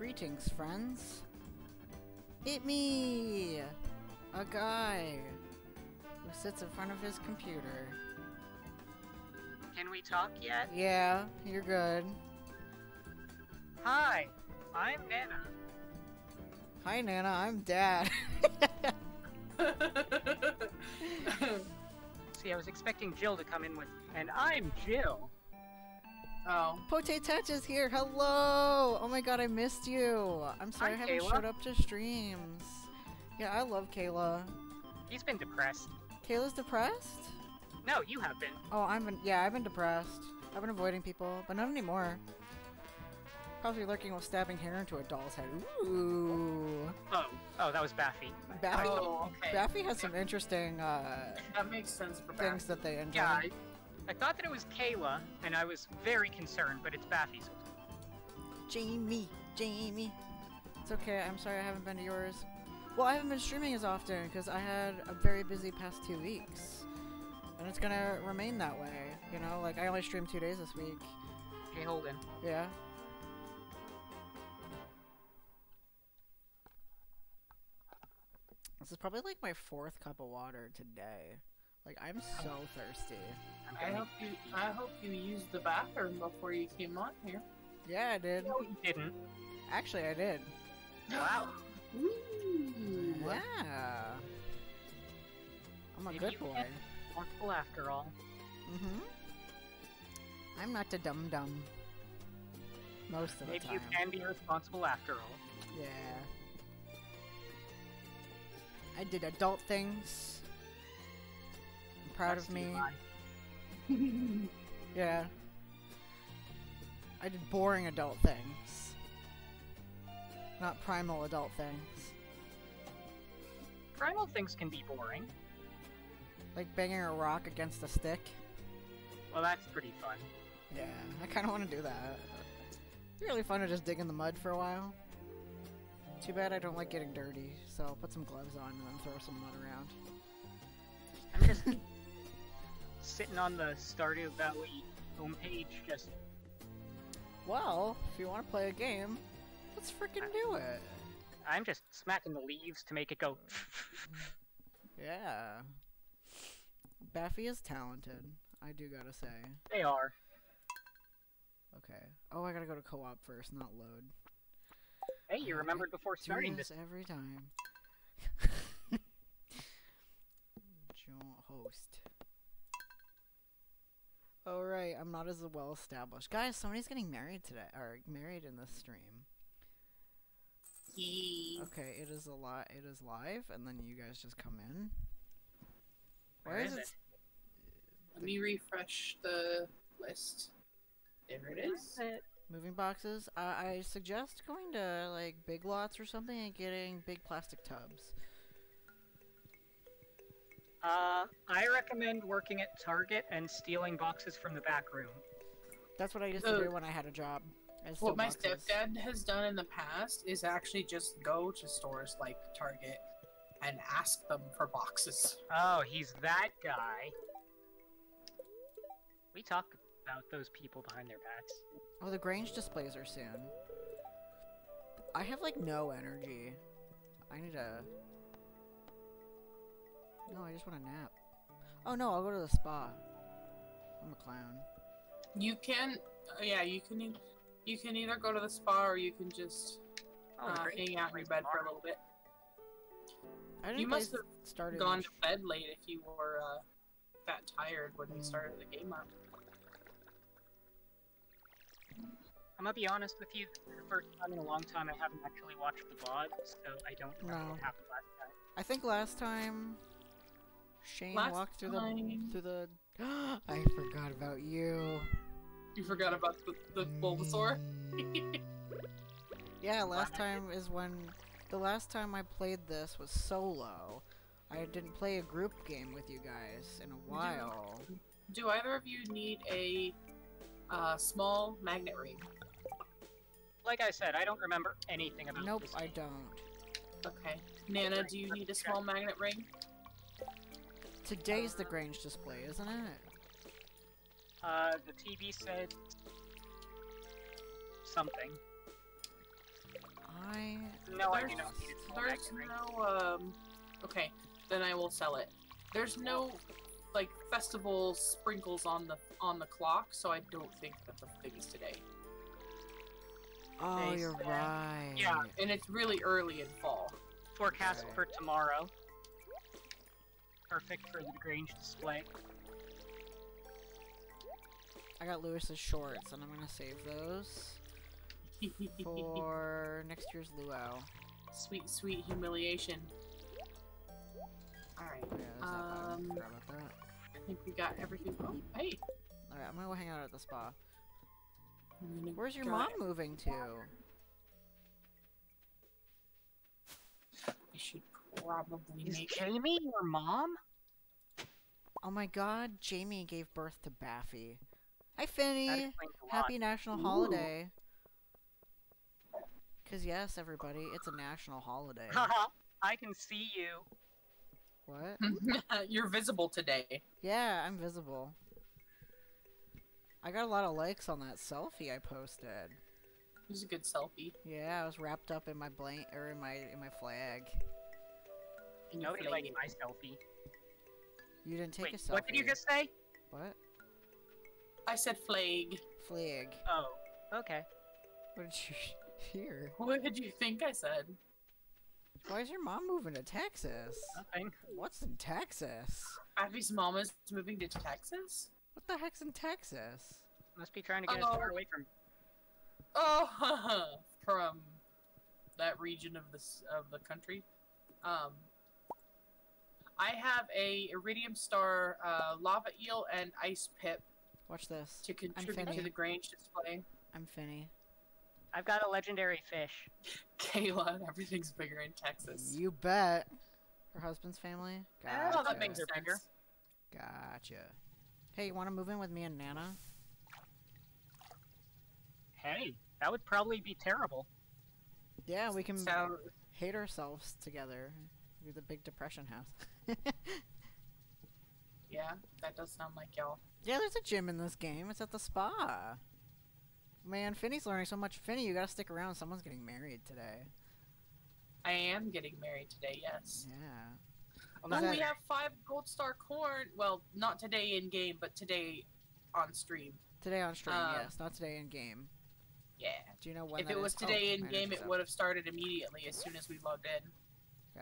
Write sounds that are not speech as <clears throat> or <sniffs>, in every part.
Greetings, friends. It me, a guy who sits in front of his computer. Can we talk yet? Yeah, you're good. Hi, I'm Nana. Hi, Nana. I'm Dad. <laughs> See, I was expecting Jill to come in with, and I'm Jill. Oh. Potatech is here. Hello. Oh my God, I missed you. I'm sorry Hi, I haven't Kayla. showed up to streams. Yeah, I love Kayla. He's been depressed. Kayla's depressed? No, you have been. Oh, I'm been, yeah, I've been depressed. I've been avoiding people, but not anymore. Probably lurking while stabbing hair into a doll's head. Ooh. Oh, oh, that was Baffy. Baffy, Oh, okay. Baffy has some interesting uh, That makes sense for things that they enjoy. Yeah, I, I thought that it was Kayla, and I was very concerned, but it's Baffy. Jamie, Jamie. It's okay. I'm sorry I haven't been to yours. Well, I haven't been streaming as often because I had a very busy past two weeks, and it's gonna remain that way. You know, like I only streamed two days this week. hey, Holden. Yeah. This is probably like my fourth cup of water today. Like I'm so thirsty. I'm gonna hope you I hope you used the bathroom before you came on here. Yeah, I did. No, you didn't. Actually, I did. Wow. Ooh. Yeah. I'm a Maybe good you boy. can. Responsible after all. Mm-hmm. I'm not a dum dum. Most of the time. Maybe you can be responsible after all. Yeah. I did adult things. Proud of me. Yeah. I did boring adult things. Not primal adult things. Primal things can be boring. Like banging a rock against a stick. Well, that's pretty fun. Yeah, I kind of want to do that. It's really fun to just dig in the mud for a while. Too bad I don't like getting dirty, so I'll put some gloves on and then throw some mud around. I'm just <laughs> sitting on the Stardew Valley homepage, just Well, if you want to play a game, let's freaking do it. I'm just smacking the leaves to make it go. <laughs> Yeah. Baffy is talented, I do gotta say. they are. Okay. Oh, I gotta go to co-op first, not load. Hey, you Uh, remembered before starting this this. every time. <laughs> Host. Oh right, I'm not as well established. Guys, somebody's getting married today, or married in this stream. Yee. Okay, it is a lot It is live, and then you guys just come in. Where is it? Let me refresh the list. There it is. Moving boxes. Uh, I suggest going to like Big Lots or something and getting big plastic tubs. Uh, I recommend working at Target and stealing boxes from the back room. That's what I used So- to do when I had a job. What my boxes. stepdad has done in the past is actually just go to stores like Target and ask them for boxes. Oh, he's that guy. We talk about those people behind their backs. Oh, the Grange displays are soon. I have like no energy. I need a. No, I just want a nap. Oh no, I'll go to the spa. I'm a clown. You can, uh, yeah, you can. e- You can either go to the spa or you can just Oh, uh, great. hang out in your bed for a little bit. I didn't You must have started gone to bed late if you were uh, that tired when we started the game up. I'm gonna be honest with you. For the first time in a long time, I haven't actually watched the VOD, so I don't remember No. what happened last time. I think last time Shane Last walked through the time- through the. <gasps> I forgot about you. You forgot about the, the Bulbasaur? <laughs> Yeah, last time is when the last time I played this was solo. I didn't play a group game with you guys in a while. Do either of you need a uh, small magnet ring? Like I said, I don't remember anything about Nope, this I don't. Okay. Nana, do you need a small magnet ring? Today's the Grange display, isn't it? Uh, the TV said something. I No, I do There's- not need a small There's no, um... Okay, then I will sell it. There's no, like, festival sprinkles on the on the clock, so I don't think that the thing is today. Oh, They you're said- right. yeah. And it's really early in fall. Forecast Okay. for tomorrow. Perfect for the Grange display. I got Lewis's shorts, and I'm gonna save those <laughs> for next year's luau. sweet, sweet humiliation. Alright, yeah, there's that button. Um, Forgot about that. I think we got everything. Oh, hey! Alright, I'm gonna go hang out at the spa. Where's your mom moving to? I should probably Is make Jamie your mom? Oh my god, Jamie gave birth to Baffy. Hi, Finny! explains a lot. Happy National Ooh. Holiday. Cause yes, everybody, it's a national holiday. Haha, <laughs> I can see you. what? <laughs> <laughs> You're visible today. Yeah, I'm visible. I got a lot of likes on that selfie I posted. It was a good selfie. Yeah, I was wrapped up in my blank or in my in my flag. And you Nobody flayed my selfie. You didn't take Wait, a selfie. what did you just say? What? I said flag. Flag. Oh, okay. What did you <laughs> hear? What did you think I said? Why is your mom moving to Texas? Nothing. What's in Texas? Abby's mom is moving to Texas? What the heck's in Texas? Must be trying to get us Oh. far away from. Oh, <laughs> from that region of this of the country. Um, I have a iridium star, uh, lava eel, and ice pip Watch this. to contribute to the Grange display. I'm Finny. I've got a legendary fish. <laughs> Kayla, everything's bigger in Texas. You bet. Her husband's family? Gotcha. Oh, that makes They're sense. bigger. Gotcha. Hey, you want to move in with me and Nana? Hey, that would probably be terrible. Yeah, we can So, hate ourselves together. Do the big depression house. <laughs> yeah, that does sound like y'all. yeah, there's a gym in this game. It's at the spa. Man, Finny's learning so much. Finny, you gotta stick around. Someone's getting married today. I am getting married today, yes. Yeah. Well, Oh, we have five gold star corn. Well, not today in game, but today on stream. Today on stream, Um, yes. Not today in game. Yeah. Do you know when if it was is? Oh, today in game, it would have started immediately as soon as we logged in.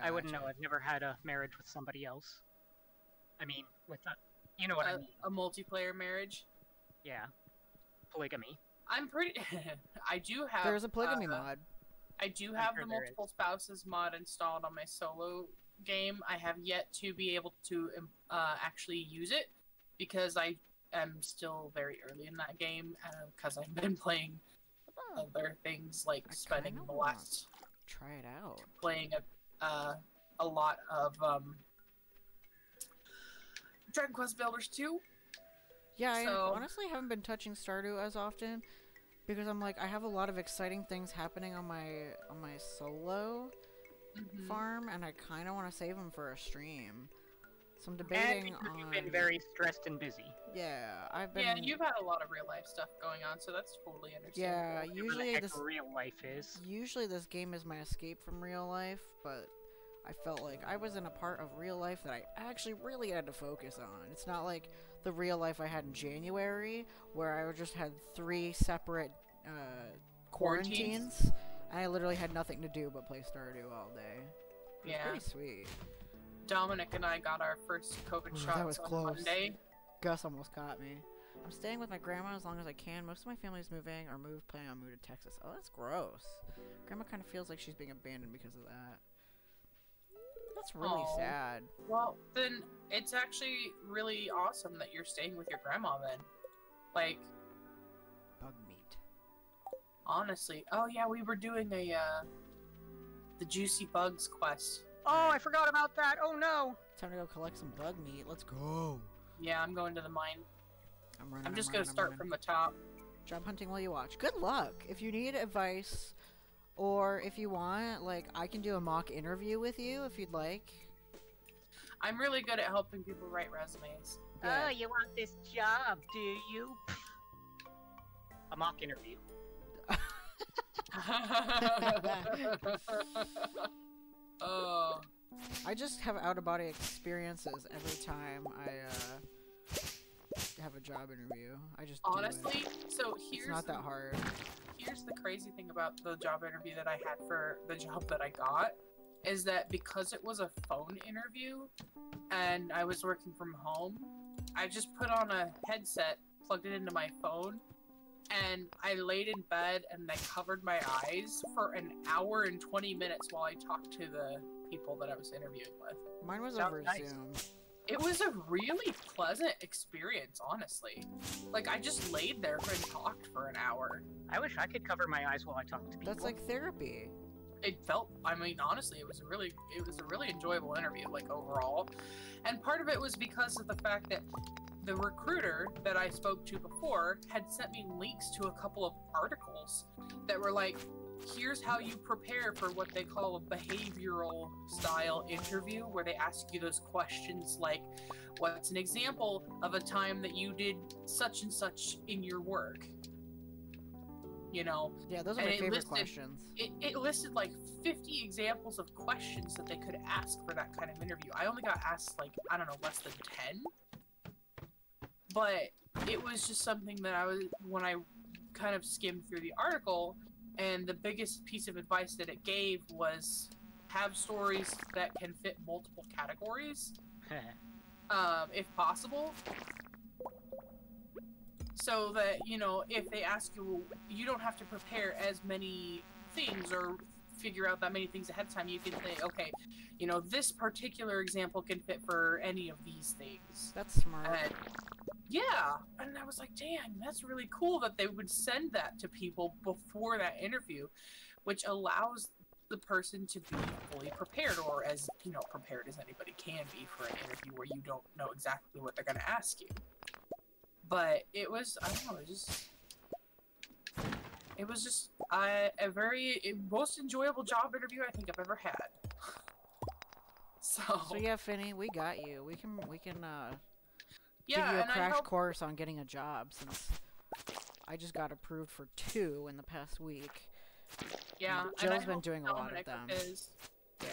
I wouldn't know. I've never had a marriage with somebody else. I mean, with a, you know what I A, mean? a multiplayer marriage. Yeah, polygamy. I'm pretty. <laughs> I do have. There's a polygamy uh, mod. I do have sure the there multiple spouses mod installed on my solo game. I have yet to be able to um, uh, actually use it because I am still very early in that game because I've been <laughs> playing other things like I spending the last try it out. playing a uh, a lot of um, Dragon Quest Builders 2. Yeah, I honestly haven't been touching Stardew as often because I'm like I have a lot of exciting things happening on my on my solo Mhm. farm, and I kind of want to save them for a stream. So I'm And debating because on. you've been very stressed and busy. Yeah, I've been. Yeah, you've had a lot of real life stuff going on, so that's totally understandable. Yeah, usually this real life is. usually this game is my escape from real life, but I felt like I was in a part of real life that I actually really had to focus on. It's not like the real life I had in January, where I just had three separate uh, Quarantines? quarantines. And I literally had nothing to do but play Stardew all day. It was Yeah. pretty sweet. Dominic and I got our first COVID Ooh, that shots was on close. Monday. Gus almost caught me. I'm staying with my grandma as long as I can. Most of my family's moving or moved, planning on moving to Texas. Oh, that's gross. Grandma kind of feels like she's being abandoned because of that. That's really Aw. sad. Well, then it's actually really awesome that you're staying with your grandma then. Like, Bug meat. honestly. Oh yeah, we were doing a uh the Juicy Bugs quest. Oh, I forgot about that. Oh no. Time to go collect some bug meat. Let's go. Yeah, I'm going to the mine. I'm running. I'm just running, gonna start running. from the top. job hunting while you watch. Good luck. If you need advice, or if you want, like I can do a mock interview with you if you'd like. I'm really good at helping people write resumes. Yeah. Oh, you want this job, do you? A mock interview. <laughs> <laughs> <laughs> oh, I just have out of body experiences every time I uh, have a job interview. I just honestly, so here's it's not that hard. here's the crazy thing about the job interview that I had for the job that I got is that because it was a phone interview and I was working from home, I just put on a headset, plugged it into my phone, and I laid in bed and I covered my eyes for an hour and 20 minutes while I talked to the people that I was interviewing with. Mine was Sounds over nice. Zoom. It was a really pleasant experience, honestly. Like, I just laid there and talked for an hour. I wish I could cover my eyes while I talk to people. That's like therapy. it felt i mean honestly it was a really it was a really enjoyable interview like overall and part of it was because of the fact that the recruiter that i spoke to before had sent me links to a couple of articles that were like here's how you prepare for what they call a behavioral style interview where they ask you those questions like what's an example of a time that you did such and such in your work you know Yeah, those are And my favorite listed- questions. it, it listed like 50 examples of questions that they could ask for that kind of interview. I only got asked like, I don't know, less than 10. But it was just something that I was, when I kind of skimmed through the article, and the biggest piece of advice that it gave was have stories that can fit multiple categories, <laughs> um, if possible. So that, you know, if they ask you, you don't have to prepare as many things or figure out that many things ahead of time. You can say, okay, you know, this particular example can fit for any of these things. That's smart. And yeah, and I was like, dang, that's really cool that they would send that to people before that interview, which allows the person to be fully prepared or as, you know, prepared as anybody can be for an interview where you don't know exactly what they're going to ask you. But it was, I don't know, it just. It was just uh, a very most enjoyable job interview I think I've ever had. <laughs> So, So yeah, Finny, we got you. We can we can uh, yeah, give you a crash course on getting a job since I just got approved for two in the past week. Yeah, and I been doing a lot of them. Yeah.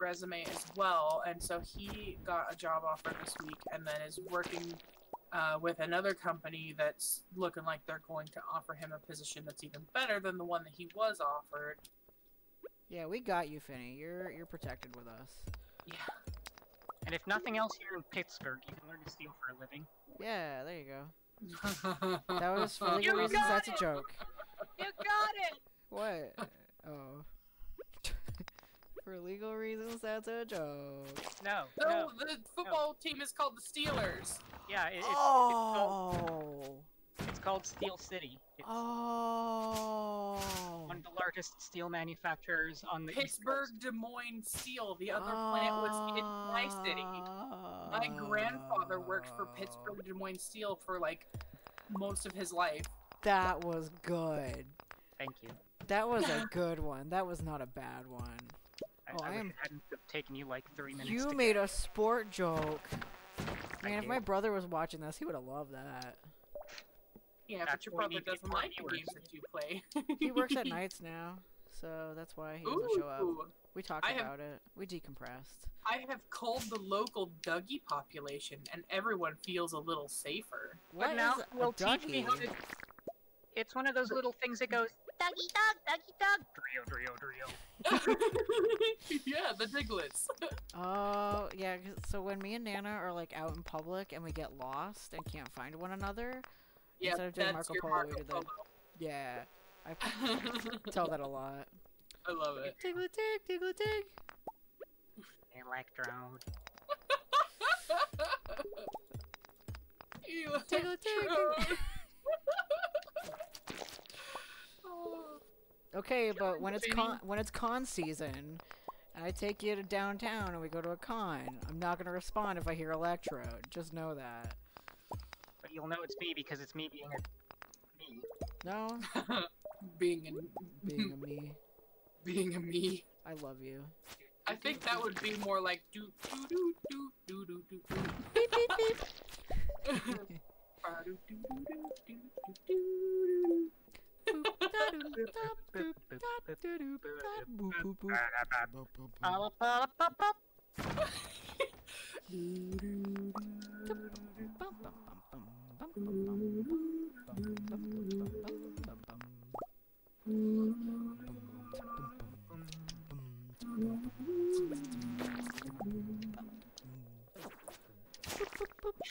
resume as well, and so he got a job offer this week, and then is working uh, with another company that's looking like they're going to offer him a position that's even better than the one that he was offered. Yeah, we got you, Finny. You're you're protected with us. Yeah, and if nothing else here in Pittsburgh, you can learn to steal for a living. Yeah, there you go. <laughs> That was for You legal reasons. got That's a joke. You got it! What? Oh. For legal reasons, that's a joke. No, no, no. the football team is called the Steelers. Yeah, it, it's, oh. it's, called, Oh. it's called Steel City. It's Oh. one of the largest steel manufacturers on the East Pittsburgh, Coast. Des Moines Steel. The other plant was in my city. My grandfather worked for Pittsburgh Des Moines Steel for like most of his life. That was good. Thank you. That was a <laughs> good one. That was not a bad one. I, Oh, I, I wish am- it hadn't have taken you like three minutes. You to made get. a sport joke. I Man, if did. my brother was watching this, he would have loved that. Yeah, but your brother need to get doesn't like the games that you play. <laughs> He works at <laughs> nights now, so that's why he doesn't show up. We talked I have- about it. We decompressed. I have culled the local Duggy population, and everyone feels a little safer. What but now, is a well, teach me how Dougie? to. It's one of those little things that goes doggy dog, doggy dog. Drio, drio, drio. <laughs> yeah, the Digletts. Oh, yeah. 'cause- So when me and Nana are like out in public and we get lost and can't find one another, Yeah, Instead of doing that's Marco your Polo, Marco we did the- yeah, I <laughs> tell that a lot. I love it. Tickle tick, tickle tick. Electrode. Tickle <laughs> tick. Electrode. Okay, but when it's con when it's con season, and I take you to downtown and we go to a con, I'm not gonna respond if I hear Electrode. Just know that. But you'll know it's me because it's me being a me. No, being a being a me, being a me. I love you. I think that would be more like do do do do do do do do. Beep beep beep. Boop, da-doo, da, boop, da, doo-doo, da,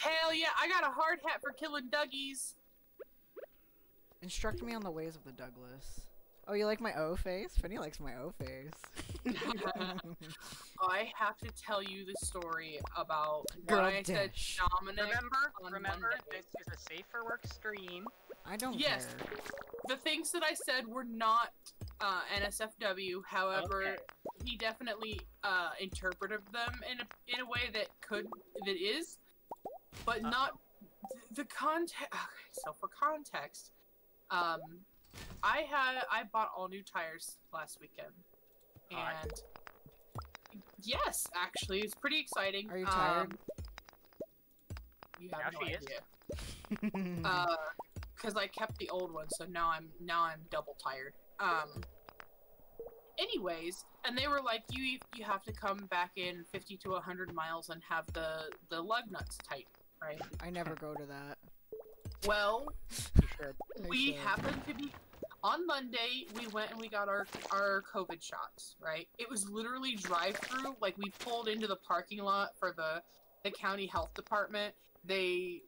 Hell yeah, I got a hard hat for killing Duggies. Instruct me on the ways of the Douglas. Oh, you like my O face? Finny likes my O face. <laughs> I have to tell you the story about Girl when I said dash. Dominic. Remember, on remember, Monday. this is a safer work stream. I don't Yes. care. The things that I said were not uh, NSFW. However, Okay. he definitely uh, interpreted them in a in a way that could that is, but Uh. not th- the context. Okay, so for context, um, I had I bought all new tires last weekend, Hot. and yes, actually, it's pretty exciting. Are you tired? Um, you have Now no she is. idea <laughs> uh because i kept the old one so now i'm now i'm double tired um anyways and they were like you you have to come back in 50 to 100 miles and have the the lug nuts tight right I never go to that. Well You should. I we happened to be on monday we went and we got our our covid shots right it was literally drive through like we pulled into the parking lot for the the county health department they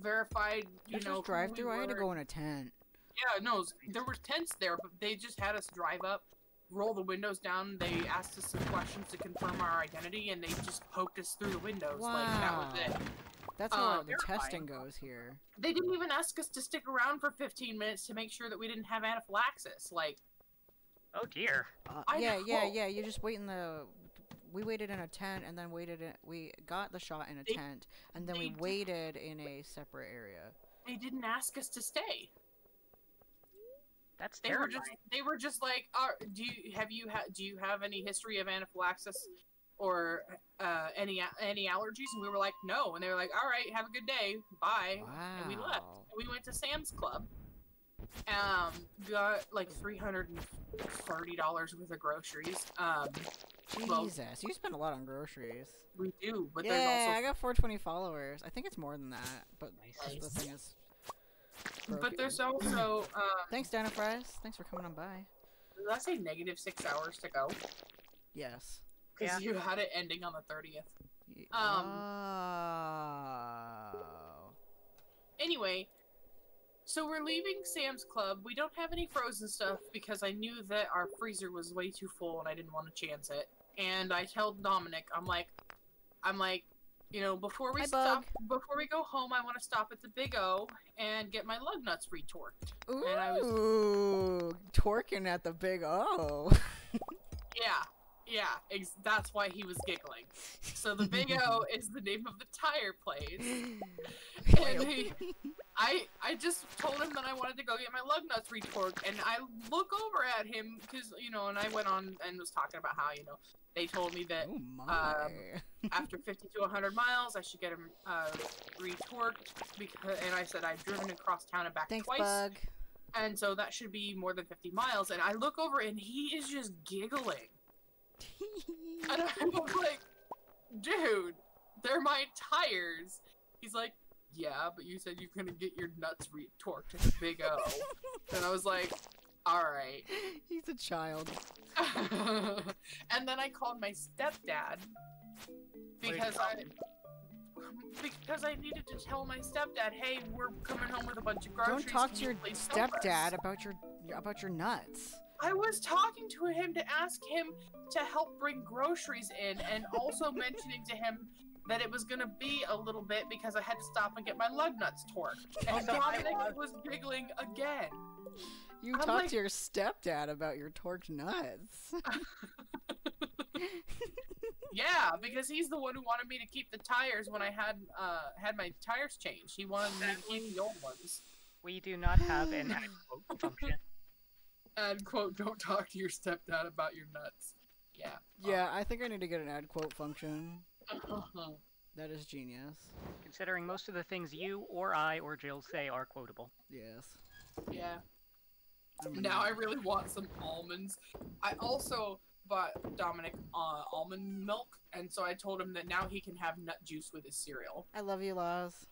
verified you know drive we through. I had to go in a tent. Yeah, no, was- there were tents there, but they just had us drive up, roll the windows down. They asked us some questions to confirm our identity, and they just poked us through the windows. Like that was Wow. it. That's how Um, the testing goes here. They didn't even ask us to stick around for 15 minutes to make sure that we didn't have anaphylaxis. Like, Oh dear. Uh, yeah, yeah, know. yeah. You just wait in the. We waited in a tent and then waited. In, we got the shot in a They- tent and then they we did- waited in a separate area. they didn't ask us to stay. That's They were just they were just like, uh, do you have you ha- do you have any history of anaphylaxis or uh, any any allergies? And we were like, no. And they were like, all right, have a good day, bye. Wow. and we left. And We went to Sam's Club. Um, got like three hundred and thirty dollars worth of groceries. Um, well- Jesus, you spend a lot on groceries. we do, but yeah, there's I got 420 followers. I think it's more than that, but Nice. the thing is. but there's also uh, Thanks, Dana Fries. Thanks for coming on by. did I say negative six hours to go? Yes. Because Yeah. you had it ending on the thirtieth. Y- Um, Oh. Anyway, so we're leaving Sam's Club. We don't have any frozen stuff because I knew that our freezer was way too full and I didn't want to chance it. And I told Dominic, I'm like, I'm like, you know, before we Hi, stop, Bug. before we go home, I want to stop at the Big O and get my lug nuts retorqued. Ooh, and I twerking at the big O. <laughs> Yeah, yeah, ex- that's why he was giggling. So the Big O <laughs> is the name of the tire place. <laughs> And he, I I just told him that I wanted to go get my lug nuts retorqued, and I look over at him because you know, and I went on and was talking about how you know they told me that oh my. after 50 to 100 miles I should get them uh, retorqued because, and I said I've driven across town and back Thanks, twice, Bug. and so that should be more than 50 miles. And I look over and he is just giggling. And I'm <laughs> like, dude, they're my tires. He's like, yeah, but you said you're gonna get your nuts retorqued at Big O. <laughs> and I was like, all right. He's a child. <laughs> and then I called my stepdad What did you because I because I needed to tell my stepdad, hey, we're coming home with a bunch of groceries. Don't talk to your please us?" stepdad about your about your nuts. I was talking to him to ask him to help bring groceries in and also <laughs> mentioning to him that it was gonna be a little bit because I had to stop and get my lug nuts torqued. And Also, I Dominic was- was giggling again. You I'm talked like- to your stepdad about your torqued nuts. <laughs> <laughs> Yeah, because he's the one who wanted me to keep the tires when I had uh had my tires changed. He wanted me to keep the old ones. We do not have an add quote function. And quote, don't talk to your stepdad about your nuts. Yeah. yeah, I think I need to get an add quote function. That is genius. Considering most of the things you or I or Jill say are quotable. Yes. yeah. I'm Now I really want some almonds. I also bought Dominic uh, almond milk, and so I told him that now he can have nut juice with his cereal. I love you, Laws.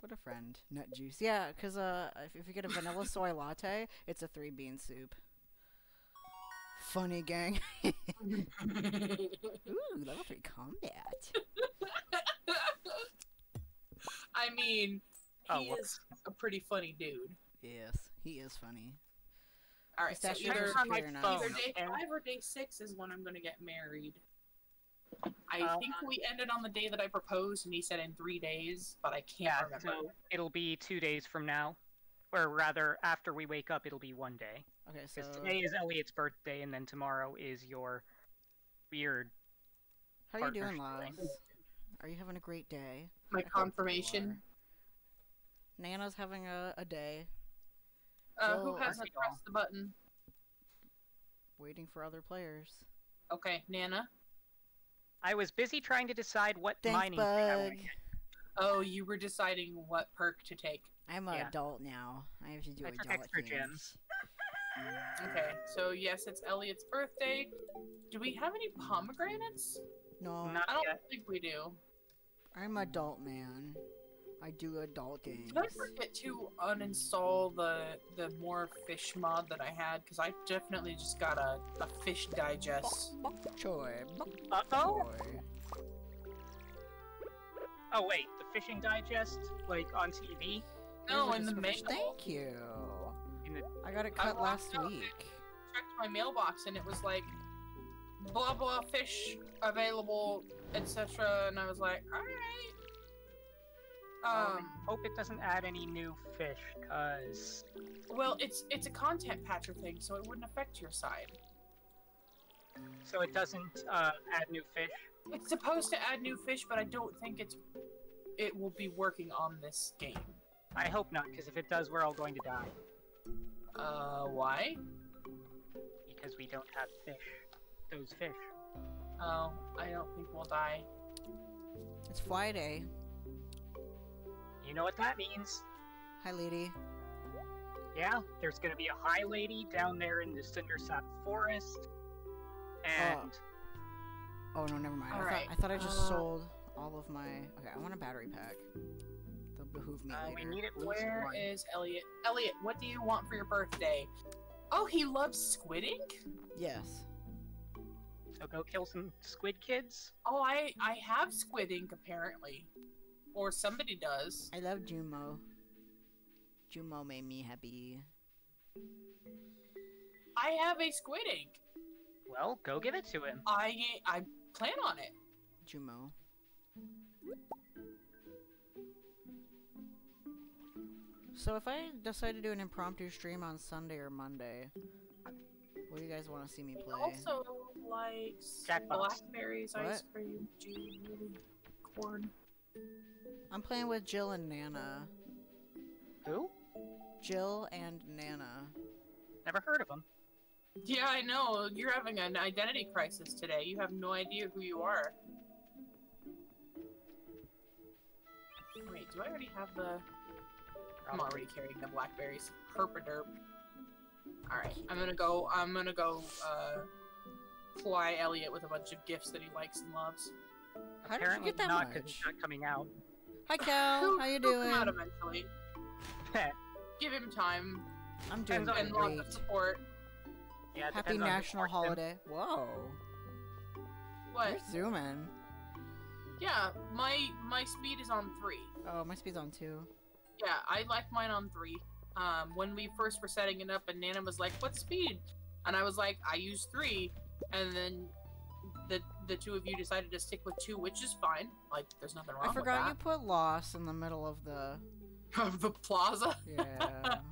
What a friend. Nut juice. Yeah, because uh, if, if you get a vanilla soy latte, it's a three bean soup. Funny gang. <laughs> Ooh, level three combat. I mean, Oh, he whoops. is a pretty funny dude. Yes, he is funny. All right, so Pistachio either, is on my clear now. phone. either day five or day six is when I'm gonna get married. I Uh, think we ended on the day that I proposed, and he said in three days, but I can't Yeah, remember. so it'll be two days from now. Or rather, after we wake up, it'll be one day. Okay, so Because today is Elliot's birthday, and then tomorrow is your weird. how are you doing, partnership Are you having a great day? My I confirmation. Nana's having a, a day, Uh, who hasn't I- pressed the button? waiting for other players. Okay, Nana. I was busy trying to decide what Thanks, mining thing I want Bug. to. Oh, you were deciding what perk to take. I'm an Yeah. adult now. I have to do I took adult extra things. gems. <laughs> Okay, so yes, it's Elliot's birthday. Do we have any pomegranates? No, Not I don't yet. think we do. I'm an adult man. I do adult things. Did I forget to uninstall the the more fish mod that I had? Because I definitely just got a, a fish digest. Bok choy. Bok Uh oh. choy. Oh wait, the fishing digest, like on TV. No, Here's in the mail. Thank you. In the I got it I cut last walked out week. Checked my mailbox and it was like, blah blah fish available, etc. And I was like, all right. Um, Um, hope it doesn't add any new fish, cause well, it's it's a content patcher thing, so it wouldn't affect your side. so it doesn't uh, add new fish. It's supposed to add new fish, but I don't think it's it will be working on this game. I hope not, because if it does, we're all going to die Uh, why? because we don't have fish. Those fish. Oh, I don't think we'll die. It's Friday. You know what that means? Hi, lady. Yeah, there's gonna be a high lady down there in the Cindersap forest, and Oh no, never mind. I, Alright, thought, I thought I just uh, sold all of my. Okay, I want a battery pack. They'll behoove me uh, we need at least Where one. is Elliot? Elliot, what do you want for your birthday? Oh, he loves squid ink? Yes. So go kill some squid kids. Oh, I I have squid ink apparently, or somebody does. I love Jumo. Jumo made me happy. I have a squid ink. Well, go give it to him. I I plan on it. Jumo. So if I decide to do an impromptu stream on Sunday or Monday, what do you guys want to see me He play? also likes Jackbox. blackberries, ice cream, jelly, corn. I'm playing with Jill and Nana. Who? Jill and Nana. Never heard of them. Yeah, I know. You're having an identity crisis today. You have no idea who you are. Wait, do I already have the... I'm already carrying the blackberries. Herpaderp. Alright, I'm gonna go, I'm gonna go, uh, ply Elliot with a bunch of gifts that he likes and loves. How did you Apparently get that not, 'cause much? it's not coming out. Hi Cal, how you he'll come out doing? eventually. Give him time I'm doing Depends on- and lots of great. support. it Happy depends on who National forced him. Holiday. Whoa. What? You're zooming. Yeah, my my speed is on three. Oh, my speed's on two. Yeah, I like mine on three. Um, when we first were setting it up, and Nana was like, "What speed?" and I was like, "I use three. and then the the two of you decided to stick with two, which is fine. Like, there's nothing wrong I forgot you put loss in the middle of the. <laughs> Of the plaza. Yeah. <laughs>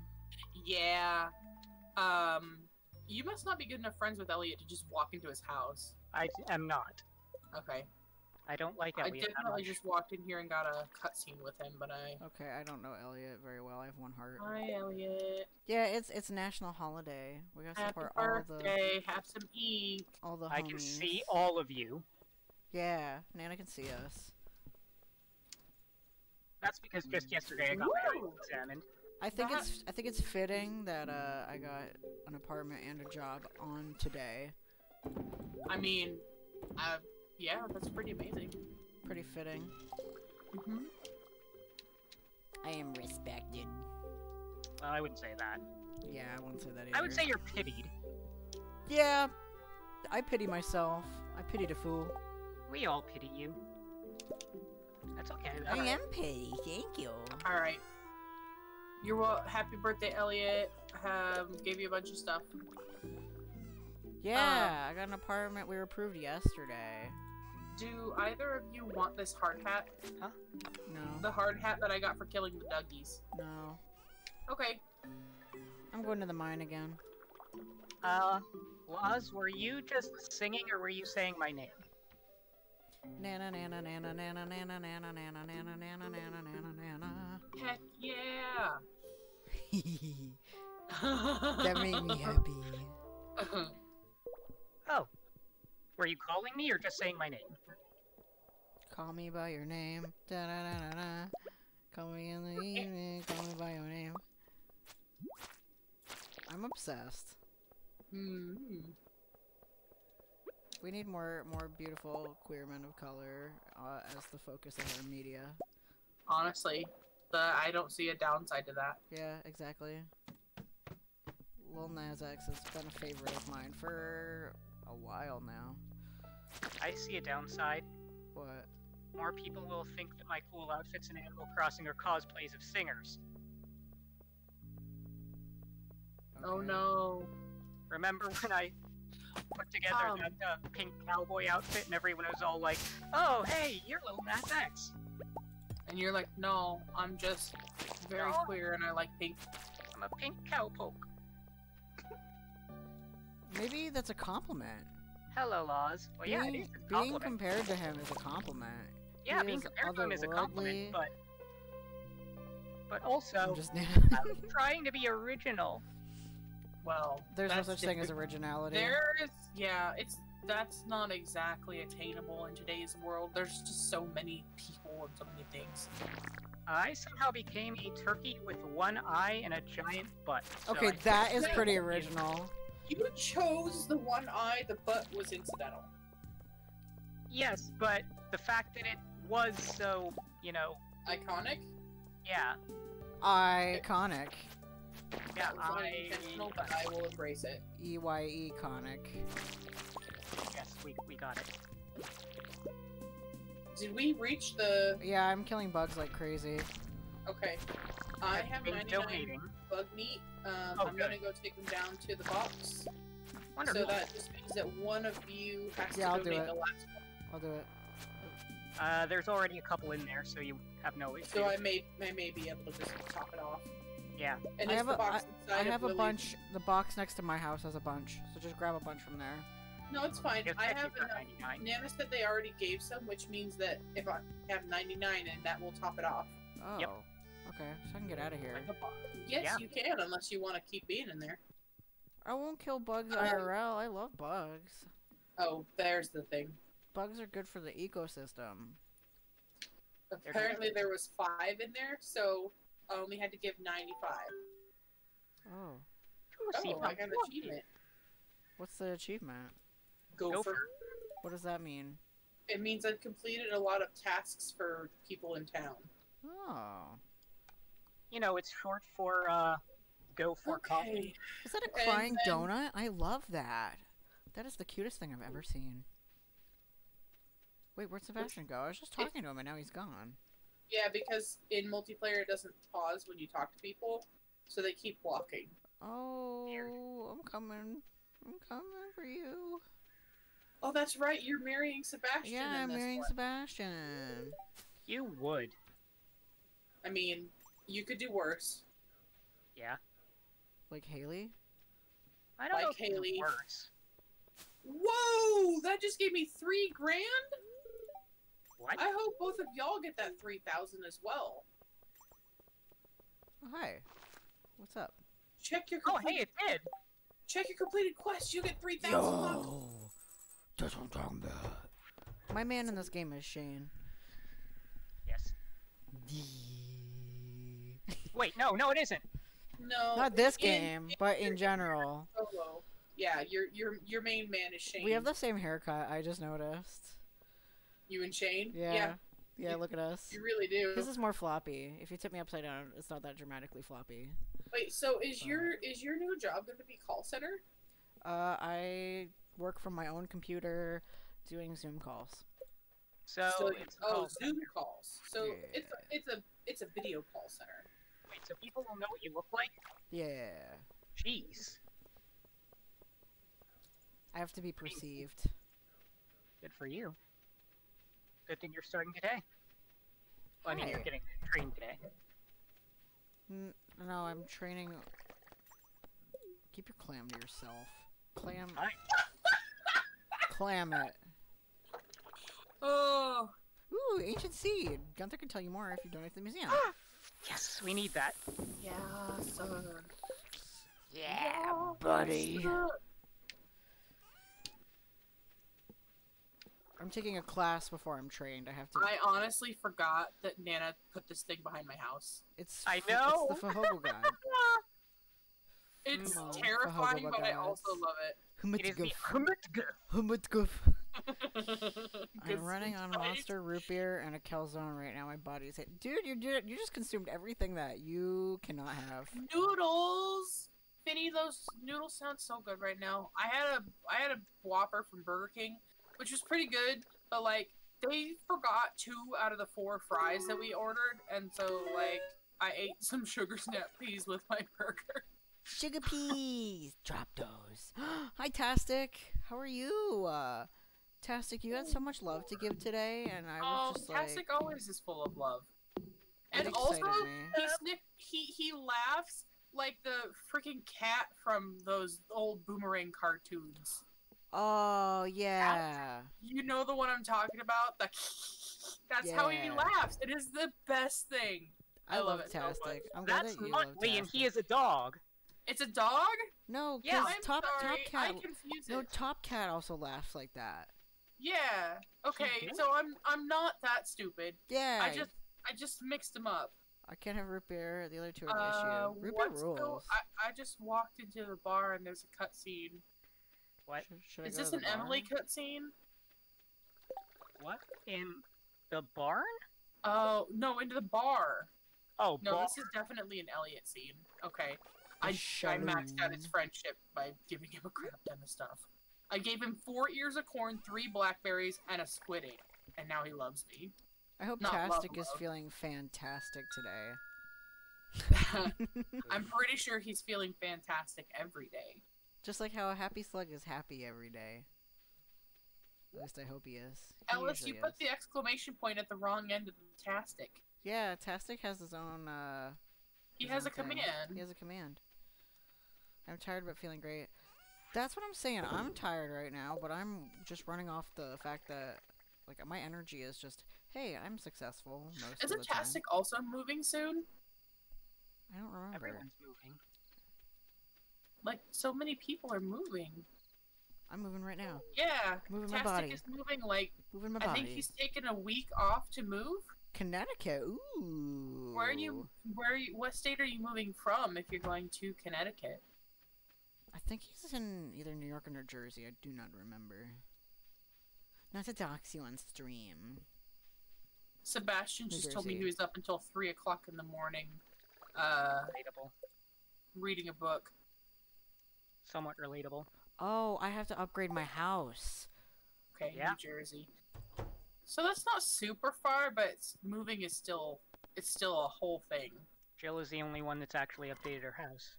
Yeah. Um, you must not be good enough friends with Elliot to just walk into his house. I am not. Okay. I don't like I Elliot that definitely much. just walked in here and got a cutscene with him, but I. okay, I don't know Elliot very well. I have one heart. Hi, Elliot. Yeah, it's it's national holiday. We gotta Happy support all the birthday. Have some ink. all the Homies. I can see all of you. Yeah, Nana can see us. That's because just yesterday I got my eyes Woo! examined. I think That- it's I think it's fitting that uh I got an apartment and a job on today. I mean, uh, yeah, that's pretty amazing. Pretty fitting. Mm-hmm. I am respected. Well, I wouldn't say that. Yeah, I wouldn't say that either. I would say you're pitied. Yeah, I pity myself. I pity the fool. We all pity you. That's okay. I though. am pity. Thank you. All right. You're well. Happy birthday, Elliot. Um, gave you a bunch of stuff. Yeah, I got an apartment. We were approved yesterday. Do either of you want this hard hat? Huh? No, The hard hat that I got for killing the Duggies. no. Okay. I'm going to the mine again. Uh, Laz, were you just singing or were you saying my name? Nana nana nana nana nana nana nana nana nana nana nana nana. Heck yeah. nana. that made me happy. Oh. Were you calling me or just saying my name? Call me by your name. Da da da da da. Call me in the evening. Call me by your name. I'm obsessed. Hmm. We need more more beautiful queer men of color uh, as the focus of our media. Honestly, the I don't see a downside to that. Yeah, exactly. Lil Nas X has been a favorite of mine for a while now. I see a downside. What? More people will think that my cool outfits in Animal Crossing are cosplays of singers. Oh no. Remember when I put together Um. that uh, pink cowboy outfit and everyone was all like, "Oh, hey, you're Lil Nas X." And you're like, no, I'm just very No. queer and I like pink. I'm a pink cowpoke. Maybe that's a compliment. Hello, Laws. Well, yeah, it being, is being compared to him is a compliment. Yeah, being is compared to him is a compliment, otherworldly. but but oh, I'm also just I'm <laughs> um, trying to be original. Well, There's no that's such thing as originality. There is, yeah, it's that's not exactly attainable in today's world. There's just so many people and so many things. I somehow became a turkey with one eye and a giant butt. so Okay, I that think is Yeah. pretty original. You chose the one eye, the butt was incidental. Yes, but the fact that it was so, you know, Iconic? yeah, Iconic. yeah, That was I unintentional, but I will embrace it. E Y E conic. yes, we we got it. Did we reach the? Yeah, I'm killing bugs like crazy. Okay. I have been 99 donating. bug meat. Um, Oh, I'm gonna go take them down to the box. Wonderful. So that just means that one of you has Yeah, I'll to do donate it. the last one. I'll do it. Uh, there's already a couple in there, so you have no issue. So I may I may be able to just top it off. Yeah. And I have the a- box I have a Lily's- bunch. The box next to my house has a bunch, so just grab a bunch from there. No, it's fine. Just I have you've enough. 99. Nana said they already gave some, which means that if I have 99, and that will top it off. Oh. Yep. Okay, so I can get out of here. Like the box. Yes, Yeah. you can, unless you want to keep being in there. I won't kill bugs Uh, IRL. I love bugs. Oh, there's the thing. Bugs are good for the ecosystem. Apparently there was five in there, so I only had to give 95. Oh. Oh, I got an achievement. What's the achievement? Gopher. Gopher. What does that mean? It means I've completed a lot of tasks for people in town. Oh. You know, it's short for uh, go for coffee. Is that a crying then- donut? I love that. That is the cutest thing I've ever seen. Wait, where'd Sebastian go? I was just talking to him and now he's gone. Yeah, because in multiplayer it doesn't pause when you talk to people, so they keep walking. Oh, I'm coming. I'm coming for you. Oh, that's right. You're marrying Sebastian. Yeah, in I'm marrying one. Sebastian. You would. I mean, you could do worse. Yeah. Like Haley? I don't Like know if it's Haley. worse. Whoa! That just gave me three grand. What? I hope both of y'all get that three thousand as well. Oh, hi. What's up? Check your Oh, hey, it did. check your completed quest. You get three thousand. That's what I'm talking about. My man in this game is Shane. Yes. Wait, no, no, it isn't. No, Not this in- game, but in general. Solo. Yeah, your your your main man is Shane. We have the same haircut, I just noticed. You and Shane. Yeah. Yeah, You- look at us. you really do. This is more floppy. If you tip me upside down, it's not that dramatically floppy. Wait, so is your is your new job going to be call center? Uh, I work from my own computer doing Zoom calls. So, so it's oh, called- Zoom calls. So it's a, it's a it's a video call center. Wait, so people will know what you look like? Yeah. Jeez. I have to be perceived. Good for you. Good thing you're starting today. Well, I mean, you're getting trained today. N- no, I'm training. Keep your clam to yourself. Clam. Hi. Clam it. Oh, Ooh, ancient seed. Gunther can tell you more if you donate to the museum. Ah, yes, we need that. yeah, sir. yeah, buddy. I'm taking a class before I'm trained. I have to. I honestly forgot that Nana put this thing behind my house. It's. I f- know. It's the Fahogo <laughs> guide. It's Mm. terrifying, Fahogo but I also love it. It is the Humutguf. Humutguf. Humutguf. <laughs> I'm running on Monster Root Beer and a Calzone right now. My body's hit. Dude, you did. You just consumed everything that you cannot have. Noodles. Finny, those noodles sound so good right now. I had a I had a Whopper from Burger King, which was pretty good, but like they forgot two out of the four fries that we ordered, and so like I ate some sugar snap peas with my burger. Sugar peas. Drop those. <gasps> Hi, Tastic. How are you? Uh, Tastic, you had so much love to give today, and I Oh, was just like, Tastic always is full of love. And also, me. he sniff he he laughs like the freaking cat from those old boomerang cartoons. Oh yeah. You know the one I'm talking about? The <sniffs> That's how he laughs. It is the best thing. I, I love love it so much. I'm glad That's that you love Muttley, and he is a dog. It's a dog? No, Yeah, I'm Top sorry. Top I Cat. confuse No, it. Top Cat also laughs like that. Yeah. Okay, so I'm I'm not that stupid. Yeah. I just I just mixed them up. I can't have root beer. The other two are the Uh, issue. Root beer rules. go- I, I just walked into the bar and there's a cutscene. What? Should, should I Is go this to an the Emily bar? cutscene? What? In the barn? Oh no, into the bar. Oh, No, bar. this is definitely an Elliot scene. Okay. The I, I maxed out his friendship by giving him a crap ton of stuff. I gave him four ears of corn, three blackberries, and a squid egg, and now he loves me. I hope not love, Tastic is love. feeling fantastic today. <laughs> I'm pretty sure he's feeling fantastic every day. Just like how a happy slug is happy every day. At least I hope he is. He Ellis, you put is. the exclamation point at the wrong end of the tastic. Yeah, Tastic has his own. uh... He his has own a thing. command. He has a command. I'm tired but feeling great. That's what I'm saying. I'm tired right now, but I'm just running off the fact that like my energy is just, hey, I'm successful most of Isn't the time. Tastic also moving soon? I don't remember. Everyone's moving. Like, so many people are moving. I'm moving right now. Yeah, Moving my Tastic body. is moving like, Moving my body. I think he's taken a week off to move. Connecticut. Ooh. Where are you? Where? Are you, what state are you moving from? If you're going to Connecticut, I think he's in either New York or New Jersey. I do not remember. Not to dox you on stream. Sebastian New just told me he was up until three o'clock in the morning, uh, Relatable. reading a book. Somewhat relatable. Oh, I have to upgrade my house. Okay, Yeah. New Jersey. So that's not super far, but moving is still it's still a whole thing. Jill is the only one that's actually updated her house.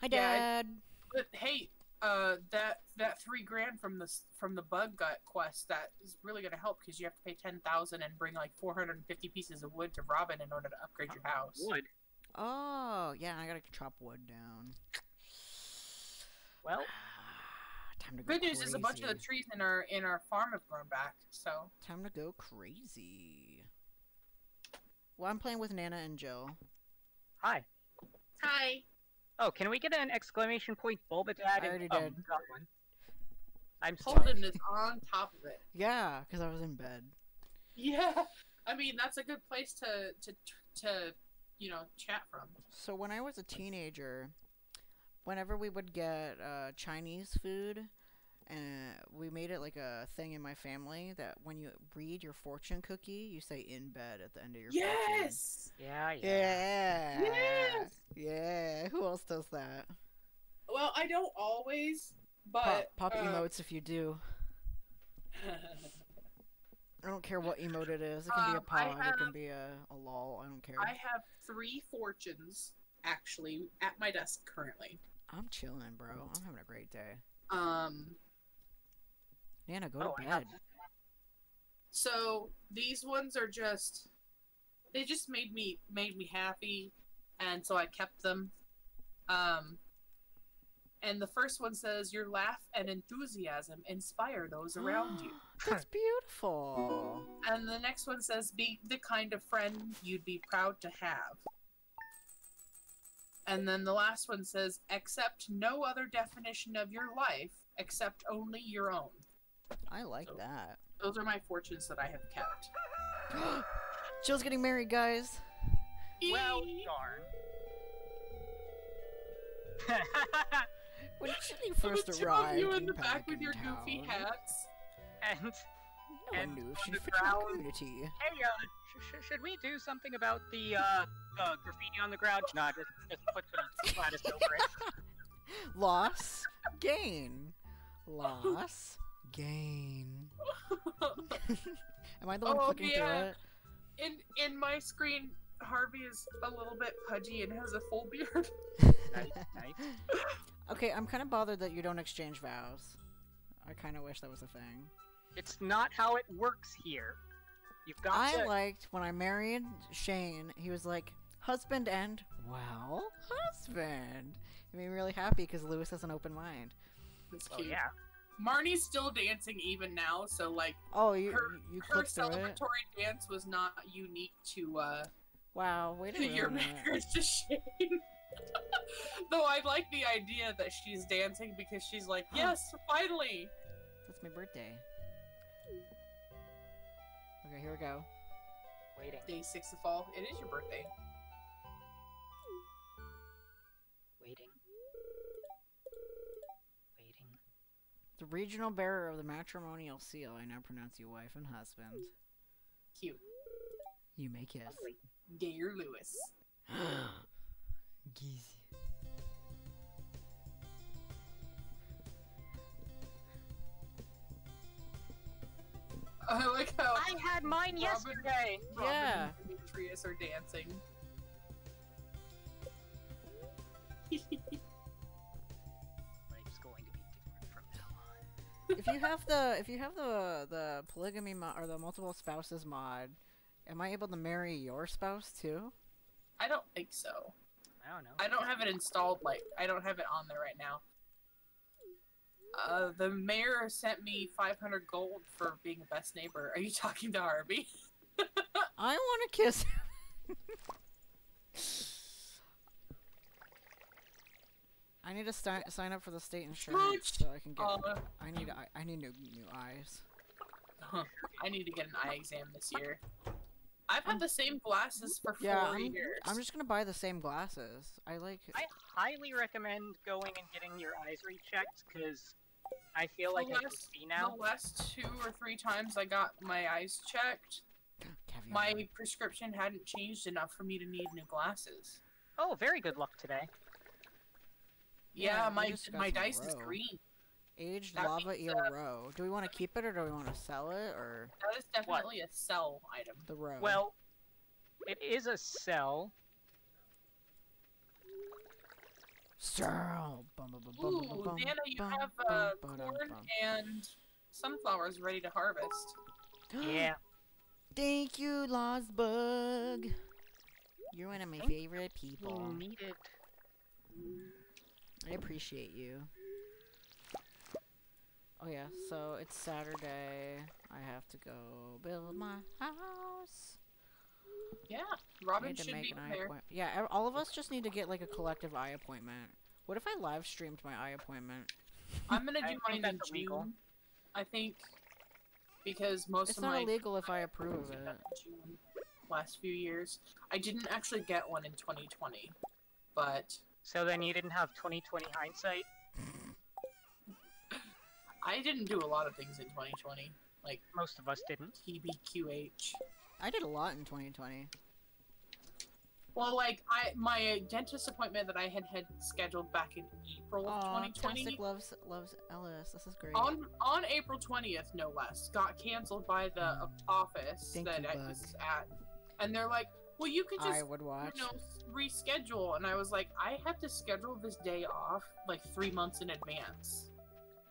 Hi, Yeah, I- Dad. But hey, uh, that that three grand from the from the bug gut quest that is really gonna help because you have to pay ten thousand and bring like four hundred and fifty pieces of wood to Robin in order to upgrade your house. Wood. Oh, yeah, I gotta chop wood down. Well, <sighs> Time to go Good news is a bunch of the trees in our in our farm have grown back. So Time to go crazy. Well, I'm playing with Nana and Joe. hi. hi. Oh, can we get an exclamation point Bulba Dad? I already oh, did. got one. I'm sorry. Holden is on top of it. Yeah, because I was in bed. Yeah, I mean that's a good place to to to you know chat from. So when I was a teenager, whenever we would get uh, Chinese food, and we made it like a thing in my family that when you read your fortune cookie, you say "in bed" at the end of your fortune. Yes. Yeah, yeah. Yeah. Yes! Yeah. Who else does that? Well, I don't always, Pop, but pop uh, emotes if you do. <laughs> I don't care what emote it is. It can be a Um, I pog. It can be a, a lol. I don't care. I have three fortunes actually at my desk currently. I'm chilling, bro. I'm having a great day. Um, Nana, go Oh, to bed. so these ones are just they just made me made me happy, and so I kept them. Um, and the first one says, "Your laugh and enthusiasm inspire those around you." <gasps> That's beautiful. And the next one says, Be the kind of friend you'd be proud to have. And then the last one says, Accept no other definition of your life except only your own. I like So- that. Those are my fortunes that I have kept. <gasps> Jill's getting married, guys. Well, darn. <laughs> When <laughs> Chili The first two of arrived you in the back with your in goofy hats. and No and one knew if she the fit in the ground- community. hey, uh, sh- sh- should we do something about the uh, uh graffiti on the ground? Nah, just just put the lattice <laughs> over it. Loss, gain. Loss, gain. <laughs> Am I the one Oh, clicking yeah. through it? In in my screen, Harvey is a little bit pudgy and has a full beard. Nice, nice. Okay, I'm kind of bothered that you don't exchange vows. I kind of wish that was a thing. It's not how it works here. You've got I to. liked when I married Shane, he was like, husband and, well, husband. It made me really happy because Lewis has an open mind. It's oh cute. yeah. Marnie's still dancing even now, so like Oh, you Her- you her clicked through it? celebratory dance was not unique to uh Wow, wait a to your marriage to Shane. <laughs> Though I like the idea that she's dancing because she's like, <gasps> yes, finally. That's my birthday. Okay, here we go. Waiting. Day six of fall. It is your birthday. Waiting. Waiting. The regional bearer of the matrimonial seal, I now pronounce you wife and husband. Cute. You may kiss. Gayer Lewis. <gasps> <gasps> Geezy. I like how I had mine Robin- yesterday. Robin Yeah. and Demetrius are dancing. <laughs> Life's going to be different from now on. if you have the if you have the the polygamy mod or the multiple spouses mod, am I able to marry your spouse too? I don't think so. I don't know. I don't have it installed. Like I don't have it on there right now. Uh, the mayor sent me 500 gold for being a best neighbor. Are you talking to Harvey? <laughs> I want to kiss. him. I need to sti- sign up for the state insurance so I can get. Uh, I need I, I need new new eyes. <laughs> I need to get an eye exam this year. I've had the same glasses for four Yeah, I'm, years. I'm just gonna buy the same glasses. I like. I highly recommend going and getting your eyes rechecked because I feel like the I can last, see now. the last two or three times I got my eyes checked, <gasps> Caviar. my prescription hadn't changed enough for me to need new glasses. Oh, very good luck today. Yeah, Yeah, my my dice is green. Aged that lava means, eel uh, roe. Do we want to keep it or do we want to sell it or That is definitely a sell item. the roe? Well, it is a cell. sell. Bum, bum, bum, bum, Ooh, bum, bum, Nana, you bum, have bum, uh, bum, corn bum. and sunflowers ready to harvest. <gasps> Yeah. Thank you, Lost Bug. You're one of my Thank favorite people. You need it. I appreciate you. Oh yeah, so it's Saturday. I have to go build my house. Yeah, Robin should make be an there. Yeah, all of us just need to get like a collective eye appointment. What if I live streamed my eye appointment? I'm gonna <laughs> do think mine in that's illegal. June. I think because most It's of my it's not my illegal if I approve of it. June last few years. I didn't actually get one in 2020, but So then you didn't have 2020 hindsight. <laughs> I didn't do a lot of things in 2020, like Most of us didn't. TBQH. I did a lot in 2020. Well, like I my dentist appointment that I had had scheduled back in April of Aw, 2020 Tastic loves loves Ellis. This is great. on on April 20th, no less, got canceled by the uh, office Thank that you, I Bug. was at, and they're like, "Well, you could just I would watch. you know reschedule," and I was like, "I had to schedule this day off like three months in advance."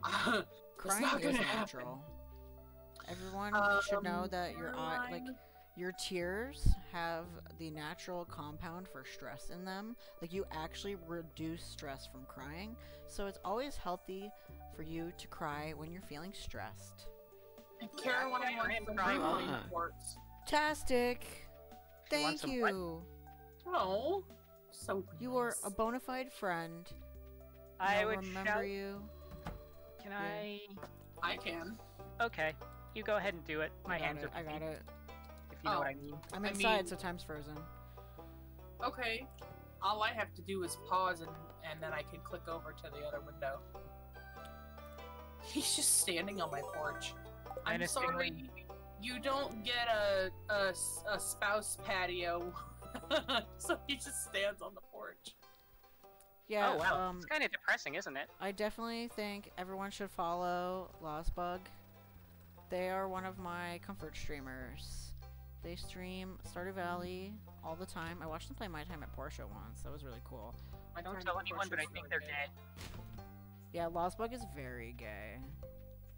<laughs> Crying is gonna happen. natural. Everyone should know Um, that your eye, like your tears, have the natural compound for stress in them. Like you actually reduce stress from crying, so it's always healthy for you to cry when you're feeling stressed. And Caroline I wants am some crying all Caroline the time. reports. Tastic, thank you. Oh, so You are a bona fide friend. I I'll would remember shout. you. Can. I? I can. Okay, you go ahead and do it. My I got hands it. are I got it. If you know Oh. what I oh, mean. I'm I inside, mean- so time's frozen. Okay. All I have to do is pause and, and then I can click over to the other window. He's just standing on my porch. I'm Menacingly. sorry. You don't get a, a, a spouse patio. <laughs> so he just stands on the porch. Yeah. oh wow, Um, it's kind of depressing, isn't it? I definitely think everyone should follow Lostbug. They are one of my comfort streamers. They stream Stardew Valley all the time. I watched them play My Time at Portia once. That was really cool. I Don't tell anyone, but I think really they're good. gay. Yeah, Lostbug is very gay.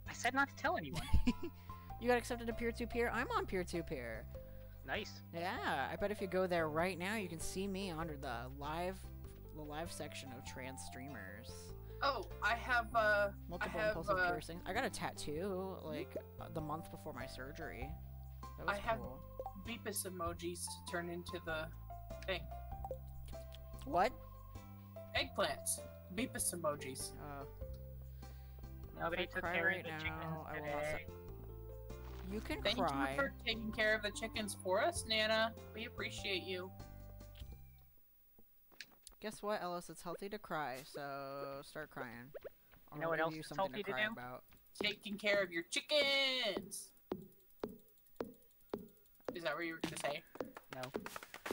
I said not to tell anyone. <laughs> you got accepted to peer-to-peer? I'm on peer-to-peer. nice. Yeah, I bet if you go there right now, you can see me under the live, the live section of trans streamers. Oh, I have uh Multiple have, impulsive uh, piercings. I got a tattoo like uh, the month before my surgery. That was I have- cool. Beepus emojis to turn into the thing. What? Eggplants. Beepus emojis. Oh. Nobody if took cry care right of the now, chickens I will today. you can Thank cry. you for taking care of the chickens for us, Nana. We appreciate you. Guess what, Ellis? It's healthy to cry, so start crying. Or You know what I'll else give you it's something healthy to cry do? about. Taking care of your chickens. Is that what you were gonna say? No.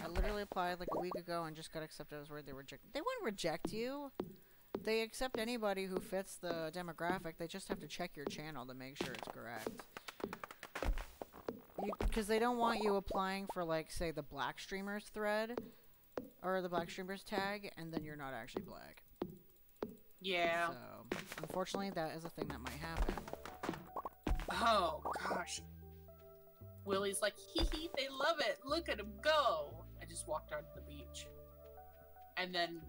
I literally applied like a week ago and just got accepted as where they reject. They wouldn't reject you. They accept anybody who fits the demographic. They just have to check your channel to make sure it's correct. Because they don't want you applying for like say the black streamers thread or the black streamers tag, and then you're not actually black. Yeah. So unfortunately, that is a thing that might happen. Oh gosh. Willie's like, hee hee, they love it. Look at him go. I just walked onto the beach. And then And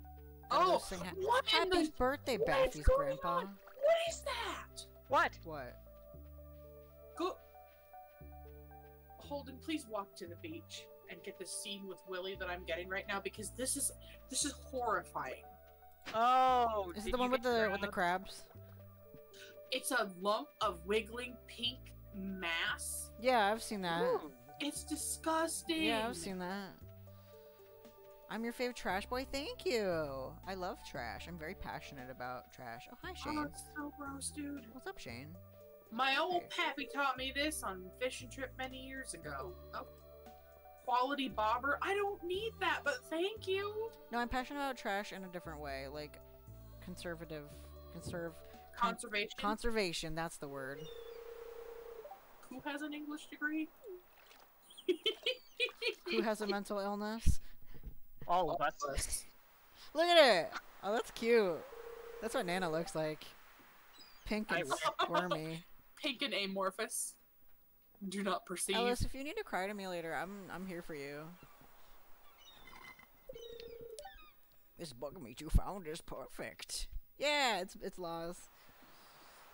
Oh sing ha- <laughs> what in Happy the birthday, what is Baffy's grandpa. on? What is that? What? What? Go Holden, please walk to the beach and get the scene with Willie that I'm getting right now because this is this is horrifying. Oh, Is it the one with get the with the crabs? It's a lump of wiggling pink mass. Yeah, I've seen that. Ooh. It's disgusting. Yeah, I've seen that. I'm your favorite trash boy. Thank you. I love trash. I'm very passionate about trash. Oh, hi, Shane. Oh, Shane. it's so gross, dude. What's up, Shane? My old Hey. pappy taught me this on fishing trip many years ago. Oh. Quality bobber. I don't need that, but thank you. No, I'm passionate about trash in a different way, like conservative, conserve, Con- Conservation. conservation. That's the word. Who has an English degree? Who has a <laughs> mental illness? All of us. Look at it. Oh, that's cute. That's what Nana looks like. Pink and squirmy. <laughs> Pink and amorphous. Do not perceive. Ellis, if you need to cry to me later, I'm I'm here for you. This bug meat you found is perfect. Yeah, it's it's laws.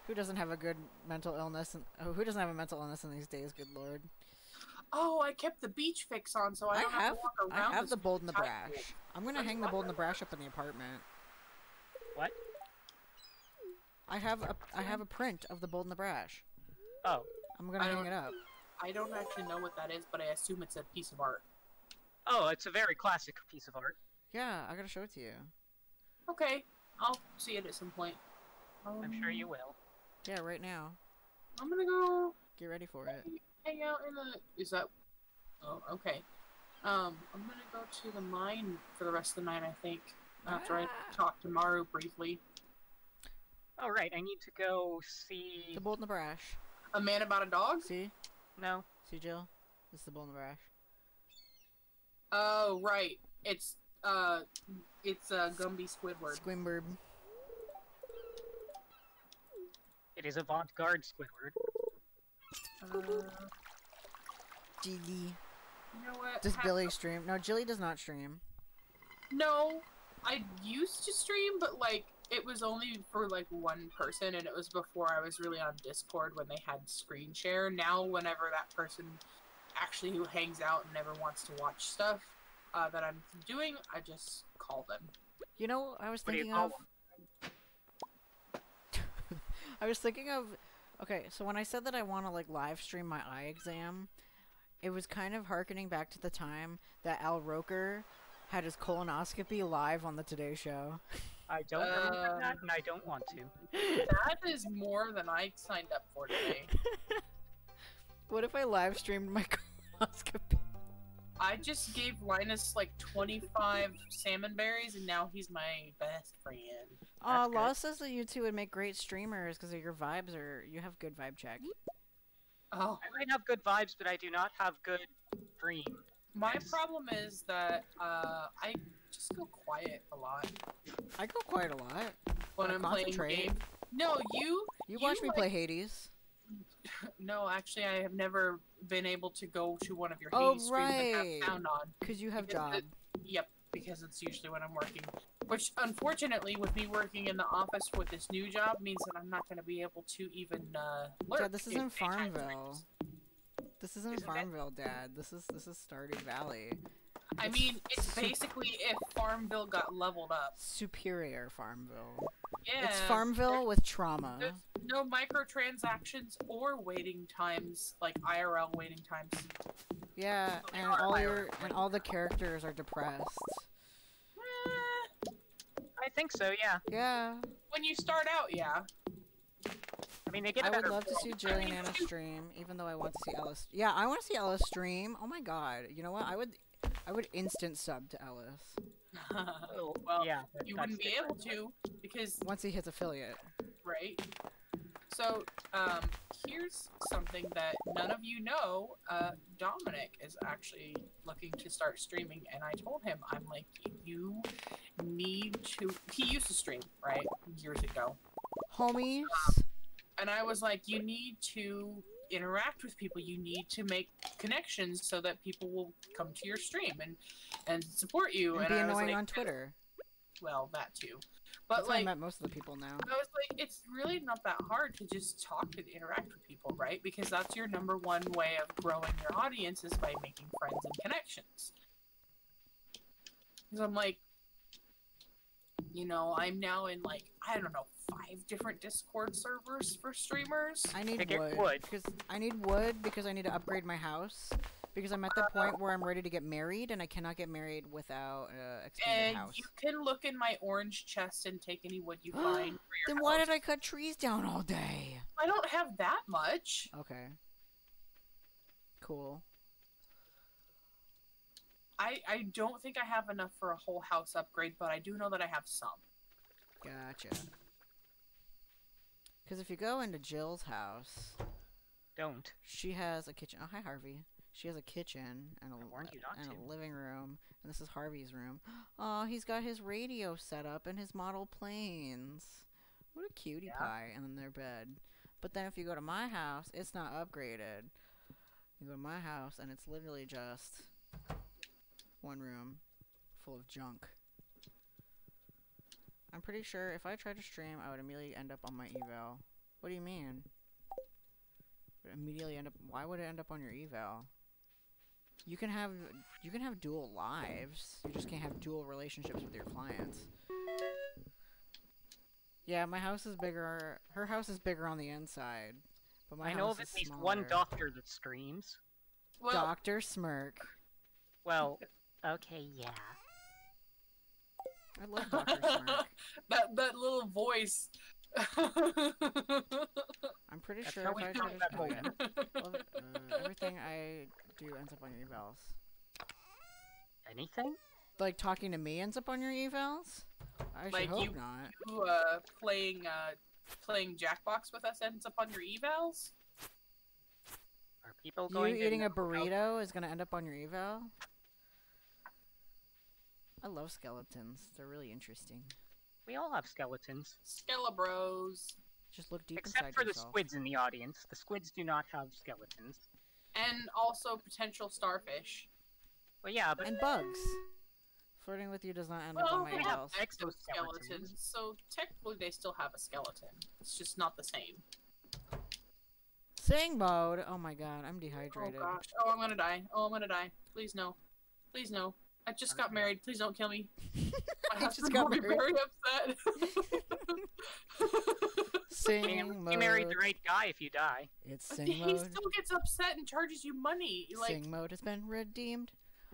Who doesn't have a good mental illness? And oh, who doesn't have a mental illness in these days? Good lord. Oh, I kept the beach fix on, so I I don't have, have to walk around. I have the bold and the brash. hole. I'm gonna hang the bold and the brash up in the apartment. What? I have a I have a print of the bold and the brash. Oh. I'm gonna I hang it up. I don't actually know what that is, but I assume it's a piece of art. Oh, it's a very classic piece of art. Yeah, I gotta show it to you. Okay, I'll see it at some point. I'm sure you Um, will. Yeah, right now. I'm gonna go Get ready for it. hang out in the. Is that? Oh, okay. Um, I'm gonna go to the mine for the rest of the night. I think after I Ah. talk to Maru briefly. All right, I need to go see. The Bolt and the brash. A man about a dog. See? No. See, Jill? This is the bold and the brash. Oh, right. It's uh, it's uh, Gumby Squidward. Squimburb. It is avant-garde Squidward. Uh, Jiggy. you know what? Does Ha- Billy stream? No, Jilly does not stream. No, I used to stream, but like it was only for like one person, and it was before I was really on Discord when they had screen share. Now, whenever that person actually who hangs out and never wants to watch stuff uh, that I'm doing, I just call them. You know, I was What thinking of. <laughs> I was thinking of. Okay, so when I said that I want to like live stream my eye exam, it was kind of harkening back to the time that Al Roker had his colonoscopy live on the Today Show. <laughs> I don't remember Um, that, and I don't want to. That is more than I signed up for today. <laughs> What if I live streamed my <laughs> colonoscopy? I just gave Linus like 25 salmon berries, and now he's my best friend. Aw, good. Law says that you two would make great streamers because your vibes are. You have good vibe check. Oh, I might have good vibes, but I do not have good dream. my Yes. problem is that uh, I just go quiet a lot I go quiet a lot. when I I'm playing games. No, you. You You watch me like- play Hades. <laughs> No, actually, I have never been able to go to one of your Oh, Hades streams and right. have sound on. Because you have Because job. it- Yep, because it's usually when I'm working. Which, unfortunately, with me working in the office with this new job, means that I'm not going to be able to even uh, lurk. Dad, this isn't Farmville. This isn't Isn't it? Farmville, Dad. This is this is Stardew Valley. I mean, it's <laughs> basically if Farmville got leveled up. Superior Farmville. Yeah. It's Farmville with trauma. There's no microtransactions or waiting times, like IRL waiting times. Yeah, they and all your and all the characters are depressed. Eh, I think so, yeah. Yeah, when you start out, yeah. I mean, they get a I would better love to see world. Jillian Anna stream, even though I want to see Ellis. Yeah, I want to see Ellis stream. Oh my god, you know what? I would, I would instant sub to Ellis <laughs> Oh, well, yeah, you wouldn't be able to because once he hits affiliate. right? So, um, here's something that none of you know. Uh, Dominic is actually looking to start streaming, and I told him, I'm like, you need to. He used to stream, right, years ago, Homies, and I was like, you need to interact with people. You need to make connections so that people will come to your stream and and support you. and And, be I annoying like, on Twitter. Well, that too. But That's how I like, met most of the people now. I was like, it's really not that hard to just talk and interact with people, right? Because that's your number one way of growing your audience is by making friends and connections. Because I'm like, you know, I'm now in like, I don't know, five different Discord servers for streamers. I need To wood, wood. because I need wood because I need to upgrade my house because I'm at the point where I'm ready to get married, and I cannot get married without uh, expanded And house. you can look in my orange chest and take any wood you find for your <gasps> Then why did I cut trees down all day? I don't have that much. Okay. Cool. I I don't think I have enough for a whole house upgrade, but I do know that I have some. Gotcha. Because if you go into Jill's house, Don't. she has a kitchen. Oh, hi, Harvey. She has a kitchen and a, I warned you not and a living room, and this is Harvey's room. <gasps> Oh, he's got his radio set up and his model planes. What a cutie Yeah. pie, and then their bed. But then if you go to my house, it's not upgraded. You go to my house, and it's literally just one room full of junk. I'm pretty sure if I tried to stream, I would immediately end up on my eval. What do you mean? Immediately end up. Why would it end up on your eval? You can have you can have dual lives. You just can't have dual relationships with your clients. Yeah, my house is bigger. Her house is bigger on the inside, but my I know house of at least one doctor that streams. Well, Doctor Smirk. Well, <laughs> okay, yeah. I love Doctor Smirk. <laughs> that that little voice. <laughs> I'm pretty That's sure if I do try to that way. yeah. Well, uh, everything I do ends up on your evals. Anything? Like talking to me ends up on your evals? I should Like hope you- not. Who uh playing uh playing Jackbox with us ends up on your evals? Are people You going to eating a know how- burrito is gonna end up on your eval? I love skeletons. They're really interesting. We all have skeletons. Skelebros. Just look deep Except inside for the squids in the audience. The squids do not have skeletons. And also potential starfish. Well, yeah, but And bugs. Flirting with you does not end up Well, on my they have evals. exoskeletons, so technically they still have a skeleton. It's just not the same. Sing mode. Oh my god, I'm dehydrated. Oh dehydrated. gosh. Oh, I'm gonna die. Oh, I'm gonna die. Please no. Please no. I just got Okay. married. Please don't kill me. <laughs> My I just husband got will be married. very upset. I mean, Sing you married the right guy if you die. It's But sing he mode. still gets upset and charges you money. Like, Sing mode has been redeemed.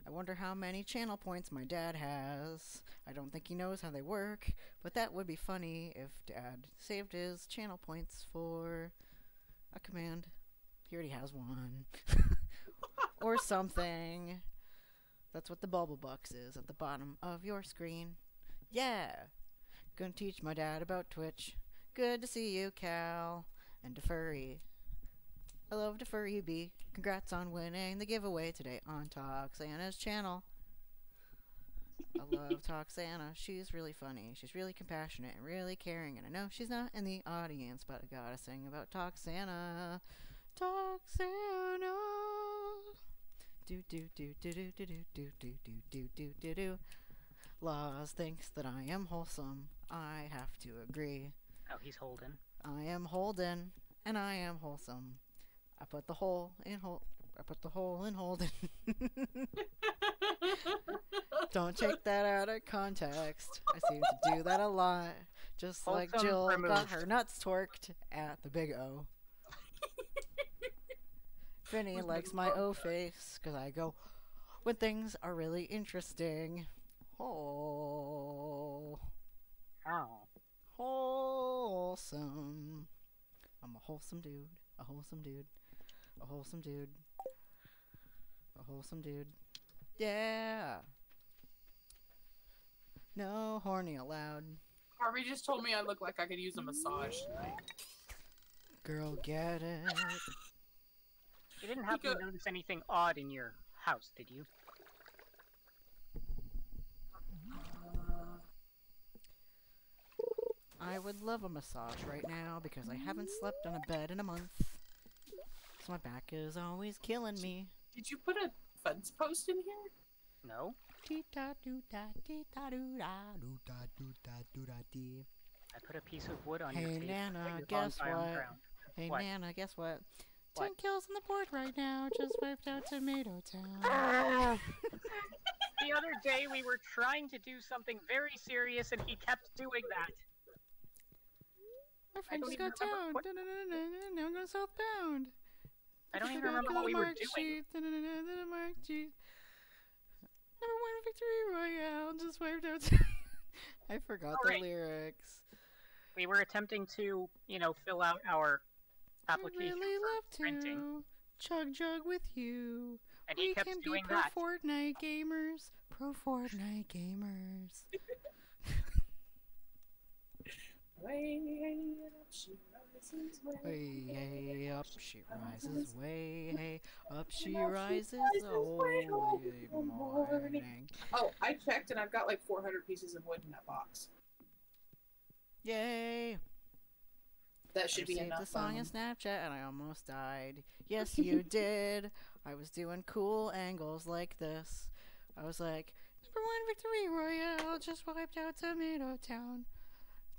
I wonder how many channel points my dad has. I don't think he knows how they work, but that would be funny if dad saved his channel points for a command. He already has one. <laughs> or something. That's what the bubble box is at the bottom of your screen. Yeah. Gonna teach my dad about Twitch. Good to see you, Cal. And to Furry. I love to Furry B. Congrats on winning the giveaway today on Toxana's channel. I love Toxana. She's really funny. She's really compassionate and really caring. And I know she's not in the audience, but I gotta sing about Toxana. Toxana. Do do do do do do do do do do do do do do. Laws thinks that I am wholesome. I have to agree. Oh, he's holding. I am Holden, and I am wholesome. I put the hole in hole. I put the hole in Holden. Don't take that out of context. I seem to do that a lot. Just like Jill got her nuts torqued at the big O. Finny likes my O face because I go when things are really interesting. Oh, Oh. wholesome. I'm a wholesome dude. A wholesome dude. A wholesome dude. A wholesome dude. Yeah. No horny allowed. Harvey just told me I look like I could use a massage tonight. Girl, get it. You didn't happen to notice anything odd in your house, did you? I would love a massage right now because I haven't slept on a bed in a month. So my back is always killing me. Did you put a fence post in here? No? I put a piece of wood on your Hey, table. Nana, that guess on the what? ground. What? Nana, guess what? What? Ten kills on the board right now. Just wiped out Tomato Town. <laughs> Ah. The other day we were trying to do something very serious and he kept doing that. My friend don't just got down. what- Da-da-da-da-da. Now I'm going southbound. I don't even remember what the we were mark doing. mark sheet. Number one victory royale just wiped out. <laughs> I forgot the Alright. lyrics. We were attempting to, you know, fill out our application I really for love printing, to chug jug with you. and we he kept can doing be pro that. Fortnite gamers. Pro Fortnite gamers. <laughs> Way up she rises, Way hey, up she rises, way hey, up she rises, rises, oh, way oh, way the morning. morning. Oh, I checked and I've got like 400 pieces of wood in that box. Yay! That should I be enough. the song in um, Snapchat and I almost died. Yes, <laughs> you did. I was doing cool angles like this. I was like, number one victory royale just wiped out Tomato Town.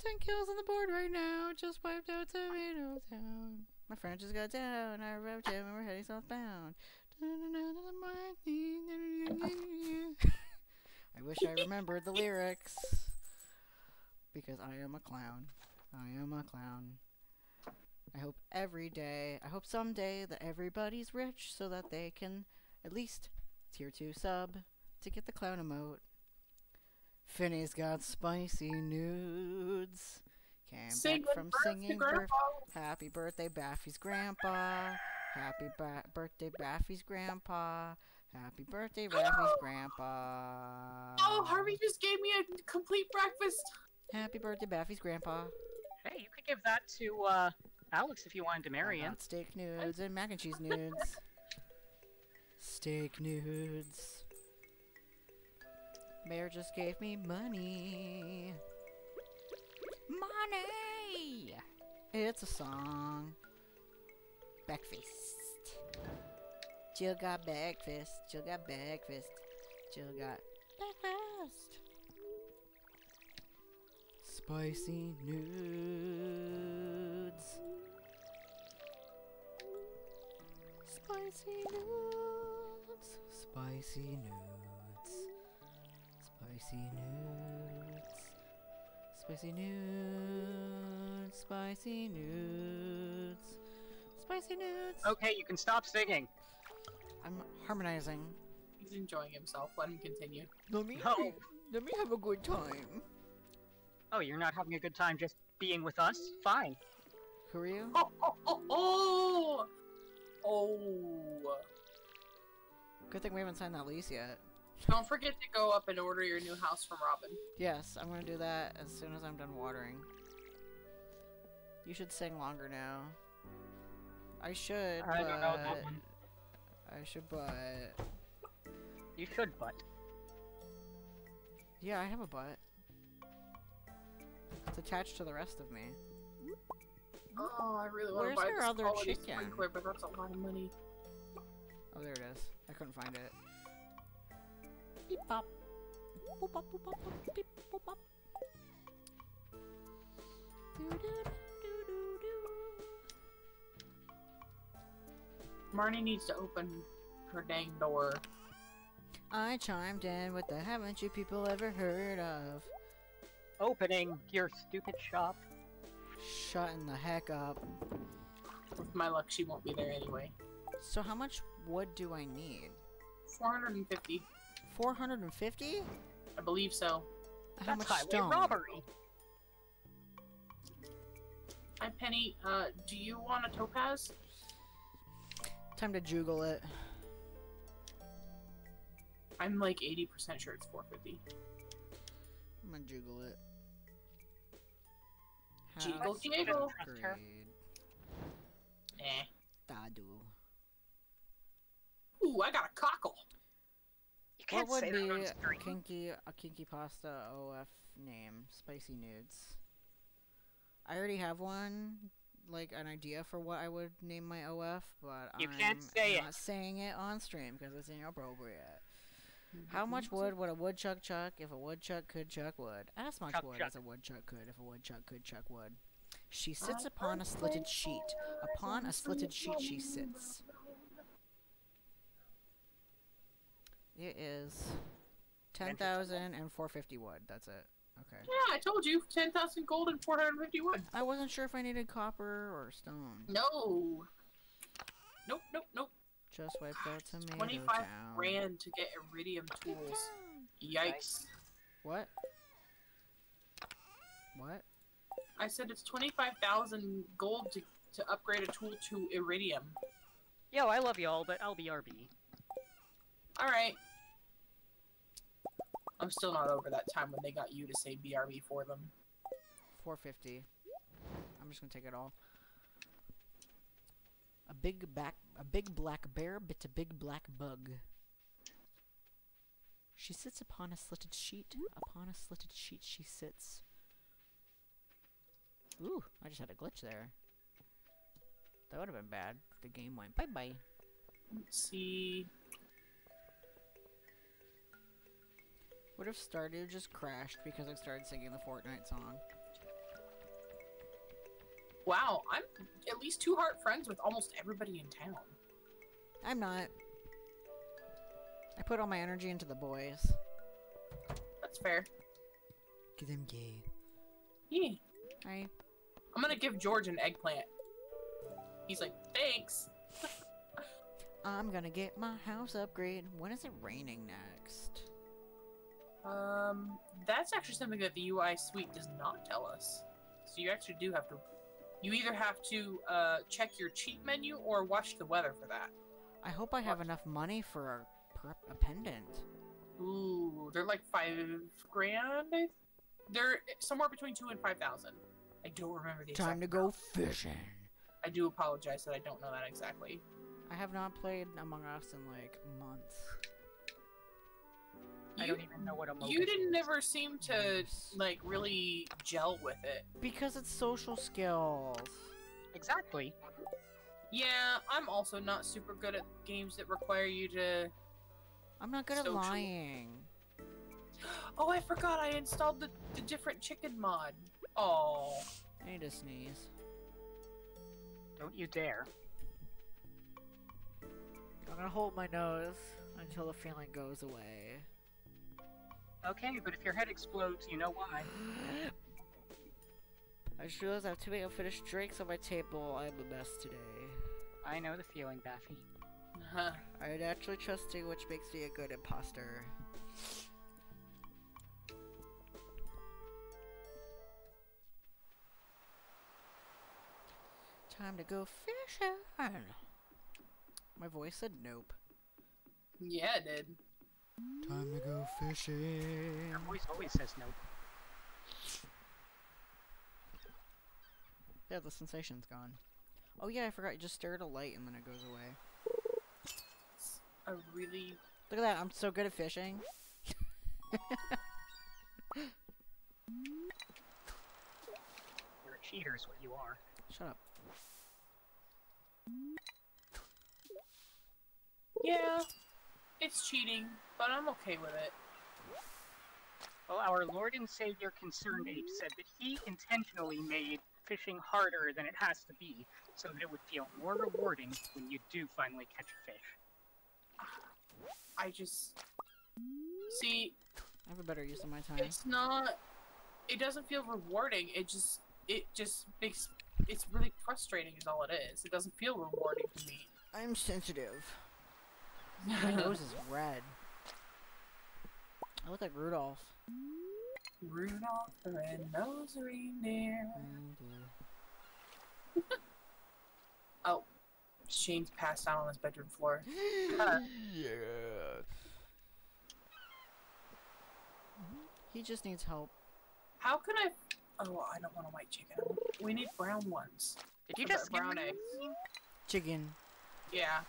Ten kills on the board right now, just wiped out Tomato Town. My friend just got down. I revved him and we're heading southbound. <laughs> I wish I remembered the lyrics. Because I am a clown. I am a clown. I hope every day, I hope someday that everybody's rich so that they can at least tier 2 sub to get the clown emote. Finny's got spicy nudes. Came Sing back from singing birth. Happy birthday, Baffy's grandpa. Happy ba- birthday, Baffy's grandpa. Happy birthday, Raffy's grandpa. Oh, Harvey just gave me a complete breakfast. Happy birthday, Baffy's grandpa. Hey, you could give that to uh, Alex if you wanted to marry him. steak nudes and mac and cheese nudes. steak nudes. Mayor just gave me money. Money! It's a song. Breakfast. Jill got breakfast. Jill got breakfast. Jill got breakfast. Spicy nudes. Spicy nudes. Spicy nudes. Spicy nudes. Spicy nudes. Spicy nudes. Spicy nudes. Okay, you can stop singing. I'm harmonizing. He's enjoying himself. Let him continue. Let me No. let me have a good time. Oh, you're not having a good time just being with us? Fine. Who are you? Oh, oh, oh, oh! Oh. Good thing we haven't signed that lease yet. Don't forget to go up and order your new house from Robin. Yes, I'm gonna do that as soon as I'm done watering. You should sing longer now. I should, I don't know but that one. I should, but You should, but. yeah, I have a butt. It's attached to the rest of me. Oh, I really want Where's to buy your this other quality chicken? sprinkler, but that's a lot of money. Oh, there it is. I couldn't find it. Beep bop. Boop bop boop bop boop beep boop bop. Doo doo doo doo doo. Marnie needs to open her dang door. I chimed in with the haven't you people ever heard of? Opening your stupid shop. Shutting the heck up. With my luck, she won't be there anyway. So how much wood do I need? 450. 450? I believe so. How That's much highway stone? robbery. Hi, Penny. Uh, do you want a topaz? Time to juggle it. I'm like 80% sure it's 450. I'm gonna juggle it. Jiggle, House jiggle. Trust her. upgrade. Eh. Dadu. Ooh, I got a cockle. You can't What would say be that a kinky a kinky pasta OF name? Spicy nudes. I already have one, like an idea for what I would name my OF, but You I'm can't say it. not saying it on stream because it's inappropriate. Mm-hmm. How much wood would a woodchuck chuck if a woodchuck could chuck wood? As much Chuck, wood chuck. as a woodchuck could if a woodchuck could chuck wood. She sits upon a slitted sheet. Upon a slitted sheet she sits. It is 10,000 and 450 wood. That's it. Okay. Yeah, I told you. 10,000 gold and 450 wood. I wasn't sure if I needed copper or stone. No. Nope, nope, nope. Just wiped out tomato 25 town. grand to get iridium tools. Yikes. What? What? I said it's 25,000 gold to, to upgrade a tool to iridium. Yo, I love y'all, but I'll be RB. Alright. I'm still not over that time when they got you to say BRB for them. 450. I'm just gonna take it all. A big back, a big black bear bit a big black bug. She sits upon a slitted sheet. Upon a slitted sheet she sits. Ooh, I just had a glitch there. That would have been bad. if The game went bye bye. Let's see. Would have started just crashed because I started singing the Fortnite song? Wow, I'm at least two heart friends with almost everybody in town. I'm not. I put all my energy into the boys. That's fair. Get them gay. Yeah. I I'm gonna give George an eggplant. He's like, thanks. <laughs> I'm gonna get my house upgrade. When is it raining next? Um, that's actually something that the UI suite does not tell us. So you actually do have to. You either have to uh, check your cheat menu or watch the weather for that. I hope I have What? enough money for a, a pendant. Ooh, they're like five grand. They're somewhere between two and five thousand. I don't remember the. Time to go fishing. I do apologize that I don't know that exactly. I have not played Among Us in like months. I You, don't even know what a you didn't is. never seem to like really gel with it. Because it's social skills. Exactly. Yeah, I'm also not super good at games that require you to. I'm not good Social. at lying. Oh, I forgot I installed the, the different chicken mod. Oh, I need to sneeze. Don't you dare. I'm gonna hold my nose until the feeling goes away. Okay, but if your head explodes, you know why. I just realized I have too many unfinished drinks on my table. I'm a mess today. I know the feeling, Baffy. Huh. I naturally trust you, which makes me a good imposter. Time to go fishing. My voice said nope. yeah, it did. Time to go fishing. Your voice always says no. Yeah, the sensation's gone. Oh yeah, I forgot. You just stare at a light and then it goes away. It's a really. Look at that. I'm so good at fishing. <laughs> You're a cheater, is what you are. Shut up. Yeah, it's cheating, but I'm okay with it. Well, our Lord and Savior ConcernedApe said that he intentionally made fishing harder than it has to be, so that it would feel more rewarding when you do finally catch a fish. I just. See, I have a better use of my time. it's not. It doesn't feel rewarding. It just. It just makes. It's really frustrating, is all it is. It doesn't feel rewarding to me. I'm sensitive. <laughs> My nose is red. I look like Rudolph. Rudolph the red-nosed reindeer. Oh, Shane's passed out on his bedroom floor. <laughs> yeah. He just needs help. How can I? Oh, I don't want a white chicken. We need brown ones. Did you just brown skip eggs? Chicken. Yeah.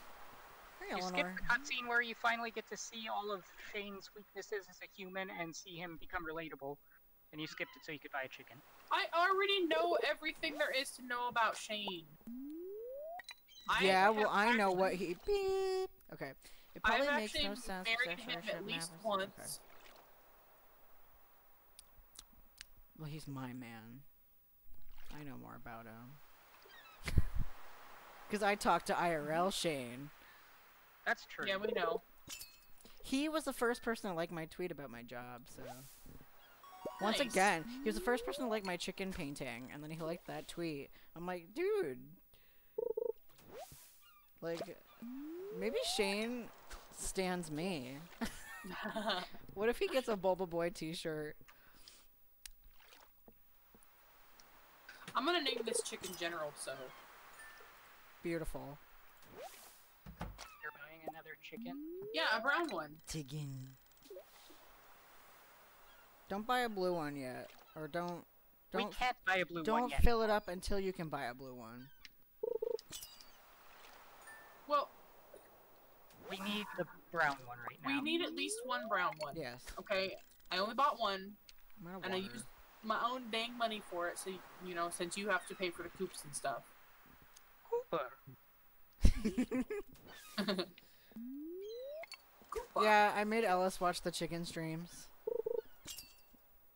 Hey, You Eleanor. skipped the cutscene where you finally get to see all of Shane's weaknesses as a human and see him become relatable. And you skipped it so you could buy a chicken. I already know everything there is to know about Shane. I yeah, have well, I know what actually- he. Beep. Okay. It probably I've makes no sense. married because I him should at least never- okay. once. Well, he's my man. I know more about him. <laughs> Because I talked to IRL Shane. That's true. Yeah, we know. He was the first person to like my tweet about my job, so. Once Nice. again, he was the first person to like my chicken painting, and then he liked that tweet. I'm like, dude. Like, maybe Shane stands me. <laughs> What if he gets a Bulba Boy t-shirt? I'm gonna name this chicken General. So Beautiful. You're buying another chicken? yeah, a brown one. Tiggin. Don't buy a blue one yet. Or don't don't we can't buy a blue one don't fill it up until you can buy a blue one. Well, We need the brown one right now. we need at least one brown one. Yes. Okay, I only bought one, I'm and I used my own dang money for it. So you know, since you have to pay for the coops and stuff. Cooper. <laughs> <laughs> <laughs> Koopa. Yeah, I made Ellis watch the chicken streams.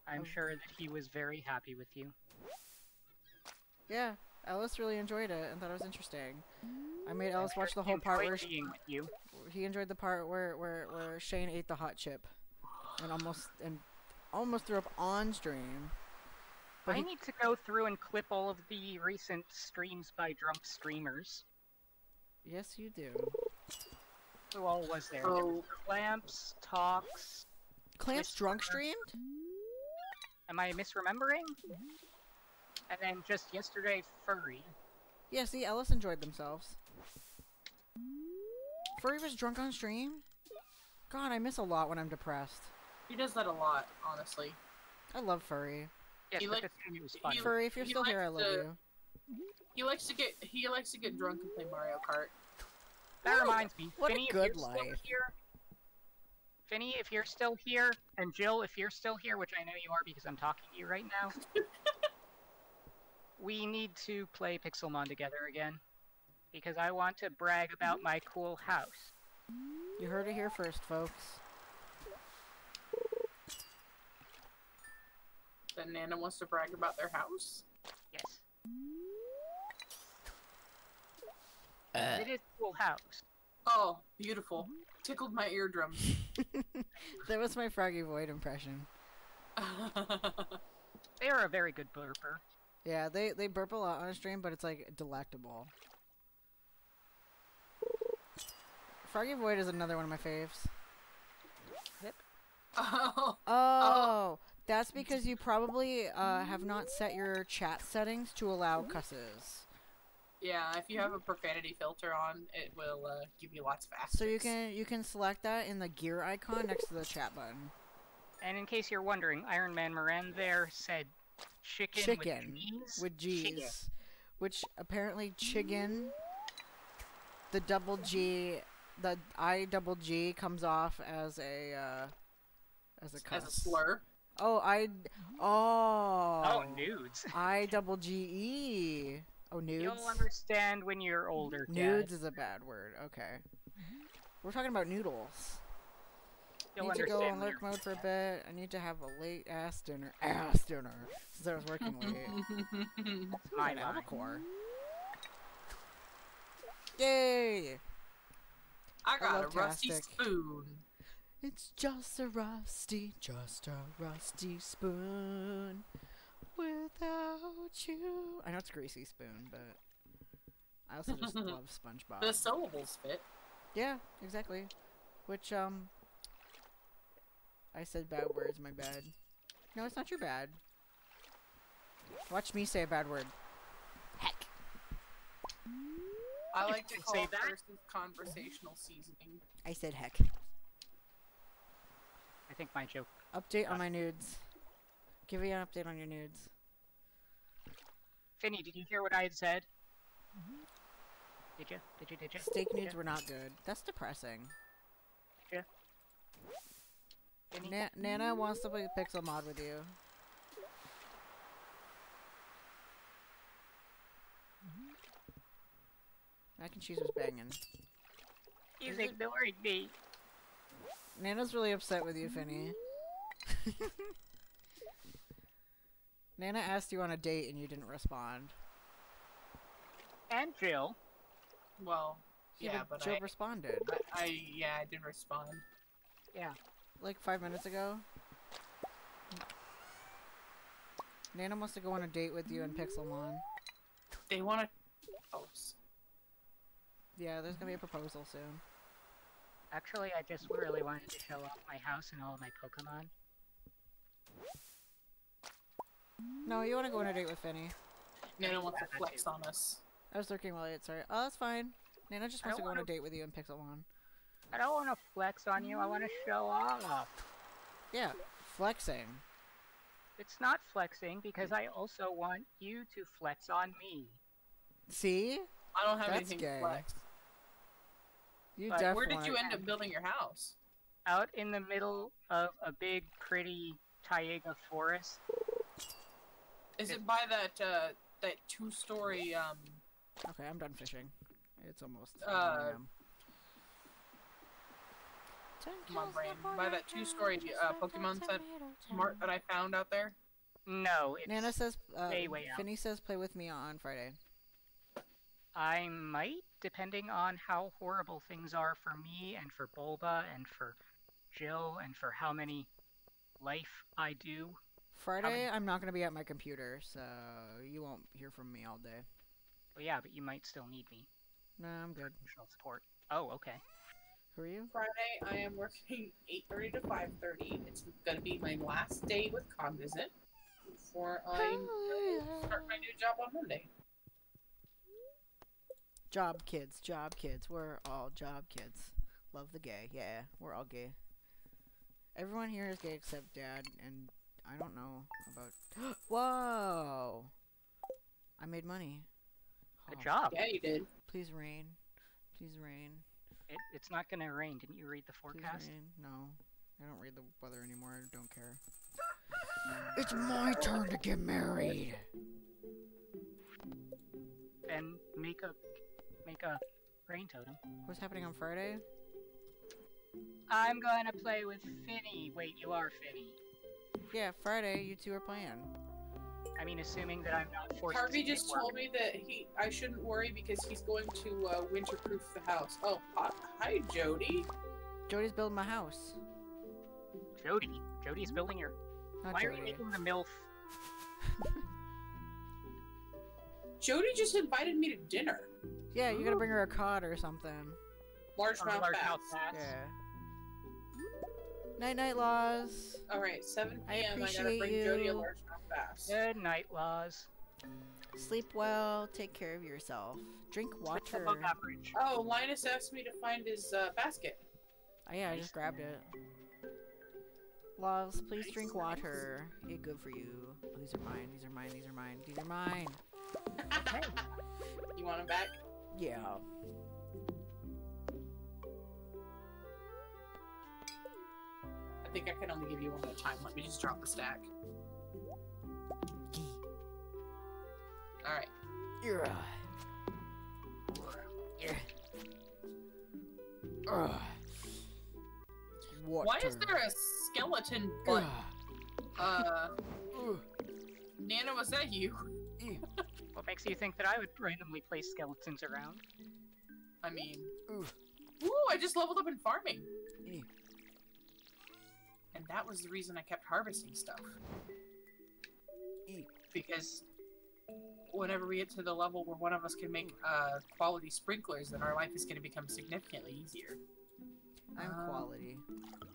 I'm Oh. sure that he was very happy with you. Yeah, Ellis really enjoyed it and thought it was interesting. I made I'm Ellis sure watch the whole part where sh- being with you. he enjoyed the part where, where where Shane ate the hot chip and almost and almost threw up on stream. But I he- need to go through and clip all of the recent streams by drunk streamers. Yes, you do. Who all was there? There Oh. Clamps, Talks. Clamps Whisper. drunk streamed? Am I misremembering? And then just yesterday, Furry. Yeah, see, Ellis enjoyed themselves. Furry was drunk on stream? God, I miss a lot when I'm depressed. He does that a lot, honestly. I love Furry. Yes, He but like- this was fun. he- Furry, if you're he still here, I love to- you. He likes to get he likes to get drunk and play Mario Kart. That What reminds me, what a Finny, good if you're still life. here, Finny, if you're still here, and Jill, if you're still here, which I know you are because I'm talking to you right now, <laughs> we need to play Pixelmon together again. Because I want to brag about my cool house. You heard it here first, folks. Then Nana wants to brag about their house. Yes. Uh. It is a cool house. Oh, beautiful. Tickled my eardrums. <laughs> <laughs> that was my Froggy Void impression. <laughs> They are a very good burper. Yeah, they, they burp a lot on a stream, but it's like delectable. Froggy Void is another one of my faves. oh, Oh, that's because you probably uh, have not set your chat settings to allow cusses. Yeah. If you have a profanity filter on, it will uh, give you lots of So you can you can select that in the gear icon next to the chat button. And in case you're wondering, Iron Man Moran there said chicken, Chicken with G's. with Chicken. Which apparently chicken, the double G, the I double G comes off as a uh, as a cuss. as a slur. Oh, I oh Oh, nudes. I double G E. Oh, nudes. You'll understand when you're older. Dad. Nudes is a bad word. Okay. Mm-hmm. We're talking about noodles. You'll need to go understand on lurk mode for a bit. I need to have a late ass dinner. Ass dinner. Since I was working late. My Ooh, bad. lava core. Yay! I got a rusty spoon. It's just a rusty, just a rusty spoon. Without you. I know it's greasy spoon, but I also just <laughs> love SpongeBob. The syllables fit. Yeah, exactly. Which, um. I said bad words, my bad. No, it's not your bad. Watch me say a bad word. Heck. I like to can call say that. versus conversational seasoning. I said heck. I think my joke. Update on my nudes. Give me an update on your nudes. Finny, did you hear what I had said? Did you? Did you? Did you? Steak Did nudes ya? were not good. That's depressing. Finny? Na- Nana wants to play Pixelmon with you. Mm-hmm. Mac and cheese was banging. He's ignoring me. Nana's really upset with you, Finny. <laughs> Nana asked you on a date and you didn't respond. And Jill. Well, yeah, but Jill I, responded I, I, yeah, I did respond. Yeah. like five minutes ago. Nana wants to go on a date with you and Pixelmon. They want to. Oh, Yeah, there's gonna be a proposal soon. Actually, I just really wanted to show off my house and all of my Pokemon. No, you wanna go on a date with Finny. Nana wants to flex on us. I was lurking while it's sorry. Oh, that's fine. Nana just wants to go on a date with you in Pixelmon. I don't want to flex on you. I want to show off. Yeah, flexing. It's not flexing because I also want you to flex on me. See? I don't have That's anything gay. to flex. You But definitely. Where did you end up building your house? Out in the middle of a big, pretty Taiga forest. Is It- it by that uh that two story um Okay, I'm done fishing. It's almost. Uh, 1 a.m. come on brain by that two story uh Pokemon set smart that I found out there? No, it's. Nana says. Uh, way, way out. Finny says play with me on Friday. I might, depending on how horrible things are for me and for Bulba and for Jill and for how many life I do. Friday, I'm not gonna be at my computer, so you won't hear from me all day. Well, yeah, but you might still need me. No, I'm good. Emotional support. Oh, okay. Who are you? Friday I am working eight thirty to five thirty. It's gonna be my last day with Cognizant before I start my new job on Monday. Job kids, job kids. We're all job kids. Love the gay. Yeah, we're all gay. Everyone here is gay except Dad, and I don't know about. <gasps> Whoa! I made money. Good Oh, job. Yeah, you did. Please rain. Please rain. It, it's not gonna rain. Didn't you read the Please forecast? rain. No, I don't read the weather anymore. I don't care. <laughs> It's my turn to get married. And make a make a rain totem. What's happening on Friday? I'm gonna play with Finny. Wait, you are Finny. Yeah, Friday. You two are playing. I mean, assuming that I'm not forced. Harvey to just work. told me that he I shouldn't worry because he's going to uh, winterproof the house. Oh, hi, hi Jody. Jody's building my house. Jody. Jody's building your. Not Why are you making the milf? <laughs> Jody just invited me to dinner. Yeah, you gotta bring her a cod or something. Largemouth Or large bass. mouth bass? Yeah. Night night laws. All right, 7 I p.m. I, gotta appreciate bring Jody a you. largemouth bass. Good night, Laws. Sleep well. Take care of yourself. Drink water. Oh, Linus asked me to find his uh, basket. Oh yeah, I just grabbed it. Loves, please drink water. It's good for you. Oh, these are mine. These are mine. These are mine. These are mine. <laughs> you want them back? Yeah. Think I can only give you one at a time. Let me just drop the stack. All right. Yeah. Yeah. Ugh. Water. Why is there a skeleton butt? Uh, Ugh. Nana, was that you? <laughs> What makes you think that I would randomly place skeletons around? I mean, Ooh. ooh, I just leveled up in farming. And that was the reason I kept harvesting stuff. Because whenever we get to the level where one of us can make uh, quality sprinklers, then our life is going to become significantly easier. I'm Um, quality.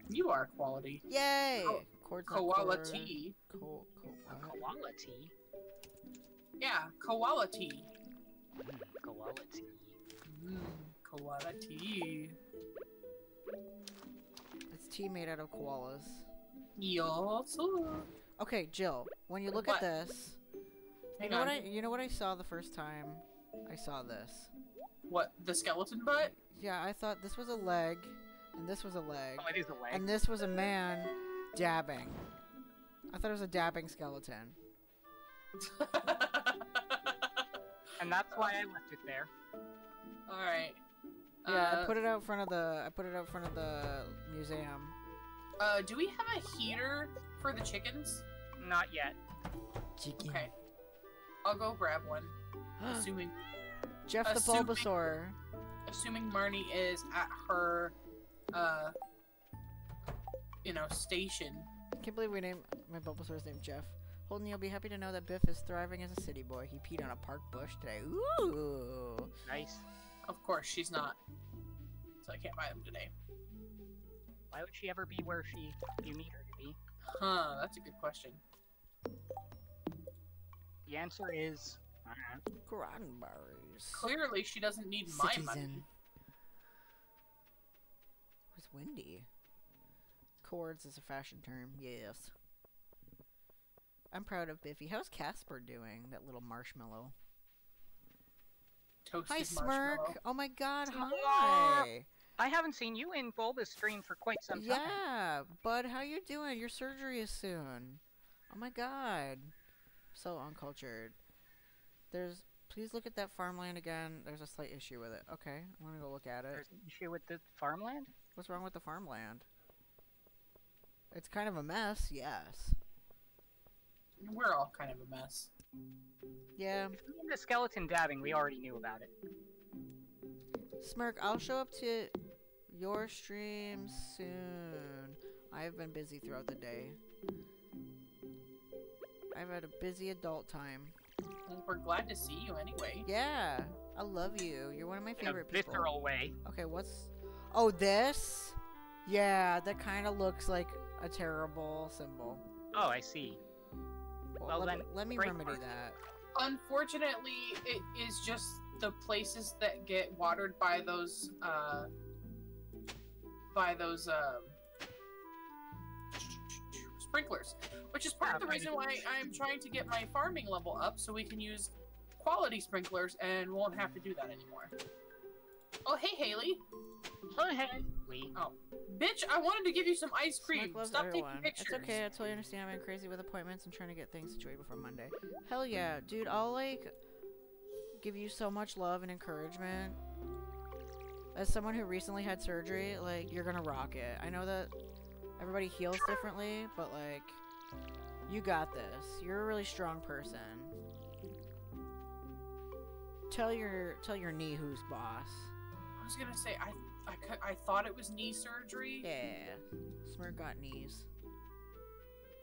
You are quality. Yay! ko- Quartz not Koala quarter. tea. Co- co- A koala tea? Yeah, koala tea. Mm, koala tea. Mmm, koala tea. It's tea made out of koalas. Yes. Okay, Jill. When you look What? at this, you know on. what I you know what I saw the first time I saw this. What, the skeleton butt? Yeah, I thought this was a leg, and this was a leg, Oh, it is a leg. and this was a man dabbing. I thought it was a dabbing skeleton. <laughs> And that's why I left it there. Alright. Yeah, uh, I put it out front of the I put it out front of the museum. Uh, do we have a heater for the chickens? Not yet. Chicken. Okay. I'll go grab one. <gasps> assuming Jeff the assuming- Bulbasaur. assuming Marnie is at her uh you know, station. Can't believe we named my Bulbasaur's name Jeff. Holden, you'll be happy to know that Biff is thriving as a city boy. He peed on a park bush today. Ooh. Nice. Of course, she's not. So I can't buy them today. Why would she ever be where she you need her to be? Huh, that's a good question. The answer is uh, Cranberries. Clearly, she doesn't need my money. Citizen. Where's Wendy? Chords is a fashion term, yes. I'm proud of Biffy. How's Casper doing? That little marshmallow. Toasted Hi, Smirk. Oh my god, Smirk. hi. I haven't seen you in Bulba's stream for quite some time. Yeah, bud, how you doing? Your surgery is soon. Oh my god. So uncultured. There's please look at that farmland again. There's a slight issue with it. Okay, I'm gonna go look at it. There's an issue with the farmland. What's wrong with the farmland? It's kind of a mess, yes. We're all kind of a mess. Yeah. If the skeleton dabbing, we already knew about it. Smirk, I'll show up to your stream soon. I've been busy throughout the day. I've had a busy adult time. Well, we're glad to see you anyway. Yeah, I love you. You're one of my In favorite people. visceral way. Okay, what's... Oh, this? Yeah, that kind of looks like a terrible symbol. Oh, I see. Well, let, then, me, let me remedy part. that. Unfortunately, it is just the places that get watered by those, uh, by those, um, sprinklers. Which is part of the reason why I'm trying to get my farming level up so we can use quality sprinklers and won't have to do that anymore. Oh, hey, Haley. Oh, hey. We. Bitch, I wanted to give you some ice cream. Stop everyone. taking pictures. It's okay, I totally understand. I've been crazy with appointments and trying to get things situated before Monday. Hell yeah, dude, I'll like give you so much love and encouragement. As someone who recently had surgery, like you're gonna rock it. I know that everybody heals differently, but like you got this. You're a really strong person. Tell your tell your knee who's boss. I was gonna say, I, I, I thought it was knee surgery. Yeah. Smirk got knees.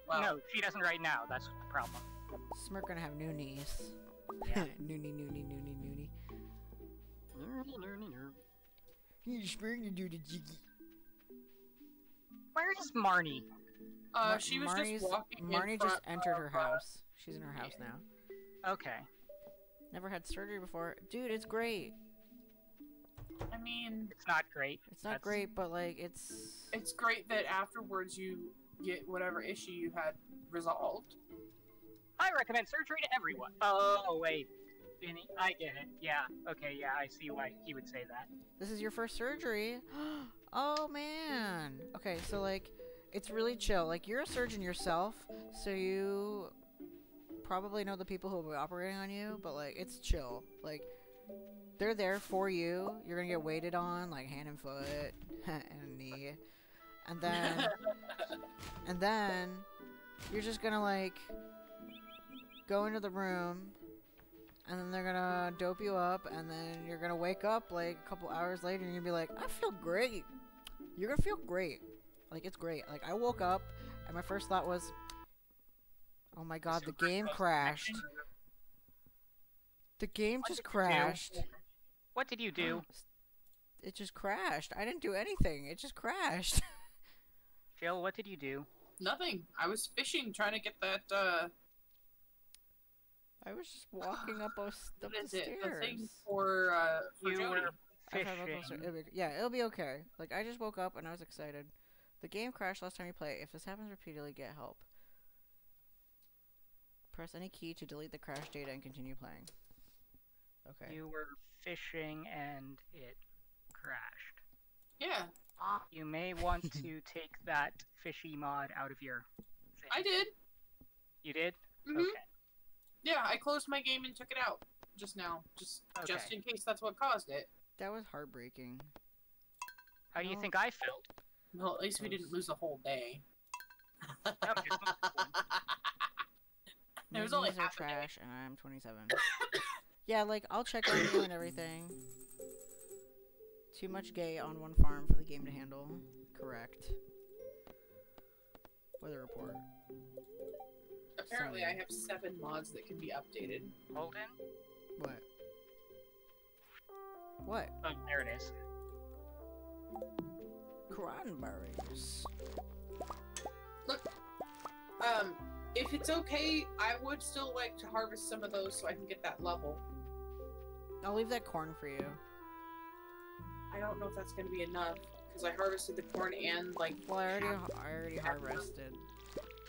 Well, No, she doesn't right now. That's the problem. Smirk gonna have new knees. Yeah. Noonie, noonie, noonie, noonie. He's trying to do the jiggy. Where is Marnie? uh, Mar- she was Marnie's- just walking. in Marnie just front entered her of, house. She's in her house now. Okay. Never had surgery before. Dude, it's great. I mean, It's not great. It's not That's- great, but like it's it's great that afterwards you get whatever issue you had resolved. I recommend surgery to everyone. Oh, wait. Vinny, I get it. Yeah. Okay, yeah, I see why he would say that. this is your first surgery. <gasps> oh man. Okay, so like it's really chill. Like you're a surgeon yourself, so you probably know the people who will be operating on you, but like it's chill. Like they're there for you. You're gonna get waited on, like hand and foot <laughs> and knee, and then <laughs> and then you're just gonna like go into the room and then they're gonna dope you up and then you're gonna wake up like a couple hours later and you're gonna be like i feel great. You're gonna feel great. Like it's great. Like i woke up and my first thought was oh my god the game crashed. The game just crashed What did you do? <gasps> it just crashed i didn't do anything it just crashed <laughs> Jill, what did you do? Nothing. I was fishing, trying to get that. uh i was just walking up, a, s- <sighs> up What the is it? The thing for uh for You Jody. were I've had multiple sur- fishing. yeah, it'll be okay. Like I just woke up and I was excited. The game crashed last time you play. If this happens repeatedly, get help. Press any key to delete the crash data and continue playing. Okay. You were fishing and it crashed. Yeah, You may want <laughs> to take that fishy mod out of your. Thing. I did. You did? hmm Okay. Yeah, I closed my game and took it out just now, just just in case that's what caused it. That was heartbreaking. How do you No. think I felt? Well, at least we didn't lose a whole day. No, just <laughs> one. There was only knees are half a day. trash and I'm 27. <laughs> yeah, like I'll check on you and everything. Too much gay on one farm for the game to handle. Correct. Weather report. Apparently, I have seven mods that can be updated. Holden? What? What? Oh, there it is. Cranberries. Look, um, if it's okay, I would still like to harvest some of those so I can get that level. I'll leave that corn for you. I don't know if that's gonna be enough because I harvested the corn and like. Well, I already, I already you have one? harvested.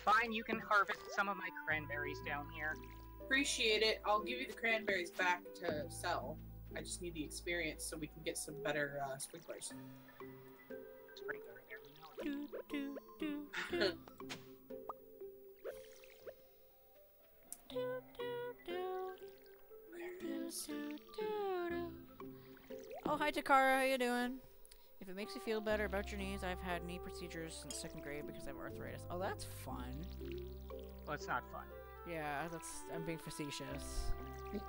Fine, you can harvest some of my cranberries down here. Appreciate it. I'll give you the cranberries back to sell. I just need the experience so we can get some better uh, sprinklers. Sprinkler, <laughs> Oh, hi Takara, how you doing? If it makes you feel better about your knees, I've had knee procedures since second grade because I have arthritis. Oh, that's fun. Well, it's not fun. Yeah, that's I'm being facetious. <laughs>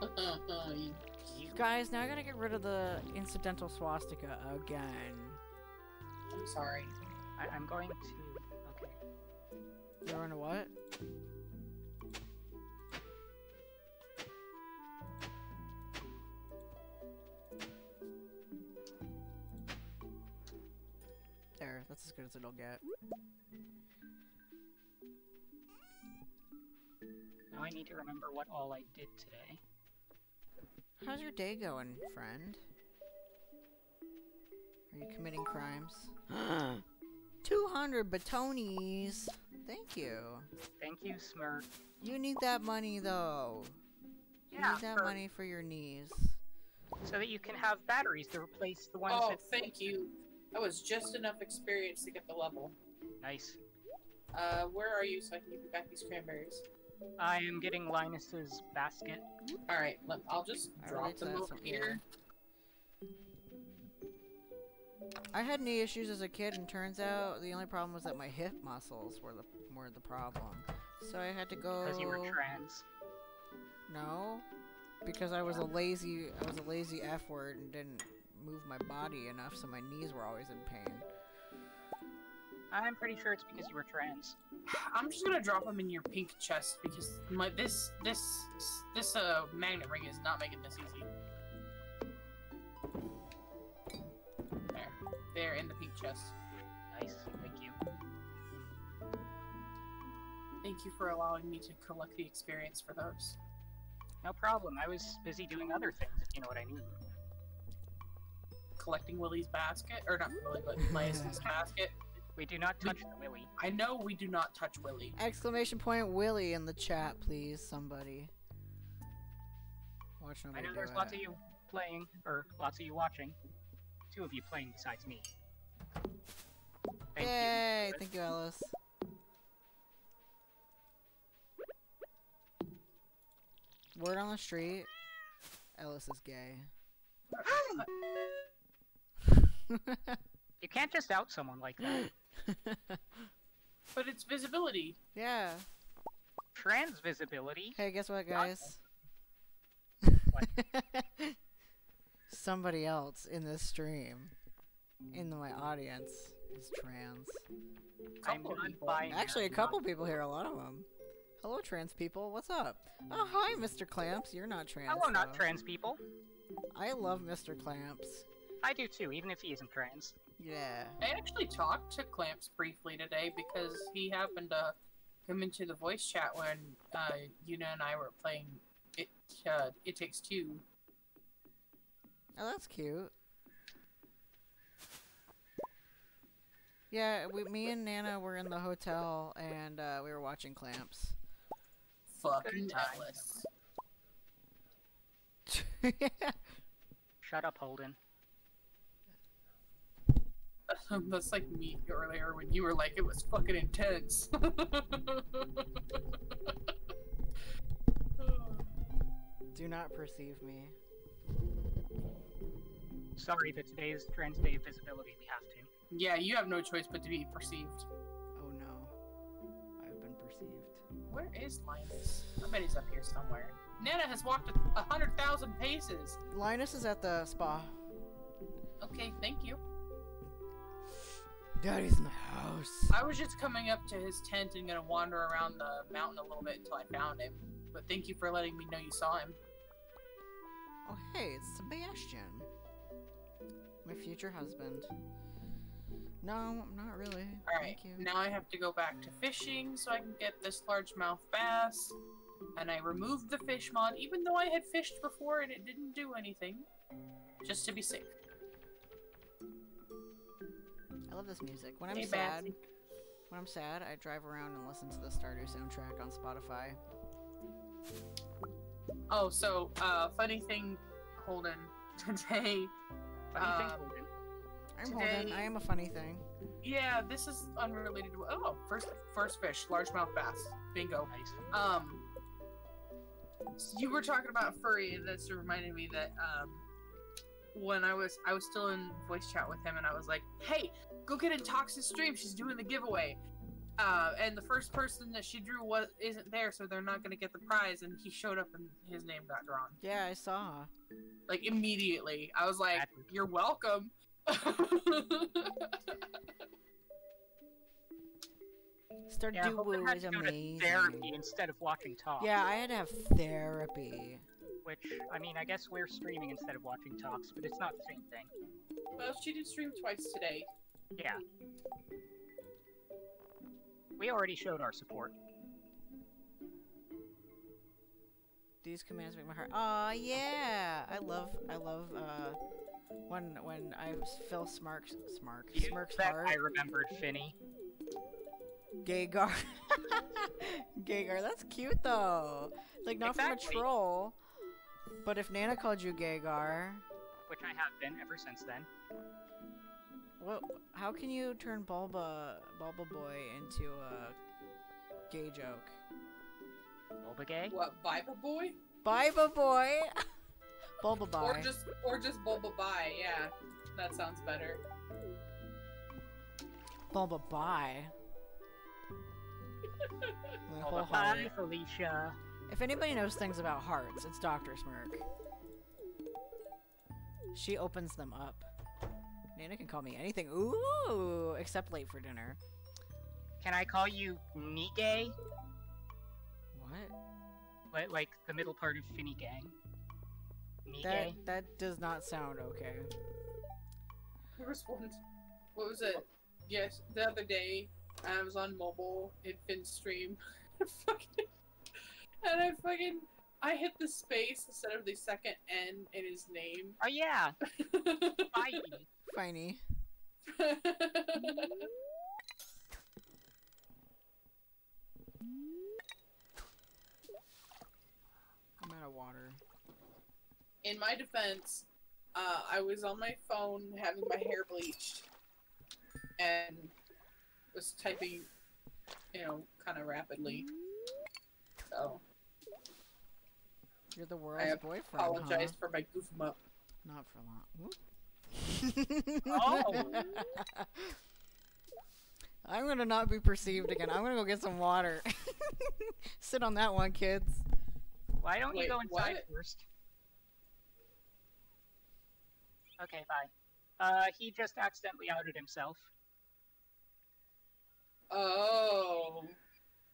You- Guys, now I gotta get rid of the incidental swastika again. I'm sorry. I, I'm going to. Okay. You're on a what? That's as good as it'll get. Now I need to remember what all I did today. How's your day going, friend? Are you committing crimes? <gasps> 200 batonies! Thank you. Thank you, Smurf. You need that money, though. You Yeah, need that for- money for your knees. So that you can have batteries to replace the ones Oh, that. thank you. That was just enough experience to get the level. Nice. Uh, where are you so I can give you back these cranberries? I am getting Linus's basket. Alright, I'll just I drop relate them that over some- here. I had knee issues as a kid, and turns out the only problem was that my hip muscles were the were the problem. So I had to go. Because you were trans. No, because I was a lazy I was a lazy f word and didn't move my body enough, so my knees were always in pain. I'm pretty sure it's because you were trans. I'm just gonna drop them in your pink chest because my this this this uh magnet ring is not making this easy. There, there in the pink chest. Nice. Thank you. Thank you for allowing me to collect the experience for those. No problem. I was busy doing other things, if you know what I mean. Collecting Willie's basket, or not Willie, but mm. Linus's basket. We do not touch the Willy. I know we do not touch Willie. Exclamation point Willie in the chat, please, somebody. Watch I know there's it. lots of you playing, or lots of you watching. Two of you playing besides me. Thank Yay! you. Thank you, Alice. Word on the street: Ellis is gay. <gasps> Uh, <laughs> You can't just out someone like that. <laughs> But it's visibility. yeah. Trans visibility. Hey, guess what, Not- guys? <laughs> Somebody else in this stream, in my audience, is trans. I'm Couple not people. buying Actually, a couple people here, a lot of them. Hello, trans people. What's up? Oh, hi, Mr. Clamps. You're not trans. Hello, not trans people. I love Mr. Clamps. I do too, even if he isn't trans. Yeah. I actually talked to Clamps briefly today because he happened to come into the voice chat when uh, Yuna and I were playing it. Uh, it takes two. Oh, that's cute. Yeah, we, me and Nana were in the hotel and uh, we were watching Clamps. Fucking Good times. Ellis. <laughs> Shut up, Holden. <laughs> That's like me earlier when you were like, it was fucking intense. <laughs> Do not perceive me. Sorry that today is Trans Day of Visibility. We have to. yeah, you have no choice but to be perceived. Oh no. I've been perceived. Where is Linus? I bet he's up here somewhere. Nana has walked a, a hundred thousand paces. Linus is at the spa. Okay, thank you. Daddy's in the house. I was just coming up to his tent and gonna wander around the mountain a little bit until I found him. But thank you for letting me know you saw him. Oh, hey, it's Sebastian. My future husband. No, not really. Alright, now I have to go back to fishing so I can get this largemouth bass. And I removed the fish mod, even though I had fished before and it didn't do anything. Just to be safe. Love this music. When I'm Hey, sad, Batsy. when I'm sad, I drive around and listen to the Stardew soundtrack on Spotify. Oh, so, uh, funny thing, Holden, <laughs> today. Funny thing, Um, Holden. I'm Holden. I am a funny thing. Yeah, this is unrelated to. Oh, first, first fish, largemouth bass. Bingo. Nice. Um, you were talking about furry. and That's reminded me that um, when I was I was still in voice chat with him, and I was like, "Hey, go get in Tox's stream. She's doing the giveaway." Uh, and the first person that she drew was isn't there, so they're not gonna get the prize. And he showed up, and his name got drawn. Yeah, I saw. Like immediately, I was like, Bad. "You're welcome." <laughs> Stardew Yeah, Holden Woo is to to amazing. therapy instead of watching talk. Yeah, I had to have therapy. Which, I mean, I guess we're streaming instead of watching talks, but it's not the same thing. well, she did stream twice today. Yeah. We already showed our support. These commands make my heart. Aw, yeah. I love, I love, uh, when I fill Smark's Smark You- Smirk's that heart. I remembered Finny. Gagar. <laughs> Gagar, that's cute though. Like not from a troll. But if Nana called you Gagar, which I have been ever since then. what? How can you turn Bulba Bulba Boy into a gay joke? Bulba gay? What, Biba Boy? Biba Boy. <laughs> Bulba Or Boy. just or just Bulba Bye, yeah. That sounds better. Bulba Boy. <laughs> My whole Bulba heart. hi, Felicia. If anybody knows things about hearts, it's Dr. Smirk. She opens them up. Nana can call me anything. Ooh, except late for dinner. Can I call you Nige? What? Like, like the middle part of Finny Gang? Nige? That that does not sound okay. There was one. What was it? Yes, the other day I was on mobile in Finn's stream, <laughs> fucking, and I fucking I hit the space instead of the second N in his name. Oh yeah! Bye! Finey. <laughs> I'm out of water. in my defense, uh, I was on my phone having my hair bleached and was typing, you know, kind of rapidly. So You're the world's I boyfriend. apologize Huh? for my goof 'em up. Not for long. Oh. <laughs> I'm gonna not be perceived again. I'm gonna go get some water. <laughs> Sit on that one, kids. Why don't you go inside what? first? Okay, bye. Uh, he just accidentally outed himself. Oh.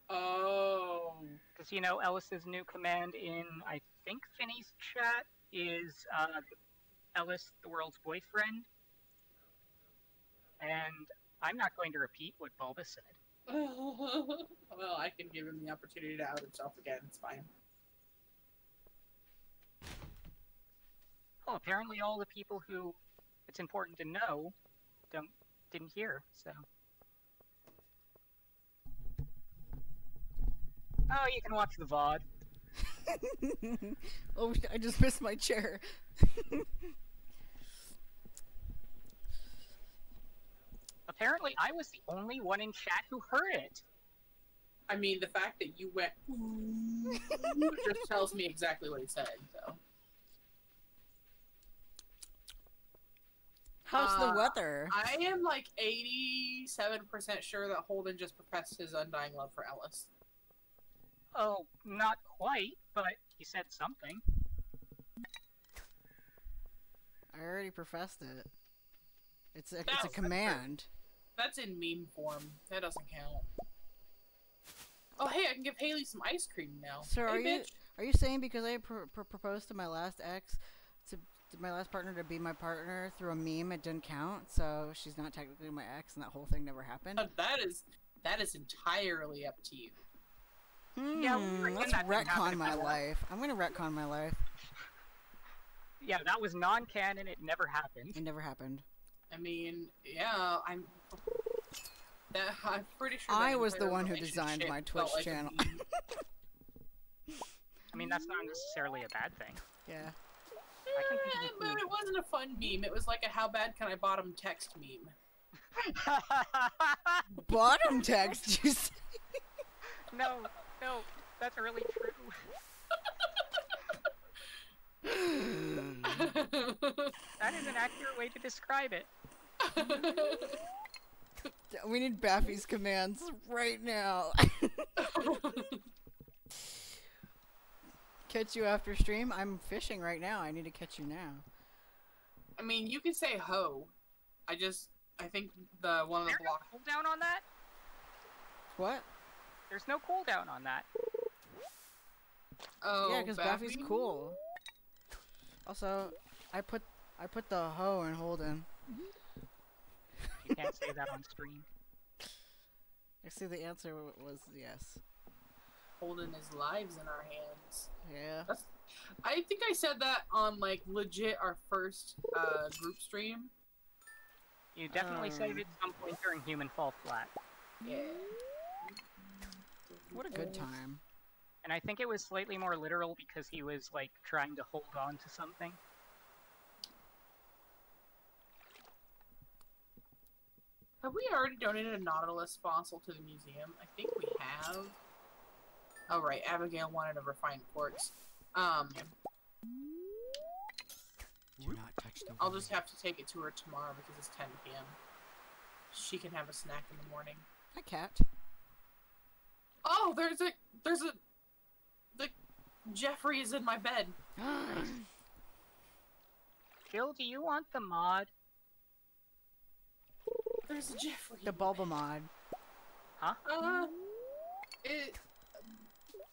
Oh. Because, you know, Ellis's new command in, I think, Finny's chat is uh, Ellis, the world's boyfriend. And I'm not going to repeat what Bulba said. <laughs> well, I can give him the opportunity to out himself again. It's fine. Oh, apparently all the people who it's important to know don't didn't hear, so. Oh, you can watch the VOD. <laughs> oh, I just missed my chair. <laughs> Apparently, I was the only one in chat who heard it. I mean, the fact that you went <laughs> just tells me exactly what he said. So How's Uh, the weather? I am like eighty-seven percent sure that Holden just professed his undying love for Ellis. Oh, not quite, but he said something. I already professed it. It's a, it's a command. That's in meme form. That doesn't count. Oh, hey, I can give Haley some ice cream now. So hey, are you are you saying because I pr- pr- proposed to my last ex to my last partner to be my partner through a meme. It didn't count, so she's not technically my ex, and that whole thing never happened. Uh, that is that is entirely up to you. Yeah, Hmm, pretend let's that retcon my my life. life. I'm gonna retcon my life. Yeah, that was non-canon. It never happened. It never happened. I mean, yeah, I'm. That, I'm pretty sure. I was the one who designed my Twitch like channel. <laughs> I mean, that's not necessarily a bad thing. Yeah. I can think of a but it wasn't a fun meme. It was like a "How bad can I bottom text" meme. <laughs> Bottom text. You say. no, no, that's really true. <laughs> That is an accurate way to describe it. <laughs> we need Baffy's commands right now. <laughs> catch you after stream. I'm fishing right now. I need to catch you now. I mean, you can say "ho." I just, I think the one of the There's no block. cooldown on that? What? There's no cooldown on that. Oh, yeah, because Baffy's cool. Also, I put I put the hoe in Holden. You can't say that on stream. Actually, the answer was yes. Holding his lives in our hands. Yeah. That's, I think I said that on like legit our first uh, group stream. You definitely said Um. it at some point during Human Fall Flat. Yeah. What a good time. And I think it was slightly more literal because he was like trying to hold on to something. Have we already donated a Nautilus fossil to the museum? I think we have. Oh right, Abigail wanted a refined quartz. Um, Do not touch the. I'll just have to take it to her tomorrow because it's 10 p.m. She can have a snack in the morning. Hi, cat. Oh, there's a there's a the Jeffrey is in my bed. <gasps> Phil, do you want the mod? There's a Jeffrey. the Bulba mod. Huh? Uh, it.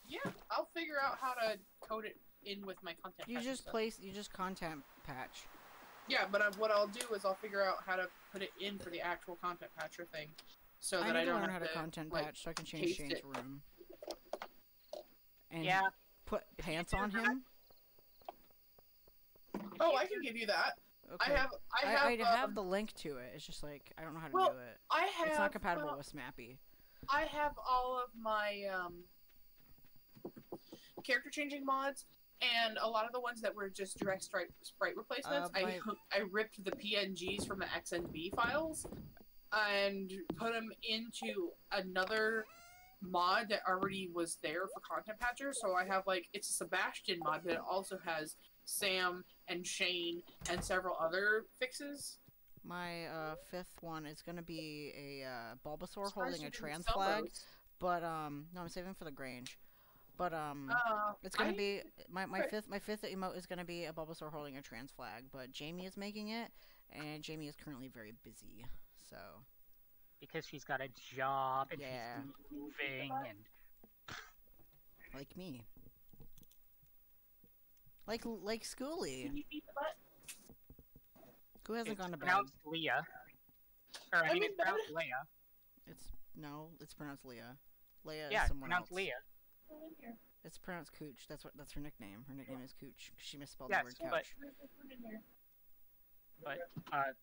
Yeah, I'll figure out how to code it in with my content. You patcher just stuff. place. You just content patch. Yeah, but I, what I'll do is I'll figure out how to put it in for the actual content patcher thing, so I that need I to don't learn have how to content like, patch so I can change Shane's it. room. And Yeah, put pants on him. Oh, I can give you that. Okay. I have. I I, have. I have um, the link to it. It's just like I don't know how to Well, do it. I have. It's not compatible well, with SMAPI. I have all of my um, character changing mods, and a lot of the ones that were just direct sprite, sprite replacements. Uh, I I ripped the PNGs from the XNB files and put them into another mod that already was there for content patcher. So I have like it's a Sebastian mod, but it also has Sam and Shane and several other fixes. My uh, fifth one is gonna be a uh, Bulbasaur holding a trans flag, those. but um, no, I'm saving for the Grange. But um, Uh, it's gonna I- be my, my fifth my fifth emote is gonna be a Bulbasaur holding a trans flag, but Jamie is making it, and Jamie is currently very busy. So because she's got a job and Yeah. she's moving and like me, like like Schooly, Can you beat the butt? who hasn't it's gone to bed. pronounced Leah. Or I I mean, mean, it's pronounced Leia. It's no, it's pronounced Leah. Leah Yeah, is it's someone pronounced else. Leah. It's pronounced Cooch. That's what that's her nickname. Her nickname is Cooch. 'cause She misspelled Yes, the word couch. but- But uh,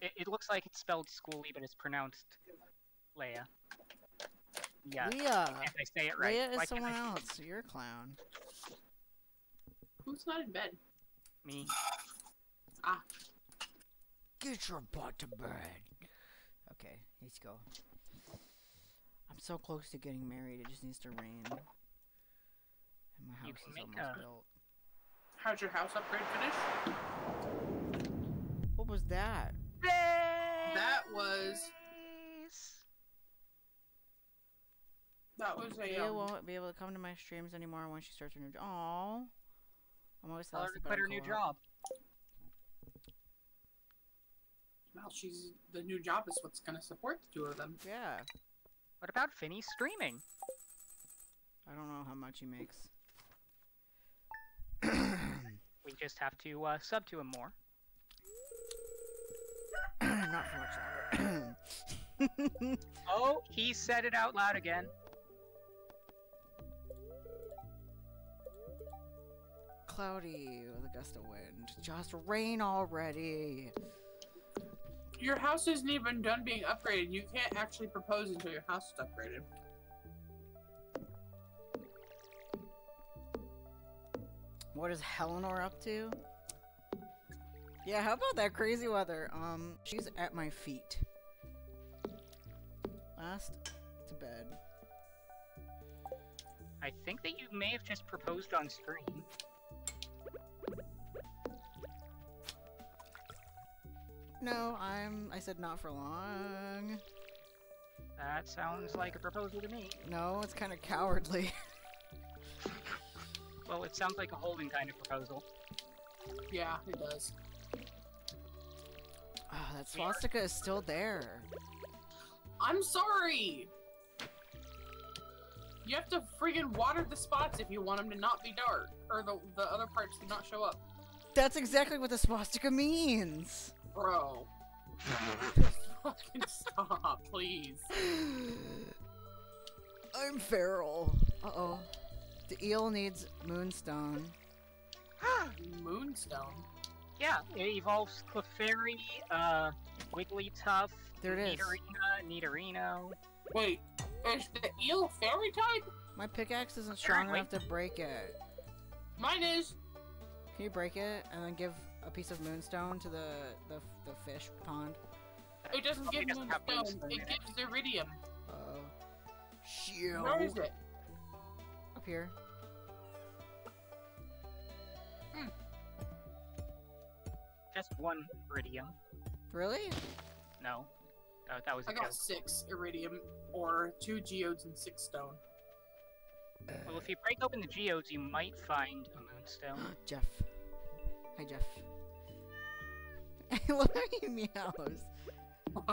it, it looks like it's spelled Schooly, but it's pronounced Leia. Yeah. Leah. Can't I say it right? Leah Why is can't I someone <laughs> else. You're a clown. Who's not in bed? Me. Ah. Get your butt to bed. Okay, let's go. I'm so close to getting married. It just needs to rain. And my house is almost a- built. How's your house upgrade finish? What was that? That was that was a Leah um, won't be able to come to my streams anymore when she starts her new job. Aww. I'm always Tell her to about quit her her new job. well, she's the new job is what's gonna support the two of them. Yeah. What about Finny streaming? I don't know how much he makes. We we just have to uh, sub to him more. <clears throat> Not for much longer. <clears throat> Oh, he said it out loud again. Cloudy with a gust of wind. Just rain already. Your house isn't even done being upgraded. You can't actually propose until your house is upgraded. What is Eleanor up to? Yeah, how about that crazy weather? Um, she's at my feet. Last to bed. I think that you may have just proposed on screen. No, I'm. I said not for long. That sounds like a proposal to me. No, it's kind of cowardly. <laughs> Well, it sounds like a holding kind of proposal. Yeah, it does. Ah, that swastika is still there. I'm sorry! You have to friggin' water the spots if you want them to not be dark. Or the, the other parts to not show up. That's exactly what the swastika means. Bro. Fucking stop, please. <sighs> I'm feral. Uh oh. The eel needs moonstone. Moonstone. Yeah, it evolves Clefairy, uh, Wigglytuff, There it is. Nidorina, Nidorino. Wait, is the eel fairy type? My pickaxe isn't strong Apparently. enough to break it. Mine is. Can you break it and then give a piece of moonstone to the the, the fish pond? It doesn't Probably give doesn't moonstone. moonstone It in it. gives iridium. Uh, Where is it? Up here. Just one Iridium. Really? No. Oh, that was a I joke. got six iridium, or two geodes and six stone. Well, if you break open the geodes, you might find a moonstone. <gasps> Jeff. Hi, Jeff. I love how he meows. <laughs>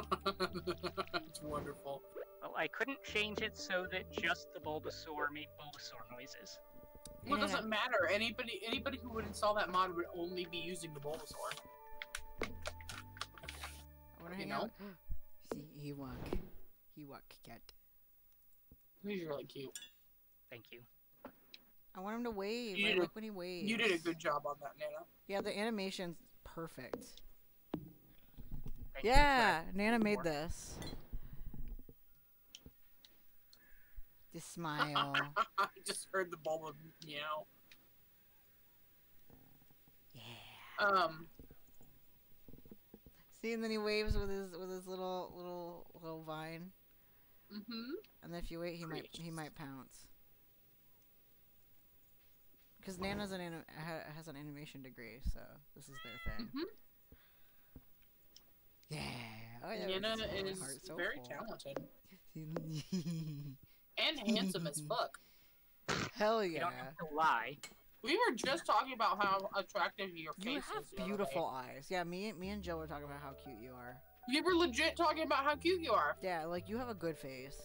it's wonderful. Well, I couldn't change it so that just the Bulbasaur made Bulbasaur noises. Well, it doesn't matter. Anybody, anybody who would install that mod would only be using the Bulbasaur. I wanna You hang know? out. <gasps> See, he walk. He walk, cat. He's really cute. Thank you. I want him to wave. You I did a- like when he waves. You did a good job on that, Nana. Yeah, the animation's perfect. Thank Yeah. Nana made More. this. The smile. <laughs> I just heard the Bulba meow. yeah. Um, See, and then he waves with his with his little little little vine, mm-hmm. and then if you wait, he might he might pounce. Because Nana's an anim- ha- has an animation degree, so this is their thing. Mhm. Yeah. Oh, yeah. Nana my is so very full. talented <laughs> and handsome as <laughs> fuck. Hell You yeah. don't have to lie. We were just talking about how attractive your face You is. have the other beautiful day. eyes. Yeah, me me and Joe were talking about how cute you are. You were legit talking about how cute you are. Yeah, like you have a good face.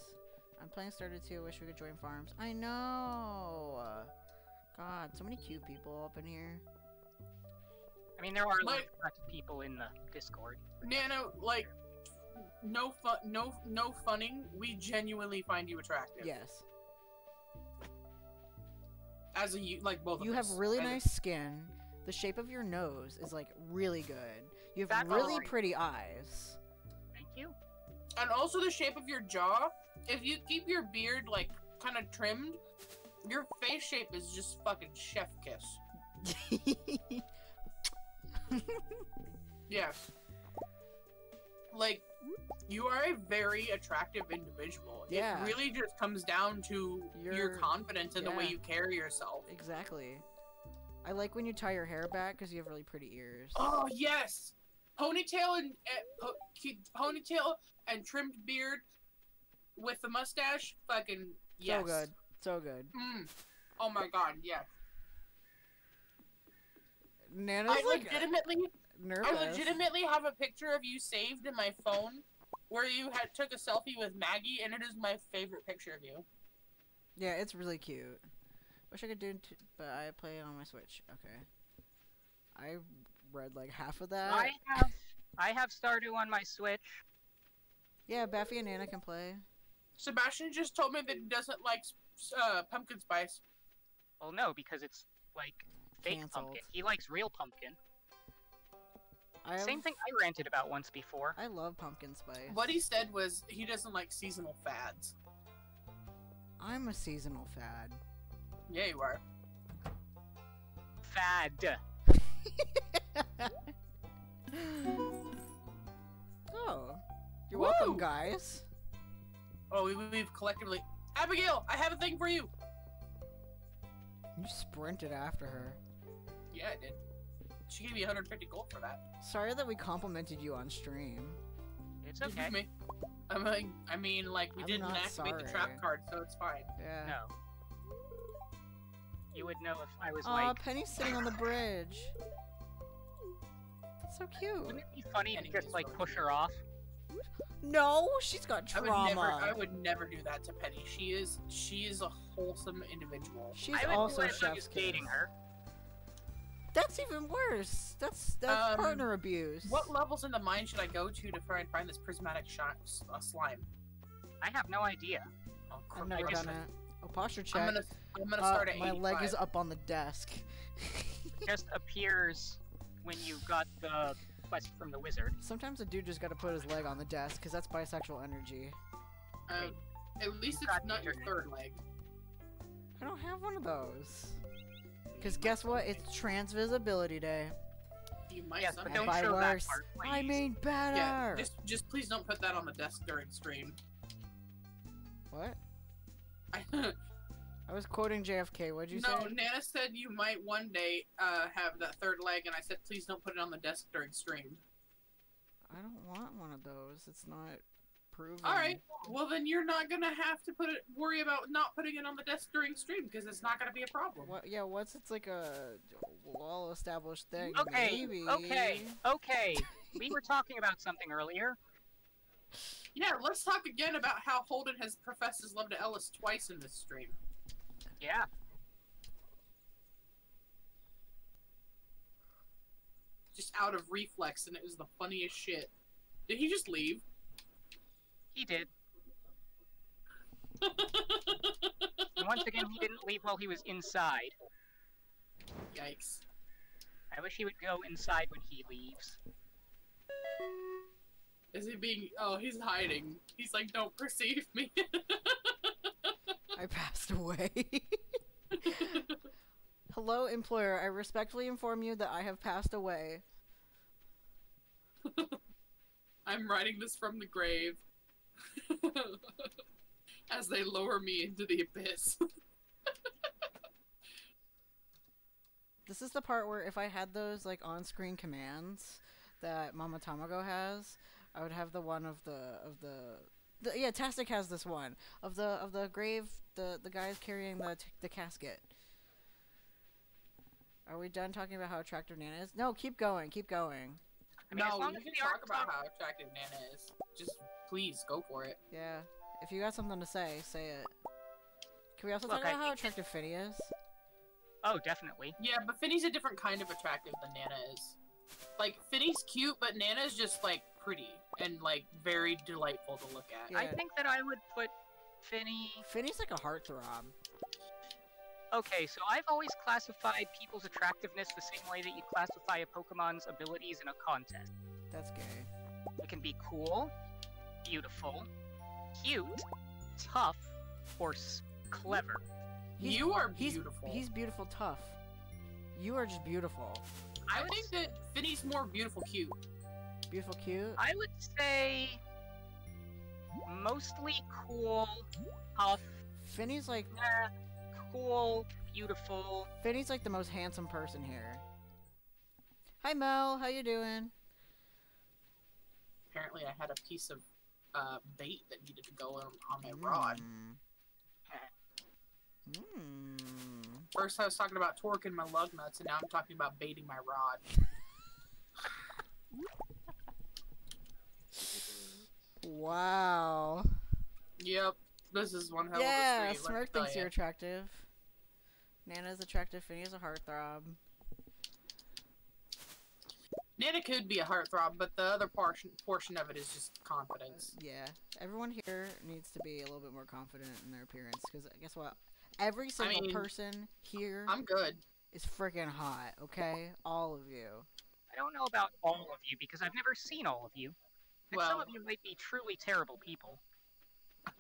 I'm playing Started too. Wish we could join farms. I know. God, so many cute people up in here. I mean, there are like Like- lots of people in the Discord. Nano, like, no fun, no, no funning. We genuinely find you attractive. Yes. As a you, like both. You of have us. really As a- nice skin. The shape of your nose is like really good. You have That's really alright. pretty eyes. Thank you. and also the shape of your jaw. If you keep your beard like kind of trimmed, your face shape is just fucking chef kiss. <laughs> Yes. Like, you are a very attractive individual. Yeah. It really just comes down to your You're- confidence and the way you carry yourself. exactly. I like when you tie your hair back because you have really pretty ears. Oh yes, ponytail and uh, po- ponytail and trimmed beard with the mustache. Fucking yes. So good. So good. Mm. Oh my god, yes. Nana's I like legitimately, nervous. I legitimately have a picture of you saved in my phone, where you had took a selfie with Maggie, and it is my favorite picture of you. Yeah, it's really cute. Wish I could do t- but I play it on my Switch. Okay. I read like half of that. I have I have Stardew on my Switch. Yeah, Baffy and Nana can play. Sebastian just told me that he doesn't like uh, pumpkin spice. Well, no, because it's like fake Cancelled. pumpkin. He likes real pumpkin. I Same have- thing I ranted about once before. I love pumpkin spice. What he said was he doesn't like seasonal fads. I'm a seasonal fad. Yeah, you are. Fad. <laughs> oh, you're welcome, guys. Oh, we, we've collectively. Abigail, I have a thing for you. You sprinted after her. Yeah, I did. She gave me 150 gold for that. Sorry that we complimented you on stream. It's Excuse okay. me. I mean, I mean, like we I'm didn't not activate the trap card, so it's fine. Yeah. No. You would know if I was Aw, like. Penny's sitting on the bridge. That's so cute. Wouldn't it be funny to just like push her off? No, she's got I would trauma. never, I would never do that to Penny. She is, she is a wholesome individual. She's I would also do it chef's dating her. That's even worse. That's that's Um, partner abuse. What levels in the mine should I go to to try and find this prismatic shot uh, slime? I have no idea. Oh, I've crap, never I just- done it. Oh, posture check. I'm gonna, I'm gonna Uh, start at my 85. leg is up on the desk. <laughs> Just appears when you got the quest from the wizard. Sometimes a dude just gotta put his leg on the desk, because that's bisexual energy. Um, at least it's not your third leg. I don't have one of those. Because guess what? It's trans visibility day. You might Yes, but somehow. don't by show worse, that part, please. I mean better. Yeah, just, just please don't put that on the desk during stream. What? I, <laughs> I was quoting JFK. What'd you no, say? No, Nana said you might one day uh, have that third leg, and I said please don't put it on the desk during stream. I don't want one of those. It's not proven. All right, well then you're not gonna have to put it. Worry about not putting it on the desk during stream because it's not gonna be a problem. What? Yeah. Once it's like a well-established thing. Okay, maybe. okay, okay. <laughs> we were talking about something earlier. Yeah, let's talk again about how Holden has professed his love to Ellis twice in this stream. Yeah. Just out of reflex, and it was the funniest shit. Did he just leave? He did. And once again, he didn't leave while he was inside. Yikes. I wish he would go inside when he leaves. Is he being? Oh, he's hiding. He's like, don't perceive me. <laughs> I passed away. <laughs> Hello, employer. I respectfully inform you that I have passed away. <laughs> I'm writing this from the grave. <laughs> As they lower me into the abyss. <laughs> This is the part where if I had those like on-screen commands that Mama Tamago has, I would have the one of the of the, the yeah Tastic has this one of the of the grave the the guys carrying the t- the casket. Are we done talking about how attractive Nana is? No, keep going, keep going. I mean, as no, long you as can we talk about how attractive Nana is. Just please go for it. Yeah, if you got something to say, say it. Can we also Look, talk I about how attractive Finny is? Oh, definitely. Yeah, but Finny's a different kind of attractive than Nana is. Like Finny's cute, but Nana's just like pretty and like very delightful to look at. Yeah. I think that I would put Finny. Finny's like a heartthrob. Okay, so I've always classified people's attractiveness the same way that you classify a Pokemon's abilities in a contest. That's gay. It can be cool, beautiful, cute, tough, or s- clever. He's- you are He's beautiful. he's beautiful, tough. You are just beautiful. I think that Finny's more beautiful cute. Beautiful, cute. I would say mostly cool, tough, Finny's like nah, cool, beautiful. Finny's like the most handsome person here. Hi Mel, how you doing? Apparently, I had a piece of uh, bait that needed to go on, on my rod. Mm. Mm. First, I was talking about torquing my lug nuts, and now I'm talking about baiting my rod. Wow. Yep, this is one hell yeah, of a stream. Smirk let me tell thinks ya. you're attractive. Nana's attractive. Finny's a heartthrob. Nana could be a heartthrob, but the other portion portion of it is just confidence. Uh, yeah, everyone here needs to be a little bit more confident in their appearance because uh, guess what? Every single mean, person here I'm good. is freaking hot. Okay, all of you. I don't know about all of you because I've never seen all of you. And some of you might be truly terrible people.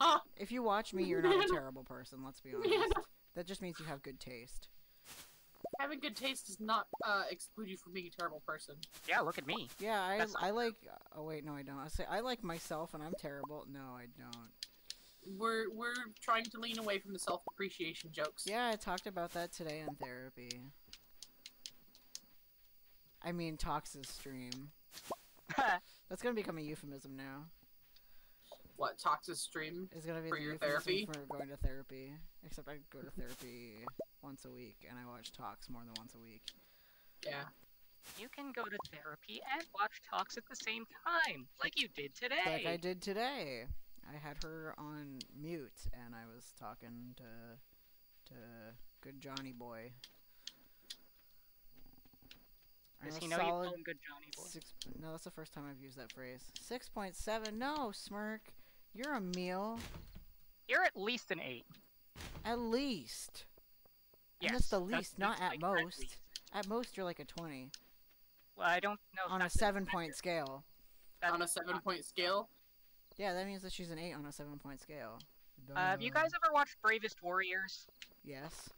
<laughs> If you watch me, you're not a <laughs> terrible person. Let's be honest. <laughs> Nana. That just means you have good taste. Having good taste does not uh, exclude you from being a terrible person. Yeah, look at me. Yeah, I That's- I like. Oh wait, no, I don't. I say I like myself, and I'm terrible. No, I don't. We're we're trying to lean away from the self depreciation jokes. Yeah, I talked about that today in therapy. I mean, Tox's stream. <laughs> That's gonna become a euphemism now. What toxic stream? It's gonna be For the your therapy? for going to therapy. Except I go to therapy <laughs> once a week, and I watch Tox more than once a week. Yeah. you can go to therapy and watch Tox at the same time, like you did today. Like I did today. I had her on mute, and I was talking to to good Johnny boy. Does he know you solid call him good Johnny boy? Six. No, that's the first time I've used that phrase. Six point seven. No, Smirk. You're a meal. You're at least an eight. At least. Yes, And that's the that's- least, not at like most. least. At most, you're like a twenty Well, I don't know. if on a that's an seven-point accurate- scale. that's On a not- seven point scale. Yeah, that means that she's an eight on a seven-point scale. Uh, have you guys ever watched Bravest Warriors? Yes.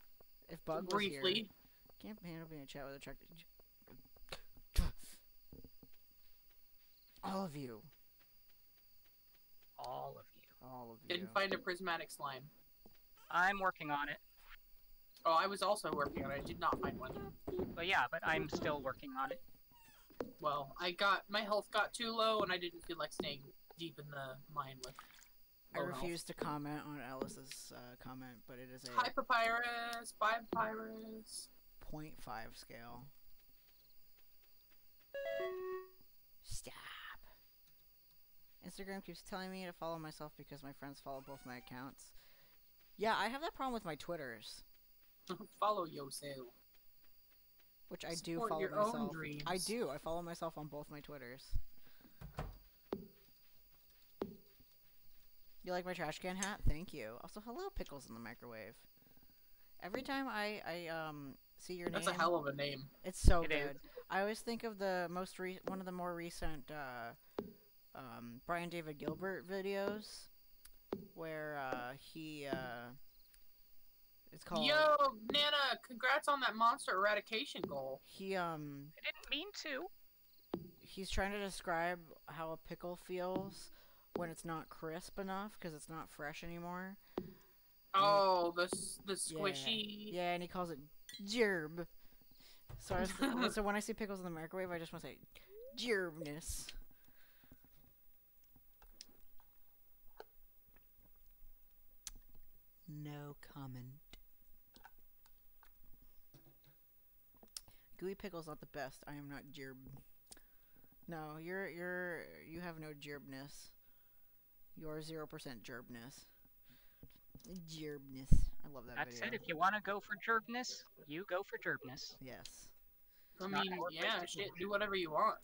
If Bug was Briefly. here, can't handle being a chat with a truck. All of you. All of you. All of you. Didn't find a prismatic slime. I'm working on it. Oh, I was also working on it. I did not find one. But yeah, but I'm still working on it. Well, I got my health got too low, and I didn't feel like staying deep in the mine with. I low health. refuse to comment on Alice's uh, comment, but it is a Hi, papyrus. Bye, papyrus. 0.5 scale. Stop. Instagram keeps telling me to follow myself because my friends follow both my accounts. Yeah, I have that problem with my Twitters, <laughs> Follow yourself. which I do follow your own myself. I do. I follow myself on both my Twitters. You like my trash can hat? Thank you. Also, hello, pickles in the microwave. Every time I I um see your That's name, That's a hell of a name. it's so It good. is. I always think of the most re- one of the more recent uh, um, Brian David Gilbert videos where uh, he uh, it's called Yo, Nana, congrats on that monster eradication goal. he um I didn't mean to. he's trying to describe how a pickle feels when it's not crisp enough because it's not fresh anymore. Oh, the s- the Yeah. squishy. Yeah, and he calls it gerb. So I was, <laughs> so when I see pickles in the microwave, I just want to say gerbness. No comment. Gooey pickle's not the best. I am not gerb. No, you're you're you have no gerbness. You're zero percent gerbness. Gerbness. I love that That video. said, if you want to go for gerbness, you go for gerbness. Yes. I not mean, yeah, shit, do do whatever you want.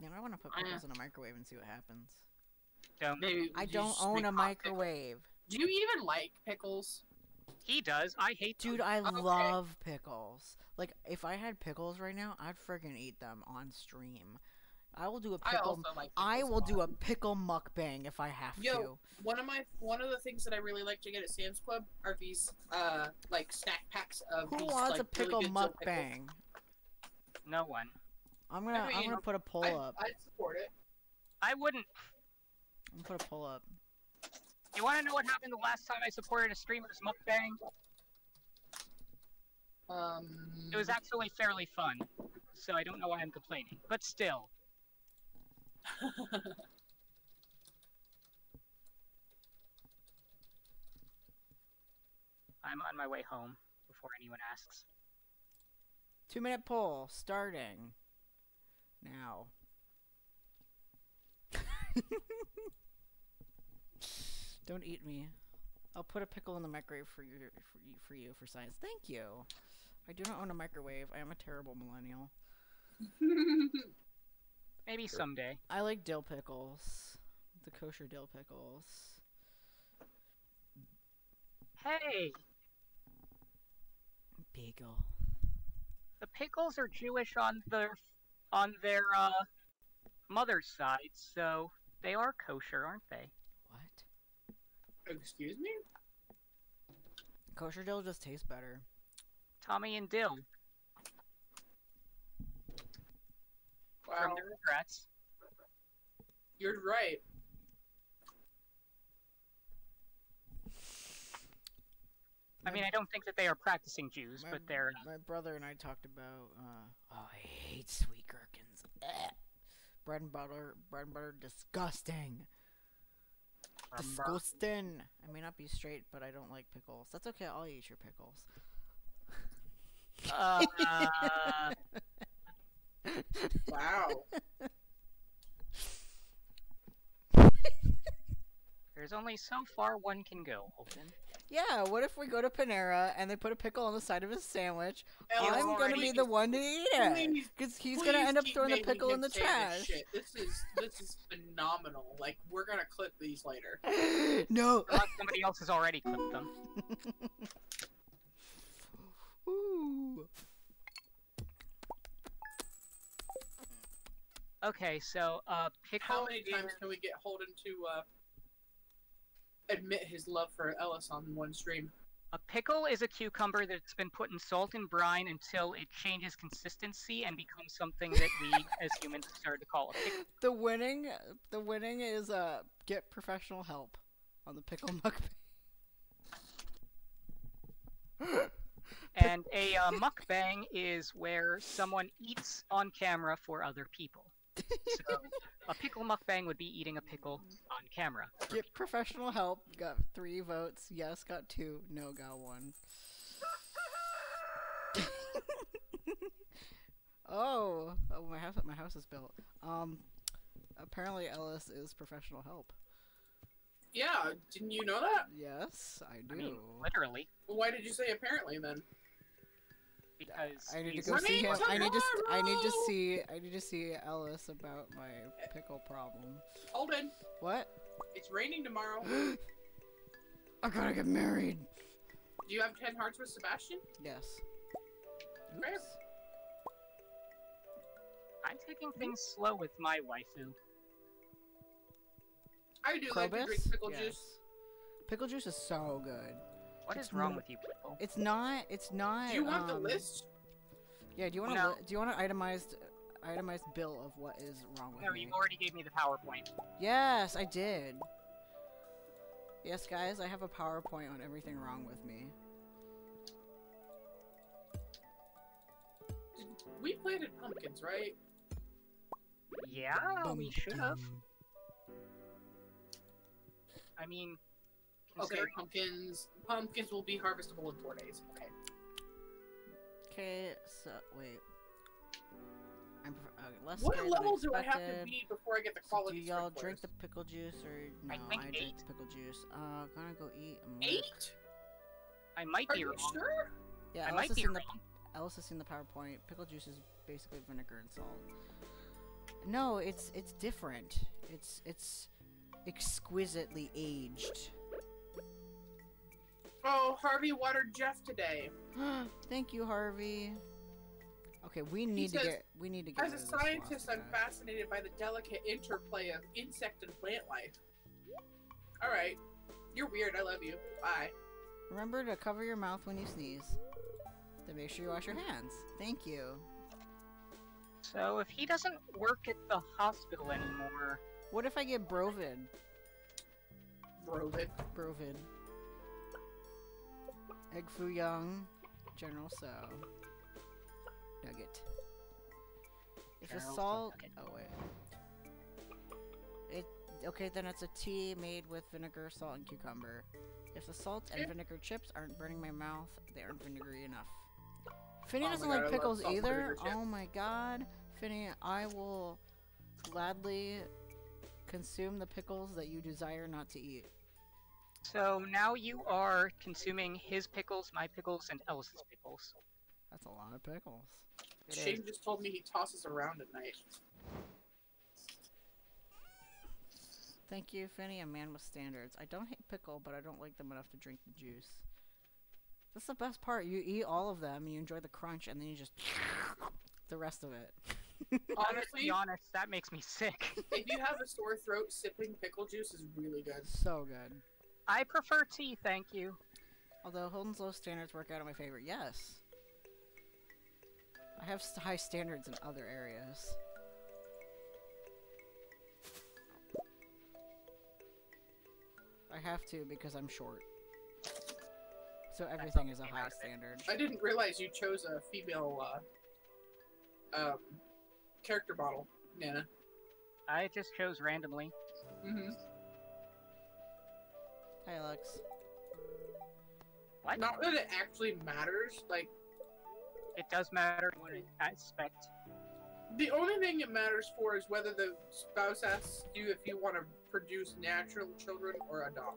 Now I want to put I- pickles in a microwave and see what happens. Don't. Maybe I don't own a microwave. pickles. Microwave. Do you even like pickles? He does. I hate them. Dude, I Okay. love pickles. Like, if I had pickles right now, I'd friggin' eat them on stream. I will do a pickle. also like. I will do a pickle mukbang if I have Yo, to. one of my one of the things that I really like to get at Sam's Club are these uh like snack packs of Who these wants like a pickle really good mukbang? No one. I'm gonna. I I'm mean, gonna put a poll I, up. I'd support it. I wouldn't. I'm gonna put a poll up. You want to know what happened the last time I supported a streamer's mukbang? Um, It was actually fairly fun, so I don't know why I'm complaining. But still, <laughs> I'm on my way home before anyone asks. Two minute poll starting now. <laughs> Don't eat me. I'll put a pickle in the microwave for you for you for, you for science. Thank you. I do not own a microwave. I am a terrible millennial. <laughs> Maybe someday. I like dill pickles. The kosher dill pickles. Hey, Beagle. the pickles are Jewish on their on their uh mother's side, so they are kosher, aren't they? What? Excuse me? Kosher dill just tastes better. Tommy and Dill Wow. from the Rugrats. you're right. I mean, I don't think that they are practicing Jews, My- but they're My brother and I talked about. Uh, oh, I hate sweet gherkins. Ugh. Bread and butter. Bread and butter. Disgusting. Disgusting. I may not be straight, but I don't like pickles. That's okay. I'll eat your pickles. uh, <laughs> Wow. <laughs> there's only so far one can go, Holden. Yeah, what if we go to Panera and they put a pickle on the side of his sandwich? Ellis, I'm gonna be the one to eat it. Because he's gonna end up throwing the pickle in the say this trash. This is this is phenomenal. Like we're gonna clip these later. <laughs> no. Unless somebody else has already clipped them. <laughs> Ooh. Okay, so uh, pickle. How many times can we get Holden to uh, admit his love for Ellis on one stream? A pickle is a cucumber that's been put in salt and brine until it changes consistency and becomes something that we <laughs> as humans started to call a pickle. The winning, the winning is uh get professional help on the pickle mukbang. <laughs> And a uh, mukbang is where someone eats on camera for other people. So a pickle mukbang would be eating a pickle on camera. Get professional help. Got three votes. Yes, got two. No, got one. <laughs> oh, oh, my house, my house is built. Um, apparently Ellis is professional help. Yeah, didn't you know that? Yes, I do. I mean, literally, why did you say apparently then? Because I need to go see him. Running I need to. I need to see. I need to see Ellis about my pickle problem. Holden, What? it's raining tomorrow. <gasps> I gotta get married. Do you have ten hearts with Sebastian? Yes. Fair. Oops. I'm taking things slow with my waifu. I do like to drink pickle Yes. juice. Pickle juice is so good. What It's is wrong with you people? It's not. It's not. Do you want the um, list? Yeah. Do you want No. a Do you want an itemized, itemized bill of what is wrong with No, me? you already gave me the PowerPoint. Yes, I did. Yes, guys, I have a PowerPoint on everything wrong with me. We planted pumpkins, right? Yeah, we should have. I mean, Okay, considering pumpkins. Pumpkins will be harvestable in four days. Okay. Okay, so wait. I'm prof- uh, less What scared level do I have to be before I get the So quality do y'all drink the pickle juice or no? I think drink eight. the pickle juice. Uh, gonna go eat. A Merc. Eight? I might Are be you wrong. sure? Yeah, I Ellis might be seen the wrong. Ellis has seen the PowerPoint. Pickle juice is basically vinegar and salt. No, it's it's different. It's it's exquisitely aged. Oh, Harvey watered Jeff today. <gasps> Thank you, Harvey. Okay, we need to get we need to get As a rid of this scientist, I'm swastika. fascinated by the delicate interplay of insect and plant life. Alright. You're weird. I love you. Bye. Remember to cover your mouth when you sneeze. Then make sure you wash your hands. Thank you. So if he doesn't work at the hospital anymore, What if I get Brovid? Brovid. Brovid. Egg Foo Young, General Tso. Nugget. If the General. Nugget. Oh wait. It okay then it's a tea made with vinegar, salt, and cucumber. If the salt and eh. vinegar chips aren't burning my mouth, they aren't vinegary enough. Finny Oh doesn't God, like pickles either. Oh my god, Finny, I will gladly consume the pickles that you desire not to eat. So now you are consuming his pickles, my pickles, and Ellis's pickles. That's a lot of pickles. It Shane is. just told me he tosses around at night. Thank you, Finny, a man with standards. I don't hate pickle, but I don't like them enough to drink the juice. That's the best part. You eat all of them, you enjoy the crunch, and then you just <laughs> the rest of it. <laughs> Honestly, be honest, that makes me sick. if you have a sore throat, sipping pickle juice is really good. So good. I prefer tea, thank you. Although Holden's low standards work out in my favor. Yes. I have high standards in other areas. I have to because I'm short. So everything is a high out of it. standard. I didn't realize you chose a female uh, um, character model, Nana. I just chose randomly. Mm-hmm. Hi, Alex. What? Not that it actually matters. Like It does matter what aspect. the only thing it matters for is whether the spouse asks you if you want to produce natural children or adopt.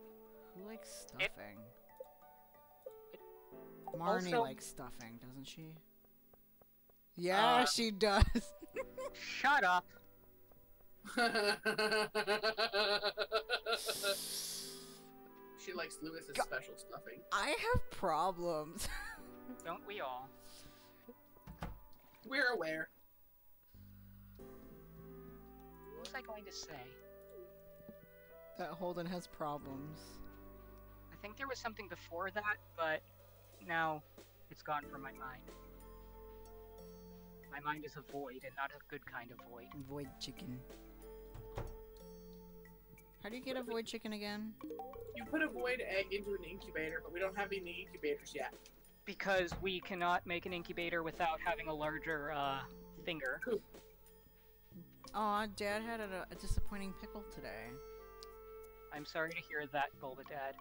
Who likes It- stuffing? Marnie Also- likes stuffing, doesn't she? Yeah, Uh, she does. <laughs> Shut up. <laughs> <laughs> she likes Lewis's Go- special stuffing. I have problems. <laughs> Don't we all? We're aware. What was I going to say? that Holden has problems. I think there was something before that, but now it's gone from my mind. My mind is a void, and not a good kind of void. Void chicken. How do you get a void chicken again? You put a void egg into an incubator, but we don't have any incubators yet. Because we cannot make an incubator without having a larger uh, finger. Aw, Dad had a, a disappointing pickle today. I'm sorry to hear that, Bulba Dad.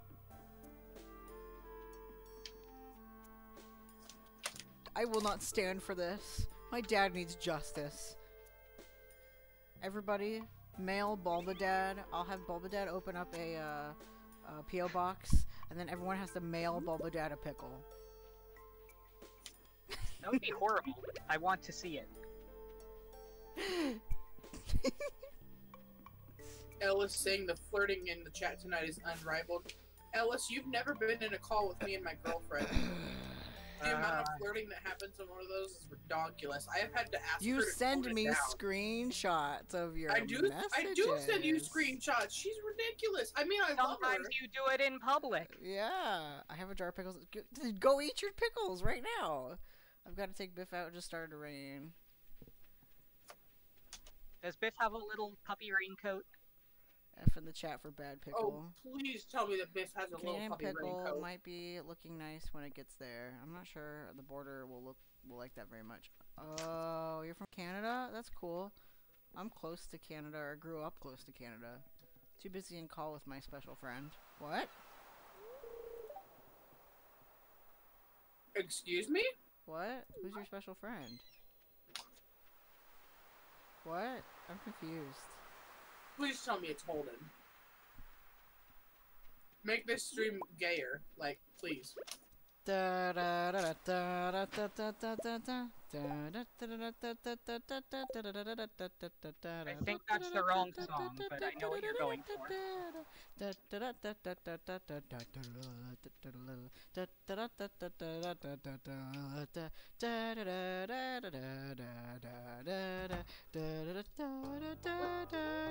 I will not stand for this. My dad needs justice. Everybody, mail Bulbadad. I'll have Bulbadad open up a, uh, a P.O. box, and then everyone has to mail Bulbadad a pickle. That would be horrible. I want to see it. <laughs> Ellis saying the flirting in the chat tonight is unrivaled. Ellis, you've never been in a call with me and my girlfriend. <laughs> The amount of Uh, flirting that happens in one of those is ridiculous. I have had to ask you her to send tone it me down. screenshots of your I do. I do send you screenshots. She's ridiculous. I mean, I love her. Sometimes you do it in public. Yeah, I have a jar of pickles. Go, go eat your pickles right now. I've got to take Biff out. It just started to rain. Does Biff have a little puppy raincoat? Uh, F in the chat for bad oh, pickle. Oh, please tell me that Biff has a little Canadian puppy pickle might be looking nice when it gets there. I'm not sure the border will look will like that very much. Oh, you're from Canada? That's cool. I'm close to Canada or grew up close to Canada. Too busy in call with my special friend. What? Excuse me? What? Who's your special friend? What? I'm confused. Please tell me it's Holden. Make this stream gayer, like, please. I think that's the wrong song, but I know what you're going for.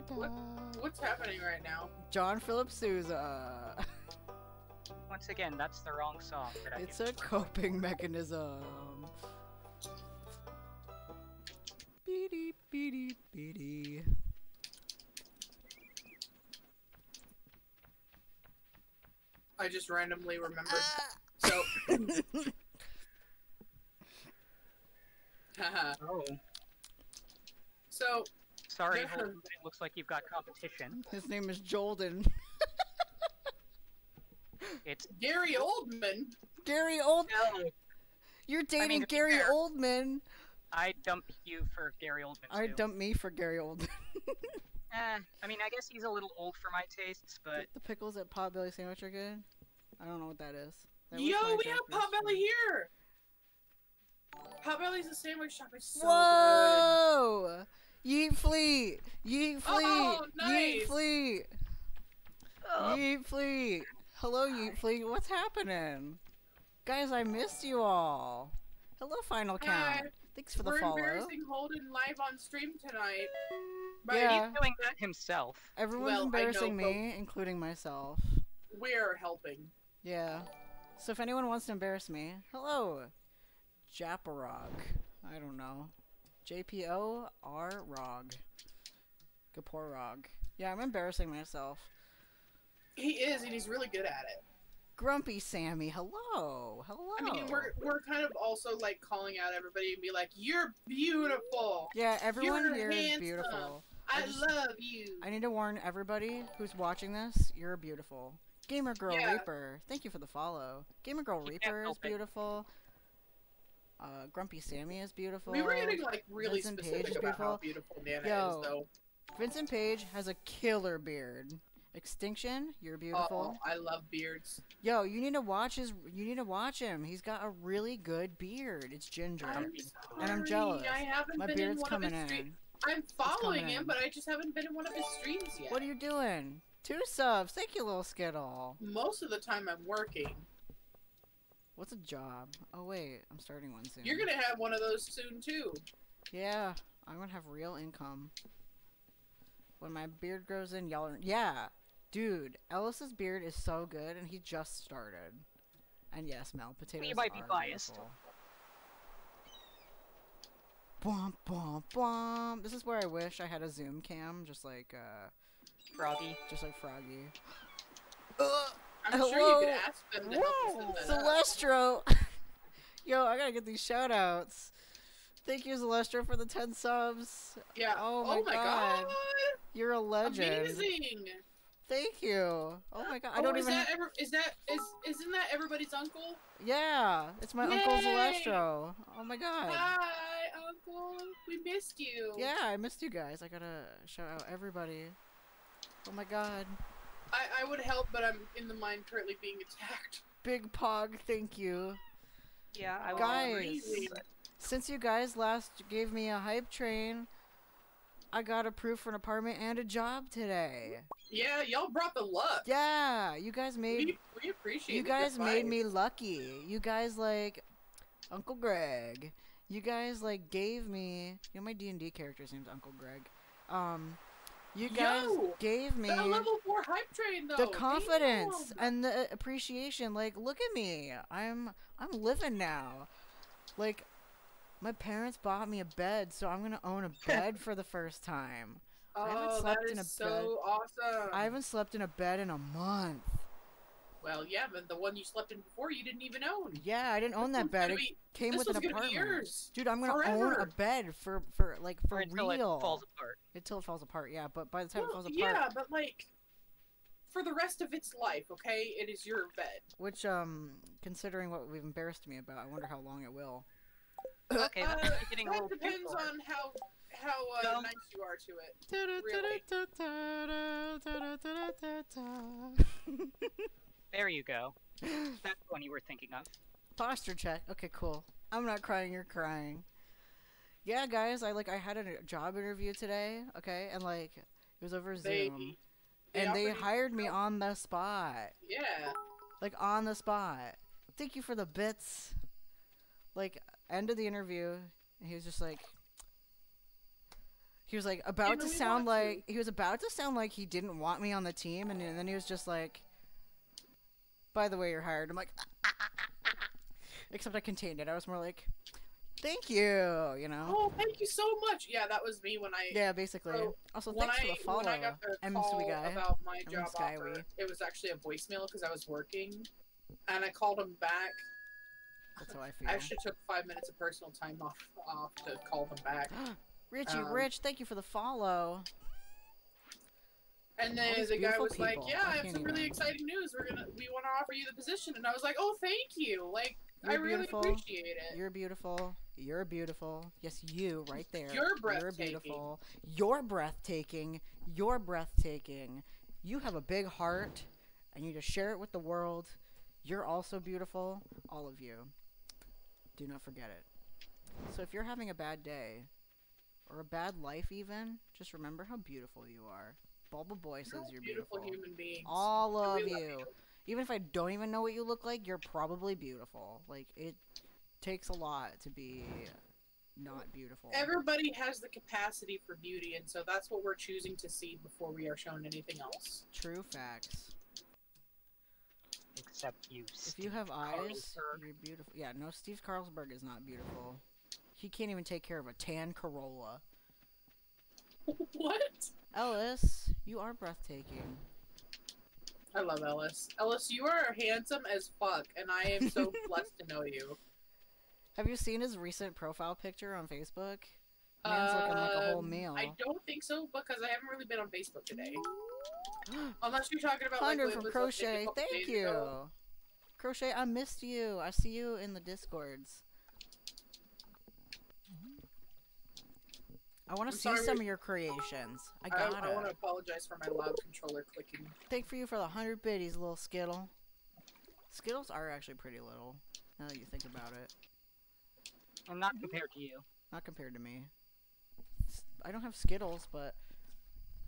What, what's happening right now? John Philip Sousa. <laughs> Once again, that's the wrong song. But I It's a coping mechanism. Beady, beady, beady. I just randomly remembered. Ah. So. <laughs> <laughs> Oh, so, sorry, Holden, it looks like you've got competition. His name is Jolden. It's Gary Oldman. Gary Oldman. no. You're dating to be Gary fair- Oldman. I dump you for Gary Oldman I too. dumped me for Gary Oldman. <laughs> Eh, I mean, I guess he's a little old for my tastes, but the pickles at Potbelly Sandwich are good. I don't know what that is. That Yo, we have Japanese Potbelly food. here. Potbelly's a sandwich shop. It's so good. Whoa! Yeet fleet! Yeet fleet! Oh, Yeet nice. fleet! Oh, Yeet fleet! Hello, Yeet fleet. What's happening? Guys, I missed you all. Hello, Final Count. Hi. Thanks for the We're follow. embarrassing Holden live on stream tonight. But Yeah. he's doing that himself. Everyone's Well, I know, embarrassing me, including myself. we're helping. Yeah. So if anyone wants to embarrass me, hello, Japarog. I don't know. JPO R Rog. Gaporog. Yeah, I'm embarrassing myself. He is, and he's really good at it. Grumpy Sammy, hello. Hello. I mean, we're we're kind of also like calling out everybody and be like, "You're beautiful. Yeah, everyone You're here is handsome. beautiful. I, I just- love you." I need to warn everybody who's watching this, you're beautiful. Gamer Girl Yeah. Reaper, thank you for the follow. Gamer Girl You Reaper is beautiful. Uh, Grumpy Sammy is beautiful. we were getting like really Vincent Page specific is about how beautiful. beautiful Nana Yo. is, though. Vincent Page has a killer beard. Extinction, you're beautiful. Oh, I love beards. Yo, you need to watch his. You need to watch him. He's got a really good beard. It's ginger. I'm And I'm jealous. I haven't My been beard's in one coming of his in. I'm following him, in. but I just haven't been in one of his streams yet. What are you doing? Two subs. Thank you, little skittle. Most of the time, I'm working. What's a job? Oh wait, I'm starting one soon. You're gonna have one of those soon too. Yeah, I'm gonna have real income. When my beard grows in, y'all are. Yeah, dude, Ellis's beard is so good, and he just started. And yes, Mel, potatoes You might be biased. beautiful. Bwomp, bwomp, bwomp. This is where I wish I had a zoom cam, just like, uh, Froggy. just like Froggy. Ugh, I'm sure you Hello? could ask them to help Whoa. set that up. Celestro! <laughs> Yo, I gotta get these shout outs. Thank you, Celestro, for the 10 subs. Yeah. Oh my god. God. You're a legend. Amazing. Thank you. Oh my god. I oh, don't is even. that ever? Is that is isn't that everybody's uncle? Yeah, it's my uncle Yay! Celestro. Oh my god. Hi, uncle. We missed you. Yeah, I missed you guys. I gotta shout out everybody. Oh my god. I, I would help, but I'm in the mine currently being attacked. Big Pog, thank you. Yeah, I will. Guys. Since you guys last gave me a hype train, I got approved for an apartment and a job today. Yeah, y'all brought the luck. Yeah, you guys made We, we appreciate you guys made me lucky. You guys like Uncle Greg. You guys like gave me. You know my D and D character's name's Uncle Greg. Um, you guys Yo, gave me That level four hype train though. the confidence Damn. and the appreciation. Like, look at me. I'm I'm living now. Like, my parents bought me a bed, so I'm gonna own a bed for the first time. I haven't Oh, slept that in is a so bed. awesome. I haven't slept in a bed in a month. Well, yeah, but the one you slept in before, you didn't even own. Yeah, I didn't own that bed. one's It gonna be- came this with an one's gonna be apartment. yours. Dude, I'm gonna own a bed for for like for Or until real it falls apart. until it falls apart. Yeah, but by the time it falls apart, yeah, but like, for the rest of its life, okay, it is your bed. which um, considering what we've embarrassed me about, I wonder how long it will. Okay, Uh, getting that depends on how how uh, Um, nice you are to it. There you go. That's the one you were thinking of. Posture check. Okay, cool. I'm not crying. You're crying. Yeah, guys. I like. I had a job interview today. Okay, and like it was over They, Zoom, they and they hired me on the spot. Yeah. Like on the spot. Thank you for the bits. Like end of the interview, and he was just like. He was like about to sound like he was about to sound like he didn't want me on the team, and, then he was just like, "By the way, you're hired." I'm like, ah, ah, ah, except I contained it. I was more like, "Thank you," you know. Oh, thank you so much. Yeah, that was me when I. Yeah, basically. So, also, thanks I, for the follow. when I got the call Guy. about my job offer, it was actually a voicemail because I was working, and I called him back. That's how I feel. I actually took five minutes of personal time off off to call them back. <gasps> Richie, um, Rich, thank you for the follow. And then the guy was like, "Yeah, I I have some really even- exciting news. We're gonna we want to offer you the position." And I was like, "Oh, thank you. Like, I You're really beautiful. appreciate it." You're beautiful. You're beautiful. Yes, you right there. You're You're breathtaking. beautiful. You're breathtaking. You're breathtaking. You have a big heart, and you just share it with the world. You're also beautiful. All of you. Do not forget it. So if you're having a bad day, or a bad life even, just remember how beautiful you are. Bulba Boy says you're beautiful. human beings. All of love you. Even if I don't even know what you look like, you're probably beautiful. Like it takes a lot to be not beautiful. Everybody has the capacity for beauty, and so that's what we're choosing to see before we are shown anything else. True facts. Except you. If you have eyes, Carlsberg. you're beautiful. Yeah, no, Steve Carlsberg is not beautiful. He can't even take care of a tan Corolla. <laughs> what? Ellis, you are breathtaking. I love Ellis. Ellis, you are handsome as fuck, and I am so <laughs> blessed to know you. Have you seen his recent profile picture on Facebook? Man's looking like a whole Um, meal. I don't think so because I haven't really been on Facebook today. Unless you're talking about like, Hundred from was updated a Crochet, thank you. ago. Crochet, I missed you. I see you in the discords. I want to see sorry. some of your creations. I I, gotta. I want to apologize for my loud controller clicking. Thank for you for the hundred biddies, little Skittle. Skittles are actually pretty little, now that you think about it. I'm not compared to you. Not compared to me. I don't have Skittles, but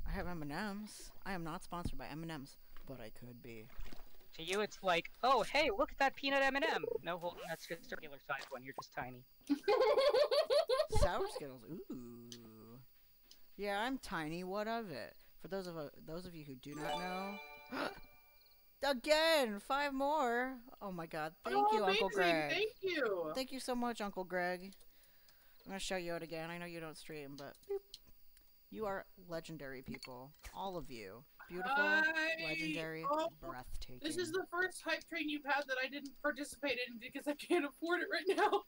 I have M&Ms. I am not sponsored by M&Ms, but I could be. To you, it's like, oh, hey, look at that peanut M&M. No, Holden, that's just a regular size one. You're just tiny. <laughs> Sour Skittles. Ooh. Yeah, I'm tiny. What of it? For those of uh, those of you who do not know, <gasps> again, five more. Oh my God! Thank oh, you, Uncle Greg. Thank you. Thank you so much, Uncle Greg. I'm gonna shout you out again. I know you don't stream, but boop. You are legendary people. All of you. Beautiful, I- legendary, oh, breathtaking. This is the first hype train you've had that I didn't participate in because I can't afford it right now.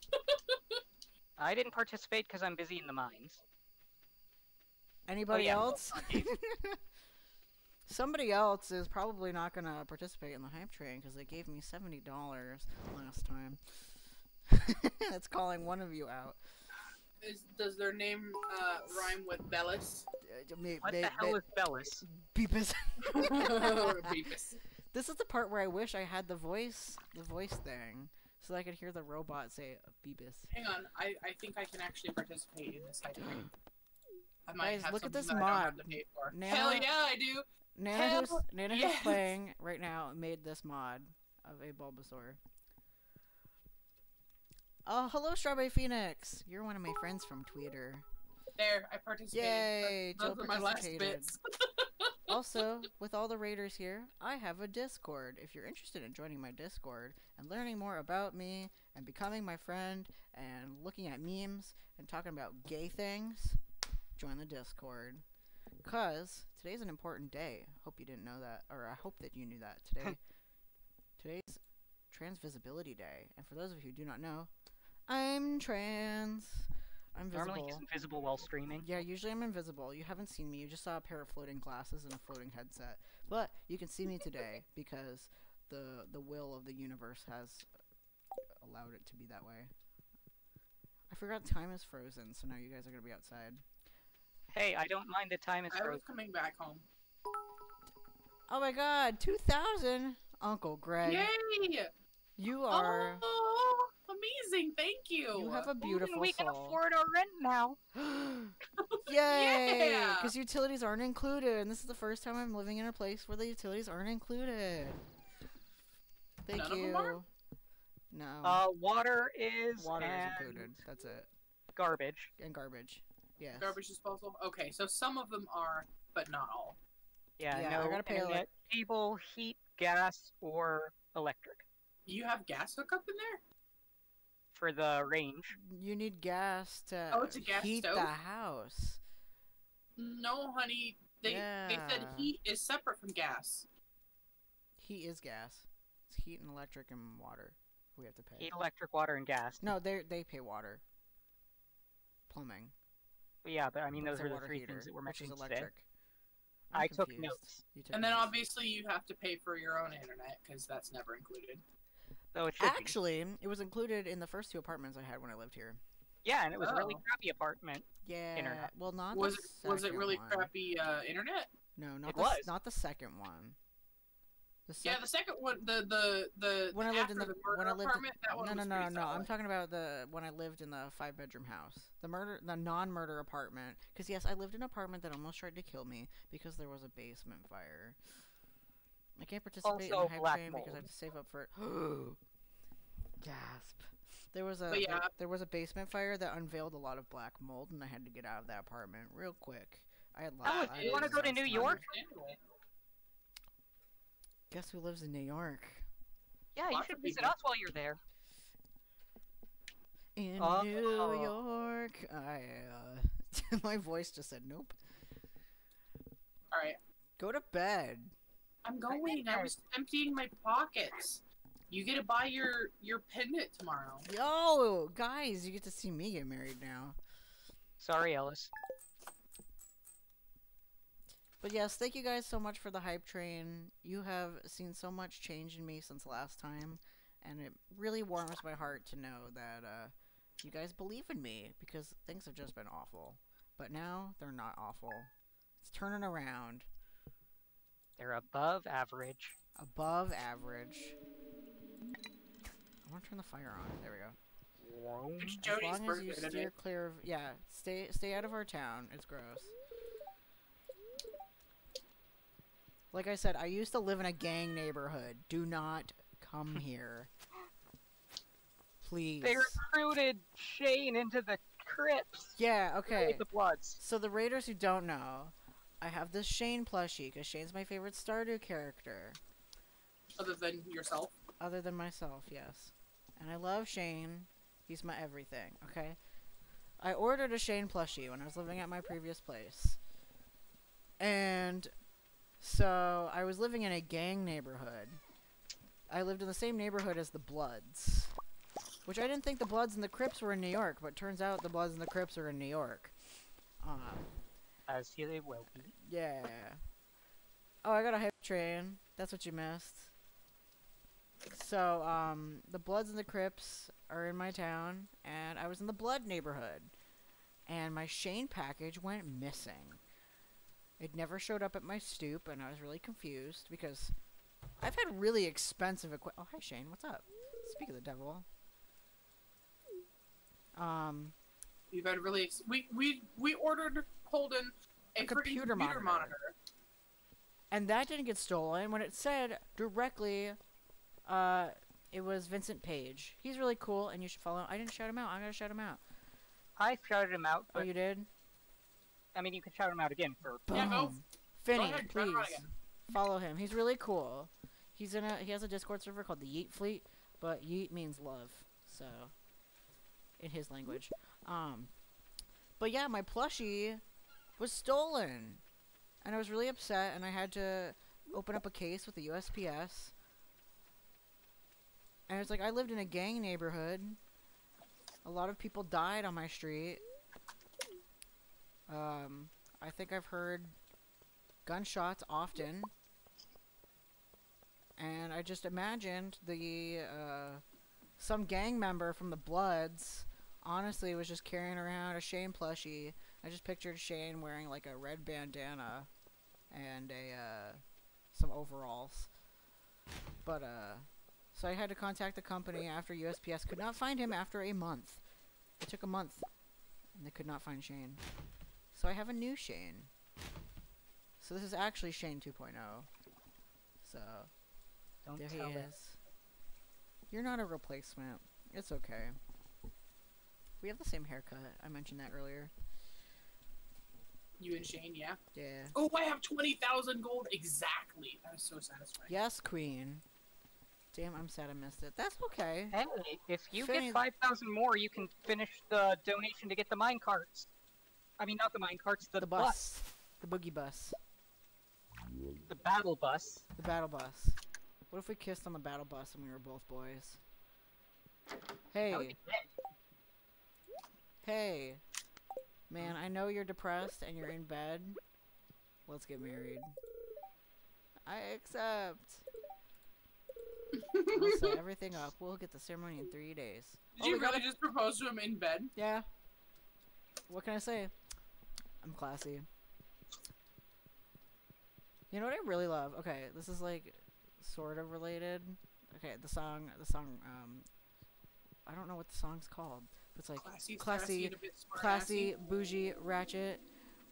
<laughs> I didn't participate because I'm busy in the mines. Anybody oh, yeah, else? <laughs> Somebody else is probably not gonna participate in the hype train because they gave me seventy dollars last time. <laughs> That's calling one of you out. Is, does their name uh, rhyme with Bellis? Uh, may- What may- the hell may- is Bellis? Beepus. <laughs> <laughs> Beavis. This is the part where I wish I had the voice, the voice thing, so that I could hear the robot say Beepus. Hang on, I, I think I can actually participate in this hype train. I might Guys, have look at this that I don't have mod. to pay. Nana- Hell yeah, I do. Nana, who's, Nana yes. who's playing right now made this mod of a Bulbasaur. Oh, hello, Strawberry Phoenix. You're one of my friends from Twitter. There, I participated. Yay, Those Jill my last bits. <laughs> also, <laughs> with all the raiders here, I have a Discord. If you're interested in joining my Discord and learning more about me and becoming my friend and looking at memes and talking about gay things, join the Discord. Cause today's an important day. Hope you didn't know that, or I hope that you knew that today. <laughs> today's Trans Visibility Day, and for those of you who do not know, I'm trans. I'm visible. Normally he's invisible while streaming. Yeah, usually I'm invisible. You haven't seen me. You just saw a pair of floating glasses and a floating headset. But you can see me today <laughs> because the the will of the universe has allowed it to be that way. I forgot time is frozen, so now you guys are gonna be outside. Hey, I don't mind the time is I was frozen. coming back home. Oh my God, two thousand, Uncle Greg. Yay! You are. Oh, amazing! Thank you. You have a Holden, beautiful we can soul. afford our rent now. <gasps> <laughs> Yay! Yeah! Because utilities aren't included, and this is the first time I'm living in a place where the utilities aren't included. Thank None of you. them are? No. Uh, water is Water is included. That's it. garbage. And garbage. Yeah. Garbage disposal. Okay, so some of them are, but not all. Yeah, Yeah, I no gotta pay, like- internet, cable, heat, gas, or electric You have gas hookup in there? For the range. You need gas to Oh, it's a gas heat stove? the house. No, honey. They they said heat is separate from gas. Heat is gas. It's heat and electric and water. We have to pay. Heat, electric, water, and gas. No, they they pay water. Plumbing. But yeah, but I mean, But those are the three heater, things that were which is mentioned today. I'm I took notes. You took And then notes. obviously you have to pay for your own internet because that's never included. So it should be. Actually, it was included in the first two apartments I had when I lived here. Yeah, and it was a really Oh. crappy apartment. Yeah. Internet. Well, not Was the it was it really one. crappy uh, internet? No, not It the was. not the second one. The Yeah, the second one, the the the When I lived in after the- murder when I lived in- apartment, that one no, no, was no, pretty no. I'm talking about the when I lived in the five bedroom house, the murder, the non-murder apartment. Because yes, I lived in an apartment that almost tried to kill me because there was a basement fire. I can't participate in Also the hype black train because I have to save up for it. <gasps> Gasp. There was a But there- there was a basement fire that unveiled a lot of black mold, and I had to get out of that apartment real quick. I had lots. Alex, I you had wanna go to New of York? Understandable. Guess who lives in New York? Yeah, you Lots should visit people. us while you're there. In Oh. New York. I uh, <laughs> my voice just said nope. All right, Go to bed. I'm going. I was emptying my pockets. You get to buy your your pendant tomorrow. Yo, guys, you get to see me get married now. Sorry, Ellis. But yes, thank you guys so much for the hype train. You have seen so much change in me since last time, and it really warms my heart to know that uh, you guys believe in me because things have just been awful. But now they're not awful. It's turning around, They're above average. above average. I want to turn the fire on. There we go. It's As long as you steer clear of yeah, stay stay out of our town. It's gross. Like I said, I used to live in a gang neighborhood. Do not come <laughs> here. Please. They recruited Shane into the Crips. Yeah, okay. The Bloods. So the Raiders who don't know, I have this Shane plushie because Shane's my favorite Stardew character. Other than yourself. Other than myself, yes. And I love Shane. He's my everything, okay? I ordered a Shane plushie when I was living at my previous place. And so I was living in a gang neighborhood. I lived in the same neighborhood as the Bloods. Which I didn't think the Bloods and the Crips were in New York, but turns out the Bloods and the Crips are in New York. Um, As he they will be. yeah. Oh, I got a hype train. That's what you missed. So, um, the Bloods and the Crips are in my town, and I was in the Blood neighborhood. And my Shane package went missing. It never showed up at my stoop, and I was really confused because I've had really expensive equipment. Oh, hi Shane, what's up? Speak of the devil. Um, You've had really. Ex- we we we ordered Holden a, A freaking computer monitor. monitor. and that didn't get stolen when it said directly uh it was Vincent Page. He's really cool and you should follow him. I didn't shout him out. I gotta shout him out. I shouted him out, Oh but you did? I mean, you can shout him out again for. Boom. Yeah, go- Finny, ahead, please follow him. He's really cool. He's in a he has a Discord server called the Yeet Fleet, but Yeet means love, so in his language. Um but yeah, my plushie was stolen. And I was really upset and I had to open up a case with the USPS. And it's like I lived in a gang neighborhood. A lot of people died on my street. Um I think I've heard gunshots often. And I just imagined the uh, some gang member from the Bloods honestly was just carrying around a Shane plushie. I just pictured Shane wearing like a red bandana and a uh, some overalls. But uh so I had to contact the company after USPS could not find him after a month. It took a month and they could not find Shane. So I have a new Shane. So this is actually Shane 2.0. So Don't there he is. You're not a replacement. It's okay. We have the same haircut. I mentioned that earlier. You and Shane, yeah. Yeah. Oh, I have twenty thousand gold exactly. That is so satisfying. Yes, Queen. Damn, I'm sad I missed it. That's okay. Hey, if you Finny- get 5,000 more, you can finish the donation to get the mine carts. I mean, not the mine carts, the, The bus. bus. The boogie bus. The battle bus. The battle bus. What if we kissed on the battle bus and we were both boys? Hey, hey. Man, I know you're depressed and you're in bed. Let's get married. I accept. We'll set <laughs> everything up. We'll get the ceremony in three days. Did Oh, you really just propose to him in bed? Yeah. What can I say? I'm classy. You know what I really love? Okay, this is like sort of related. Okay, the song, the song, um, I don't know what the song's called. But It's like Classy, classy- and a bit smart classy, bougie, ratchet.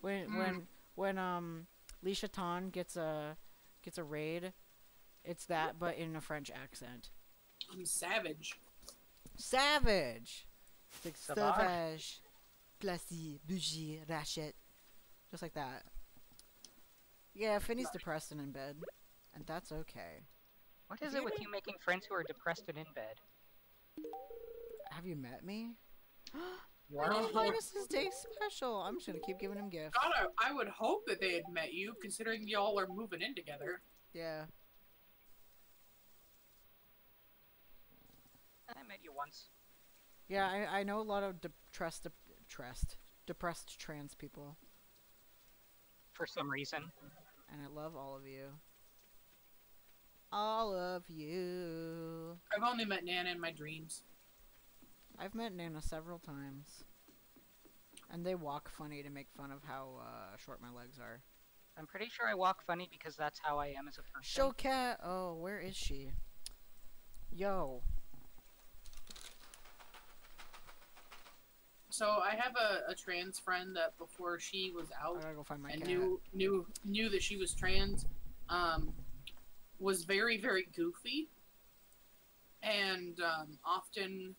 When Mm. when when um Lisha Tan gets a gets a raid, it's that but in a French accent. I'm savage. Savage. It's like Savage. classy, bougie, ratchet, just like that. Yeah, Finny's depressed and in bed, and that's okay. What is it with you making friends who are depressed and in bed? Have you met me? You are Oh. Linus's day special. I'm just gonna keep giving him gifts. God, I, I would hope that they had met you, considering y'all are moving in together. Yeah. I met you once. Yeah, I, I know a lot of depressed, depressed, depressed trans people, For some reason. and I love all of you. All of you. I've only met Nana in my dreams. I've met Nana several times, and they walk funny to make fun of how uh, short my legs are. I'm pretty sure I walk funny because that's how I am as a person. Show cat. Oh, where is she? Yo. So I have a, a trans friend that before she was out gotta go find my and cat. knew knew knew that she was trans, um, was very very goofy, and um, often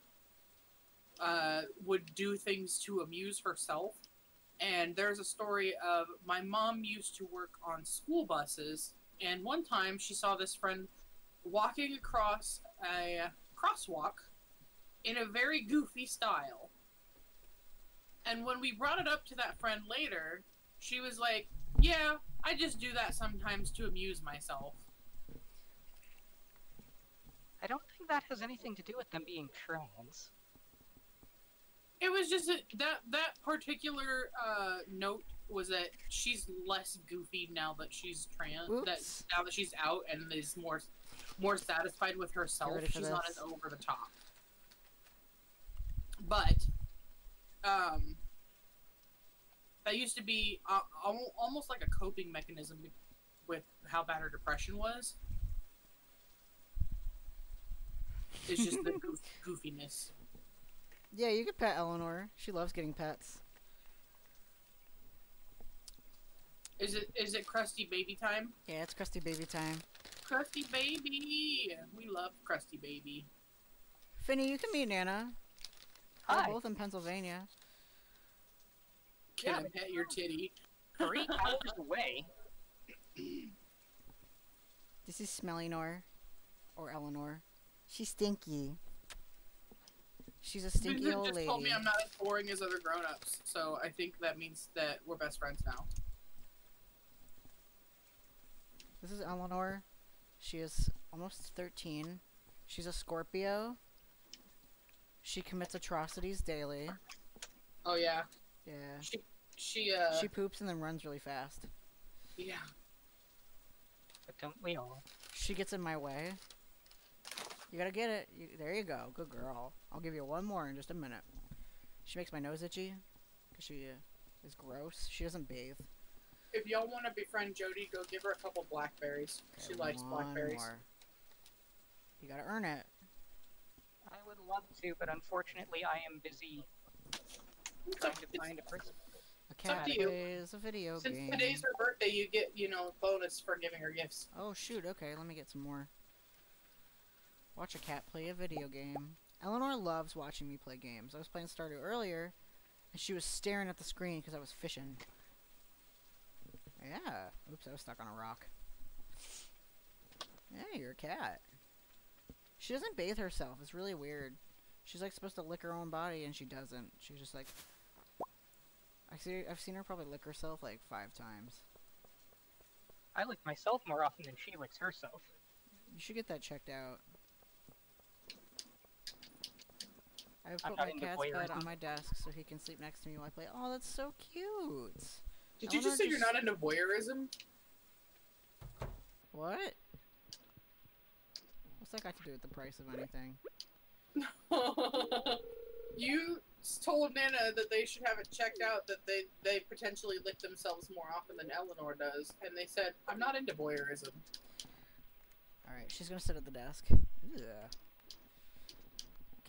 uh, would do things to amuse herself. And there's a story of my mom used to work on school buses, and one time she saw this friend walking across a crosswalk in a very goofy style. And when we brought it up to that friend later, she was like, Yeah, I just do that sometimes to amuse myself. I don't think that has anything to do with them being trans. It was just a, that that particular uh, note was that she's less goofy now that she's trans. That now that she's out and is more more satisfied with herself, she's not as over the top. But um, that used to be uh, almost like a coping mechanism with how bad her depression was. It's just the <laughs> goof- goofiness. Yeah, you could pet Eleanor. She loves getting pets. Is it is it crusty baby time? Yeah, it's crusty baby time. Crusty baby. We love crusty baby. Finny, you can meet Nana. Hi. We're both in Pennsylvania. Can Yeah, I pet your titty? Three hours away. This is Smellinor. Or Eleanor. She's stinky. She's a stinky Vincent old just lady. told me I'm not as boring as other grown-ups, so I think that means that we're best friends now. This is Eleanor. She is almost 13. She's a Scorpio. She commits atrocities daily. Oh yeah, Yeah. she she uh She poops and then runs really fast. yeah. But don't we all? She gets in my way. You gotta get it. You, there you go. Good girl. I'll give you one more in just a minute. She makes my nose itchy. Because she uh, is gross. She doesn't bathe. If y'all want to befriend Jodi, go give her a couple blackberries. She Okay, likes one blackberries. more. You gotta earn it. I would love to, but unfortunately I am busy It's trying to find a person. A up cat to you. plays a video Since game. Since today's her birthday, you get you know bonus for giving her gifts. Oh shoot, okay, let me get some more. Watch a cat play a video game. Eleanor loves watching me play games. I was playing Stardew earlier, and she was staring at the screen because I was fishing. Yeah. Oops, I was stuck on a rock. Yeah, you're a cat. She doesn't bathe herself. It's really weird. She's like supposed to lick her own body, and she doesn't. She's just like. I see. I've seen her probably lick herself like five times. I lick myself more often than she licks herself. You should get that checked out. I I'm put my into cat's bed on my desk so he can sleep next to me while I play. Oh, that's so cute. Did you just say you're not into voyeurism? What? What's that got to do with the price of anything? <laughs> you told Nana that they should have it checked out that they they potentially lick themselves more often than Eleanor does, and they said I'm not into voyeurism. Alright, she's gonna sit at the desk. Ugh.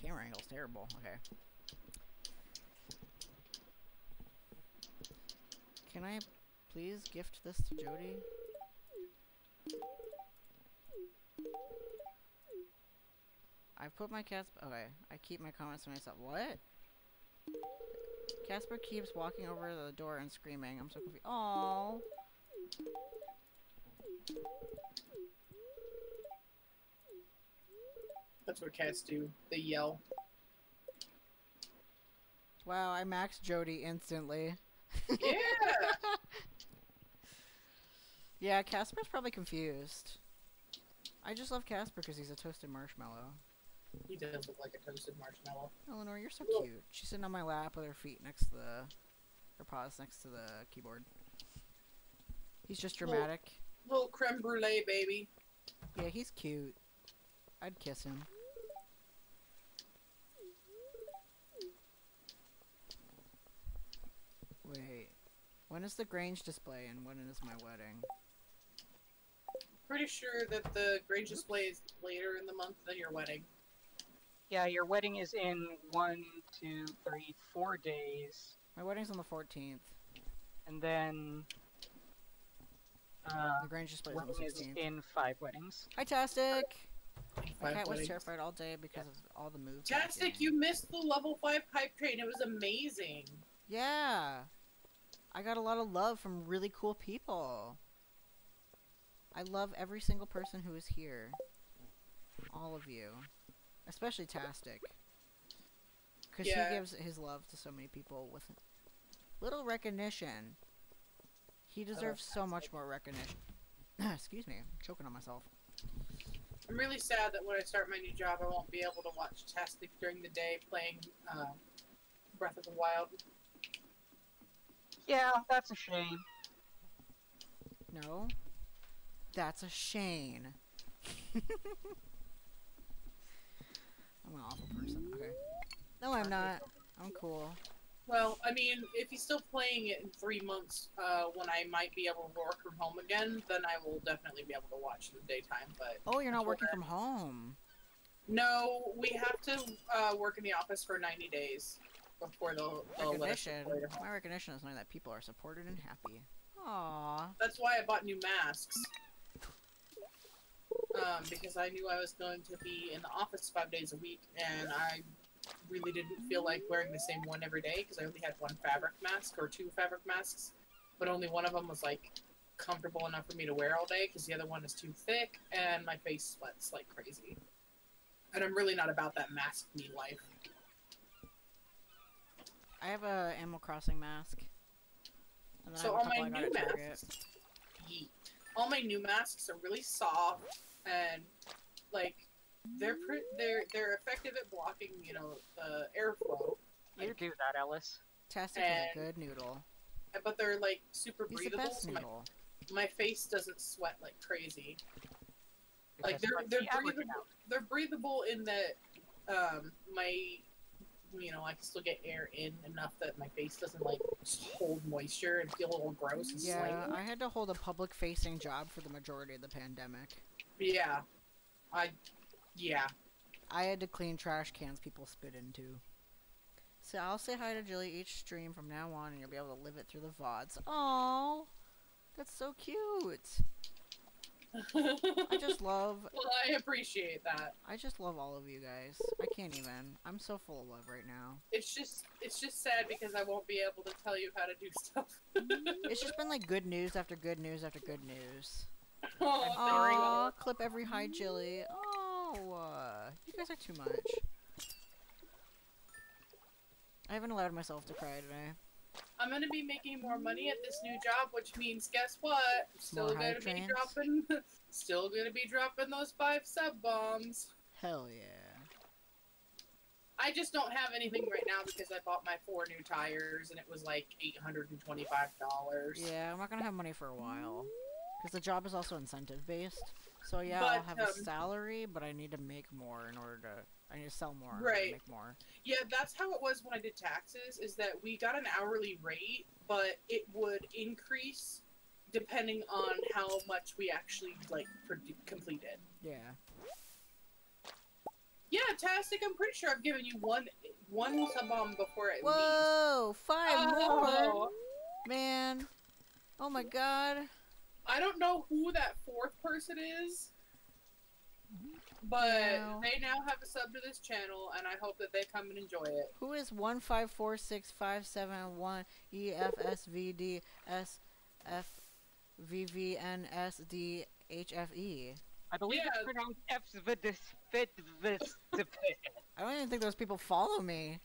Camera angle's terrible. Okay. Can I please gift this to Jodi? I put my cats. Okay, I keep my comments to myself. What? Casper keeps walking over the door and screaming. I'm so confused. Aww. That's what cats do. They yell. Wow, I maxed Jodi instantly. Yeah. <laughs> Yeah, Casper's probably confused. I just love Casper because he's a toasted marshmallow. he does look like a toasted marshmallow. Eleanor, you're so Well- cute. She's sitting on my lap with her feet next to the, her paws next to the keyboard. He's just dramatic. Little creme brulee, baby. Yeah, he's cute. I'd kiss him. Wait, when is the Grange display and when is my wedding? Pretty sure that the Grange display is later in the month than your wedding. Yeah, your wedding is in one, two, three, four days, My wedding's on the 14th. and then uh, The Grange display is on the wedding is 16th. in five weddings. Hi, Tastic! My Five cat was terrified all day because of all the moves. in Tastic, you missed the level 5 hype train. It was amazing. Yeah. I got a lot of love from really cool people. I love every single person who is here. All of you. Especially Tastic. Because Yeah. he gives his love to so many people with little recognition. He deserves so much more recognition. <clears throat> Excuse me, I'm choking on myself. I'm really sad that when I start my new job, I won't be able to watch Tastic during the day playing uh, Breath of the Wild. Yeah, that's a shame. No? That's a Shane. <laughs> I'm an awful person. Okay. No, I'm not. I'm cool. Well, I mean, if he's still playing it in three months, uh, when I might be able to work from home again, then I will definitely be able to watch in the daytime. But Oh, you're not working then- from home. no, we have to uh, work in the office for 90 days before they'll, they'll let us Recognition. My recognition is knowing that people are supported and happy. Aww. That's why I bought new masks. Um, because I knew I was going to be in the office five days a week, and I really didn't feel like wearing the same one every day because I only had one fabric mask or two fabric masks, but only one of them was like comfortable enough for me to wear all day because the other one is too thick and my face sweats like crazy. And I'm really not about that mask me life. I have a Animal Crossing mask. And So all my new got at Target. masks, yeet. all my new masks are really soft and like they're pre- they're they're effective at blocking you know the airflow, You do that, Ellis. Tastic is a good noodle. but they're like super He's the breathable. best So my, noodle. my face doesn't sweat like crazy. Like they're they're breathable. They're breathable in that um my you know I can still get air in enough that my face doesn't like hold moisture and feel a little gross and Yeah. I had to hold a public-facing job for the majority of the pandemic. Yeah, I yeah. I had to clean trash cans people spit into. So I'll say hi to Jilly each stream from now on, and you'll be able to live it through the VODs. Oh, that's so cute. I just <laughs> love, well, I appreciate that. I just love all of you guys. I can't even. I'm so full of love right now. It's just it's just sad because I won't be able to tell you how to do stuff. <laughs> It's just been like good news after good news after good news. <laughs> oh, Oh, clip every high Jilly. Oh, uh, you guys are too much. I haven't allowed myself to cry today. I'm gonna be making more money at this new job, which means guess what? I'm still More gonna be dropping, <laughs> still gonna be dropping those five sub bombs. Hell yeah. I just don't have anything right now because I bought my four new tires and it was like eight hundred and twenty-five dollars. Yeah, I'm not gonna have money for a while. Because the job is also incentive based. So yeah, I'll have um, a salary, but I need to make more in order to. I need to sell more in order to Right. make more. Yeah, that's how it was when I did taxes. Is that we got an hourly rate, but it would increase depending on how much we actually like completed. Yeah. Yeah, Tastic. I'm pretty sure I've given you one one sub bomb before it. least. Whoa! Five oh. more! Oh, Man. Oh my god. I don't know who that fourth person is, but No. they now have a sub to this channel, and I hope that they come and enjoy it. Who is one five four six five seven one E F S V D S F V V N S D H F E? I believe Yeah. it's pronounced Fsvidis <laughs> I don't even think those people follow me.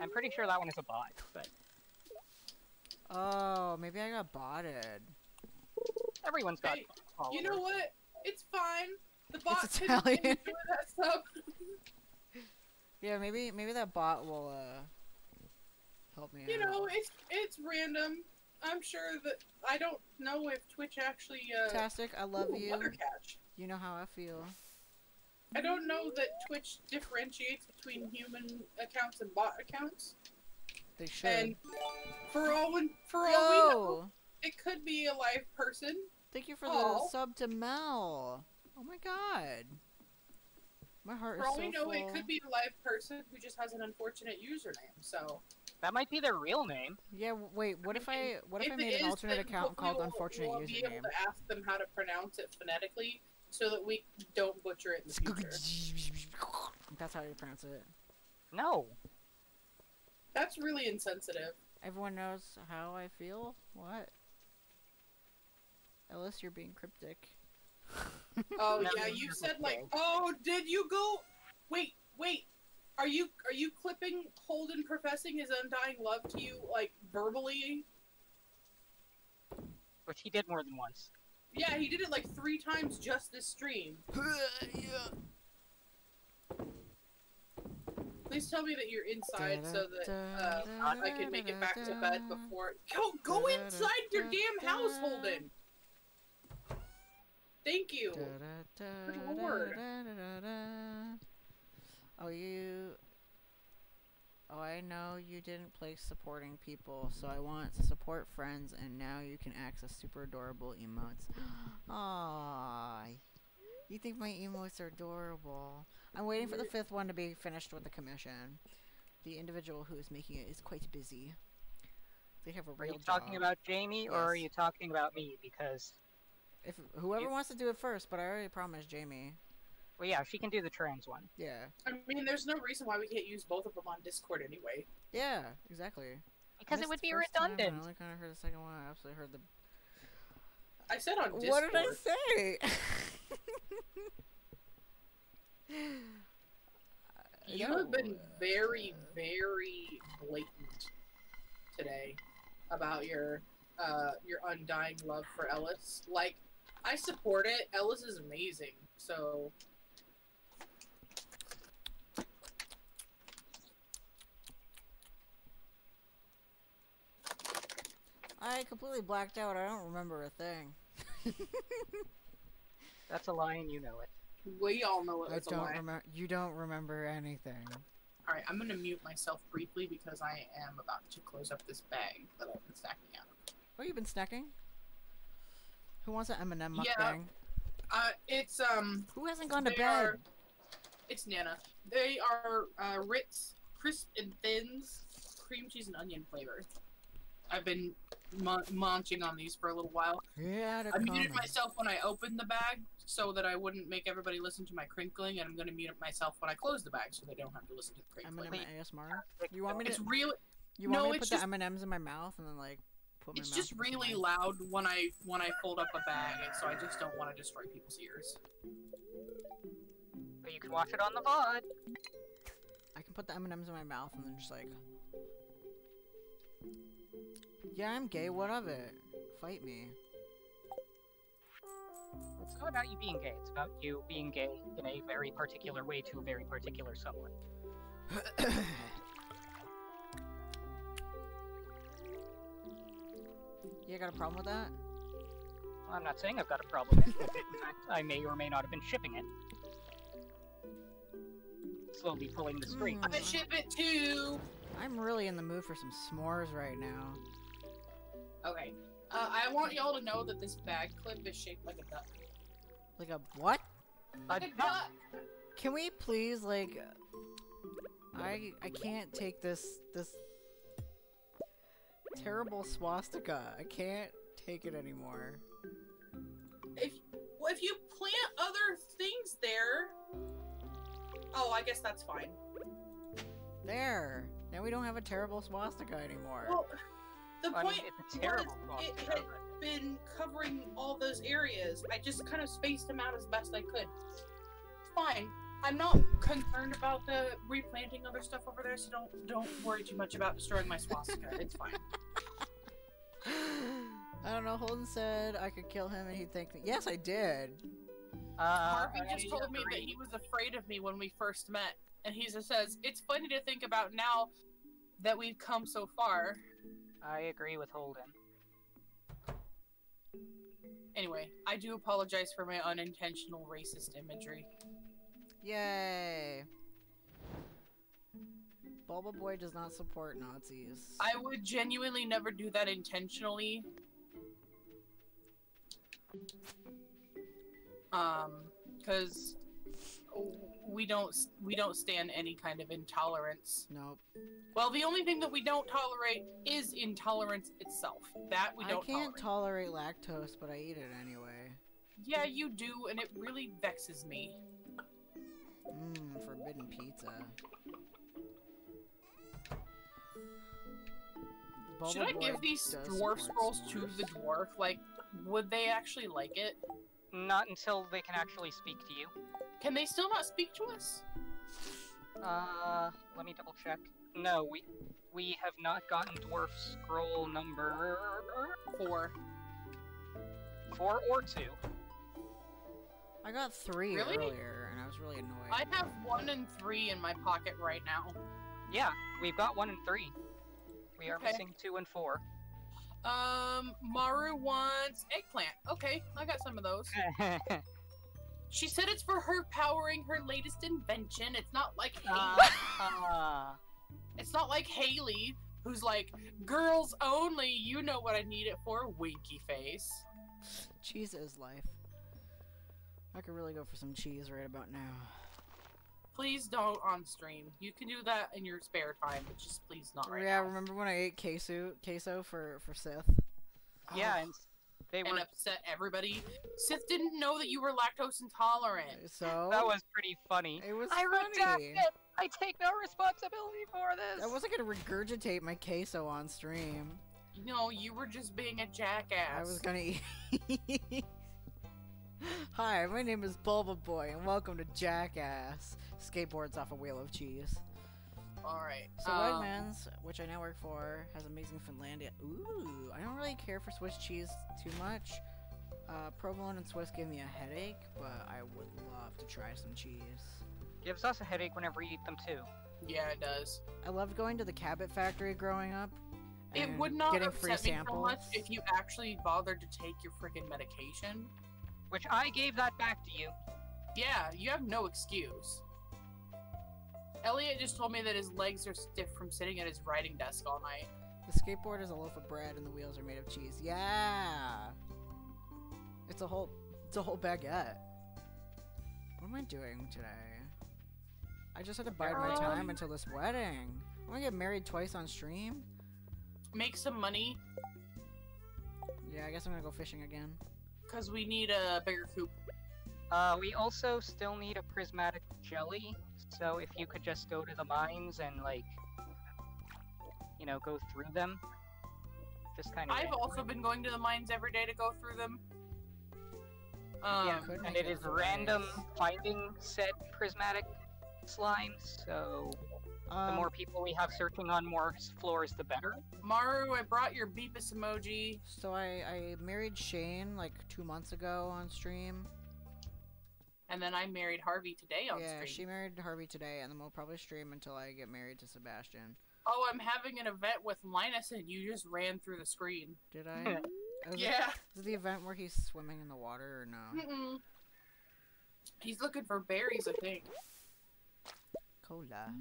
I'm pretty sure that one is a bot, but Oh, maybe I got botted. everyone's got Hey. You know what? It's fine. The bot It's Italian. Yeah, maybe maybe that bot will uh help me you out. know, it's it's random. I'm sure that I don't know if Twitch actually. Uh, Fantastic, I love ooh, you. You know how I feel. I don't know that Twitch differentiates between human accounts and bot accounts. They should. And for all we, for all we know, it could be a live person. Thank you for the sub to Mel. Oh my god. My heart For is all so we know, full. it could be a live person who just has an unfortunate username. So That might be their real name. Yeah, wait, what I if mean, I what if, I made an is, alternate then account we called will- unfortunate we'll be able to ask them how to pronounce it phonetically, so that we don't butcher it in the future. <laughs> That's how you pronounce it. No. That's really insensitive. Everyone knows how I feel? What? Ellis, you're being cryptic. <laughs> Oh yeah, you're you just said like, oh, did you go? Wait, wait. Are you are you clipping Holden professing his undying love to you like verbally? Which he did more than once. Yeah, he did it like three times just this stream. <laughs> Please tell me that you're inside so that uh, I can make it back to bed before. Go go inside your damn house, Holden. Thank you. Good lord. Oh, you. Oh, I know you didn't play supporting people, so I want to support friends, and now you can access super adorable emotes. <gasps> Aww. You think my emotes are adorable? I'm waiting for the fifth one to be finished with the commission. The individual who is making it is quite busy. They have a real. Are real you talking job. about Jamie or are you talking about me? Because, If whoever you- wants to do it first, but I already promised Jamie. well, yeah, she can do the trans one. Yeah. I mean, there's no reason why we can't use both of them on Discord anyway. Yeah, exactly. Because it would be first time, redundant. I only kind of heard the second one. I absolutely heard the. I said on Discord. What did I say? <laughs> You have been very, very blatant today about your uh your undying love for Ellis. Like, I support it. Ellis is amazing. So I completely blacked out. I don't remember a thing. <laughs> That's a lie and you know it. we all know it I was a don't lie. remember. You don't remember anything. All right, I'm gonna mute myself briefly because I am about to close up this bag that I've been stacking out. Oh, you've been snacking? Who wants an M&M Yeah. mukbang? Uh, it's um, Who hasn't gone to bed? are- it's Nana. They are uh, Ritz crisp and thins, cream cheese and onion flavor. I've been mun- munching on these for a little while. Yeah, I muted myself when I opened the bag so that I wouldn't make everybody listen to my crinkling, and I'm going to mute myself when I close the bag so they don't have to listen to the crinkling. M&M ASMR. You want me It's to? real. You want no, me to put just- the M&Ms in my mouth and then like put my It's just really mouth? loud when I when I fold up a bag, so I just don't want to destroy people's ears. But you can watch it on the VOD. I can put the M&Ms in my mouth and then just like. Yeah, I'm gay. What of it? Fight me. It's not about you being gay, it's about you being gay in a very particular way to a very particular someone. <coughs> You got a problem with that? I'm not saying I've got a problem. In fact, <laughs> I may or may not have been shipping it. Slowly pulling the strings. Hmm. I ship it too. I'm really in the mood for some s'mores right now. Okay. Uh, I want y'all to know that this bag clip is shaped like a duck. Like a what? A A duck. duck! Can we please like I I can't take this this terrible swastika. I can't take it anymore. If well, if you plant other things there, oh, I guess that's fine. There. Now we don't have a terrible swastika anymore. Well, the I mean, point it's a was terrible it swastika, had been covering all those areas. I just kind of spaced them out as best I could. It's fine. I'm not concerned about the replanting other stuff over there, so don't don't worry too much about destroying my swastika. <laughs> it's fine. I don't know. Holden said I could kill him and he'd thank me. Yes, I did. Uh, Harvey I just told me that he was afraid of me when we first met, and he just says it's funny to think about now that we've come so far. I agree with Holden. Anyway, I do apologize for my unintentional racist imagery. Yay. Bulba Boy does not support Nazis. I would genuinely never do that intentionally. Um, because we don't we don't stand any kind of intolerance. Nope. Well, the only thing that we don't tolerate is intolerance itself. That we don't I can't tolerate. tolerate lactose, but I eat it anyway. yeah, you do, and it really vexes me. Mmm, forbidden pizza. Should I give these dwarf scrolls to the dwarf? Like, would they actually like it? Not until they can actually speak to you. Can they still not speak to us? Uh, let me double check. No, we we have not gotten dwarf scroll number Four. four or two. I got three Really? earlier, and I was really annoyed. I have one and three in my pocket right now. Yeah, we've got one and three. We are Okay. missing two and four. Um, Maru wants eggplant. Okay, I got some of those. <laughs> She said it's for her powering her latest invention. It's not like Haley. uh, it's not like Haley, who's like girls only. You know what I need it for, winky face. Jesus life. I could really go for some cheese right about now. Please don't on stream. You can do that in your spare time, but just please not right yeah, now. remember when I ate queso, queso for for Sith? yeah, Oh, and they and upset everybody. Sith didn't know that you were lactose intolerant. So That was pretty funny. it was I redact funny. it. I take no responsibility for this. I wasn't gonna regurgitate my queso on stream. No, you were just being a jackass. I was gonna <laughs> eat. Hi, my name is Bulba Boy, and welcome to Jackass. Skateboards off a wheel of cheese. All right. So um, Wegmans, which I now work for, has amazing Finlandia. Ooh, I don't really care for Swiss cheese too much. Uh, provolone and Swiss give me a headache, but I would love to try some cheese. Gives us a headache whenever we eat them too. Yeah, it does. I loved going to the Cabot factory growing up. It would not getting free upset me so much if you actually bothered to take your freaking medication. Which I gave that back to you. Yeah, you have no excuse. Elliott just told me that his legs are stiff from sitting at his writing desk all night. The skateboard is a loaf of bread and the wheels are made of cheese. Yeah. It's a whole it's a whole baguette. What am I doing today? I just had to bide my time until this wedding. I'm gonna get married twice on stream. Make some money, Yeah, I guess I'm gonna go fishing again. Because we need a bigger coop. Uh, we also still need a prismatic jelly. So if you could just go to the mines and like, you know, go through them. Just kind of. I've also been going to the mines every day to go through them. Um, yeah, and it it is random finding said prismatic slimes. So the Um, more people we have searching on more floors, the better. Maru, I brought your Beepus emoji. so I, I married Shane like two months ago on stream. And then I married Harvey today on yeah, stream. she married Harvey today, and then we'll probably stream until I get married to Sebastian. Oh, I'm having an event with Linus and you just ran through the screen. Did I? <laughs> Is Yeah. Is it the event where he's swimming in the water or no? Mm-mm. He's looking for berries, I think. Cola.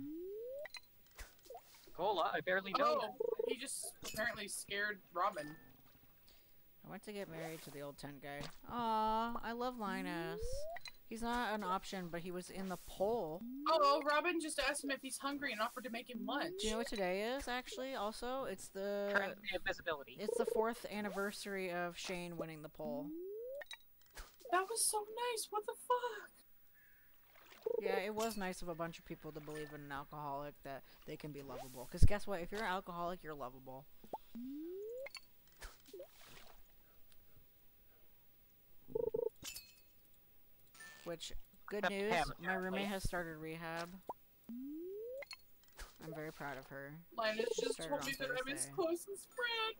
Cola, I barely know. Oh, he just apparently scared Robin. I went to get married to the old tent guy. Aw, I love Linus. He's not an option, but he was in the poll. Oh, Robin just asked him if he's hungry and offered to make him lunch. Do you know what today is, actually? Also, it's the Current day of visibility. it's the fourth anniversary of Shane winning the poll. That was so nice. What the fuck? Yeah, it was nice of a bunch of people to believe in an alcoholic that they can be lovable. Because guess what? If you're an alcoholic, you're lovable. Which, good news, my roommate has started rehab. I'm very proud of her. Linus just Started told me that I'm his closest friend.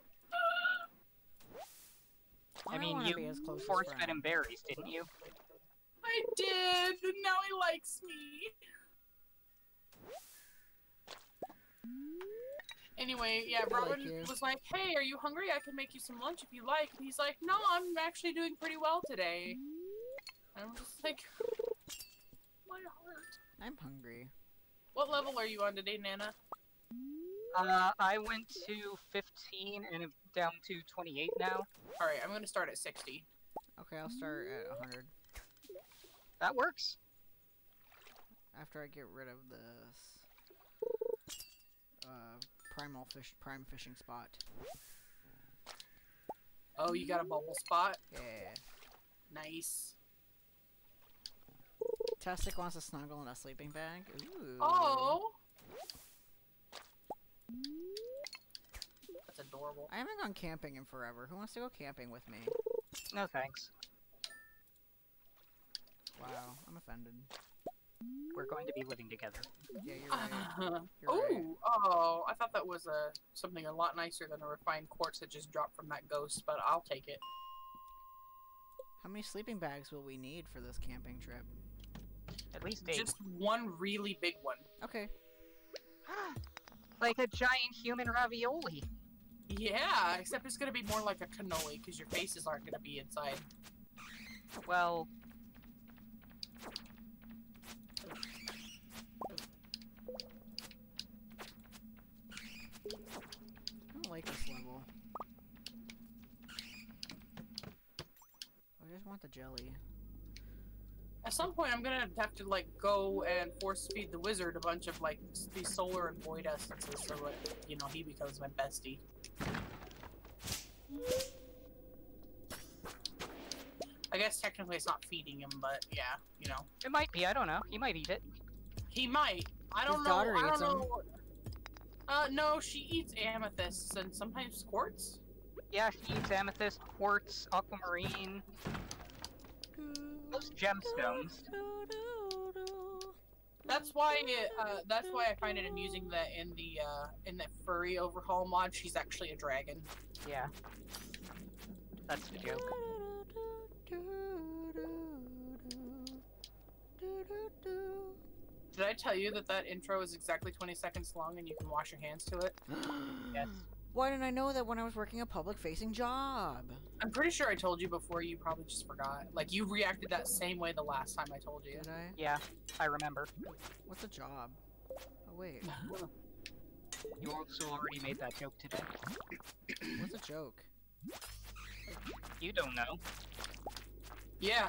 I don't mean, you be his closest fed friend. him berries, didn't you? I did, and now he likes me. Anyway, yeah, I like Robin was like, "Hey, are you hungry? I can make you some lunch if you like." And he's like, "No, I'm actually doing pretty well today." And I'm just like, <laughs> my heart. I'm hungry. What level are you on today, Nana? Uh, I went to 15 and I'm down to 28 now. All right, I'm gonna start at 60. Okay, I'll start at 100 That works. after I get rid of this uh, primal fish, prime fishing spot. Oh, you got a bubble spot. Yeah. Nice. Tastic wants to snuggle in a sleeping bag. Ooh. Oh. That's adorable. I haven't gone camping in forever. Who wants to go camping with me? No thanks. Wow, I'm offended. We're going to be living together. Yeah, you're right. <laughs> You're oh, right. oh! I thought that was a something a lot nicer than a refined quartz that just dropped from that ghost, but I'll take it. How many sleeping bags will we need for this camping trip? At least eight. Just one really big one. Okay. <gasps> like a giant human ravioli. Yeah, except it's gonna be more like a cannoli because your faces aren't gonna be inside. Well, like this level. I just want the jelly. At some point, I'm gonna have to like go and force feed the wizard a bunch of like s- these solar and void essences, so like you know he becomes my bestie. I guess technically it's not feeding him, but yeah, you know it might be. I don't know. He might eat it. he might. I don't His know. I don't eats 'em. Uh, no, she eats amethysts and sometimes quartz. Yeah, she eats amethyst, quartz, aquamarine, most gemstones. That's why it, uh, that's why I find it amusing that in the uh, in the furry overhaul mod, she's actually a dragon. Yeah. That's the joke. Did I tell you that that intro is exactly 20 seconds long and you can wash your hands to it? <gasps> Yes. Why didn't I know that when I was working a public facing job? I'm pretty sure I told you before. You probably just forgot. Like you reacted that same way the last time I told you. Did I? Yeah, I remember. What's a job? Oh wait, <laughs> You also already made that joke today. what's a joke? You don't know. yeah.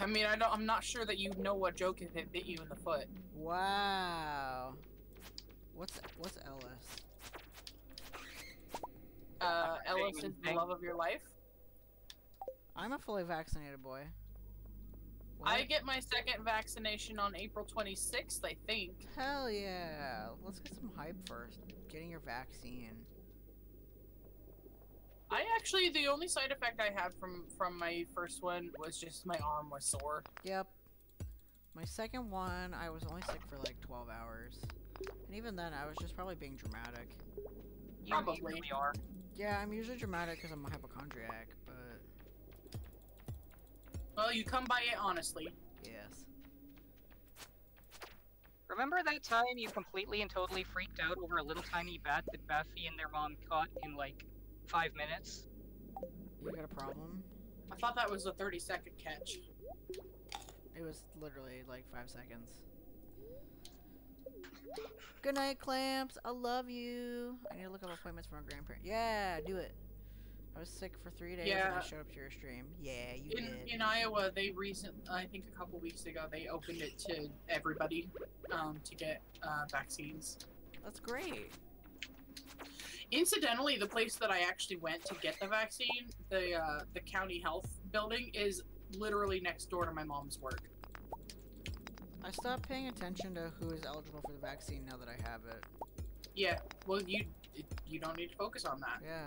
I mean, I don't. I'm not sure that you know what joke if it bit you in the foot. Wow. What's what's Ellis? Uh, Ellis is the love of your life. I'm a fully vaccinated boy. I get my second vaccination on April 26th, I think. Hell yeah! Let's get some hype first. Getting your vaccine. I actually, the only side effect I had from from my first one was just my arm was sore. Yep. My second one, I was only sick for like 12 hours. And even then, I was just probably being dramatic. You Probably. really are. Yeah, I'm usually dramatic because I'm a hypochondriac, but Well, you come by it honestly. yes. Remember that time you completely and totally freaked out over a little tiny bat that Buffy and their mom caught in like five minutes? You got a problem? I thought that was a 30 second catch. It was literally like five seconds. Good night, Clamps. I love you. I need to look up appointments for my grandparent. Yeah, do it. I was sick for three days and I showed up to your stream. Yeah, you In, did. in Iowa, they recent, I think a couple weeks ago, they opened it to everybody um, to get uh, vaccines. That's great. Incidentally, the place that I actually went to get the vaccine, the uh, the county health building, is literally next door to my mom's work. I stopped paying attention to who is eligible for the vaccine now that I have it. Yeah, well, you you don't need to focus on that. Yeah.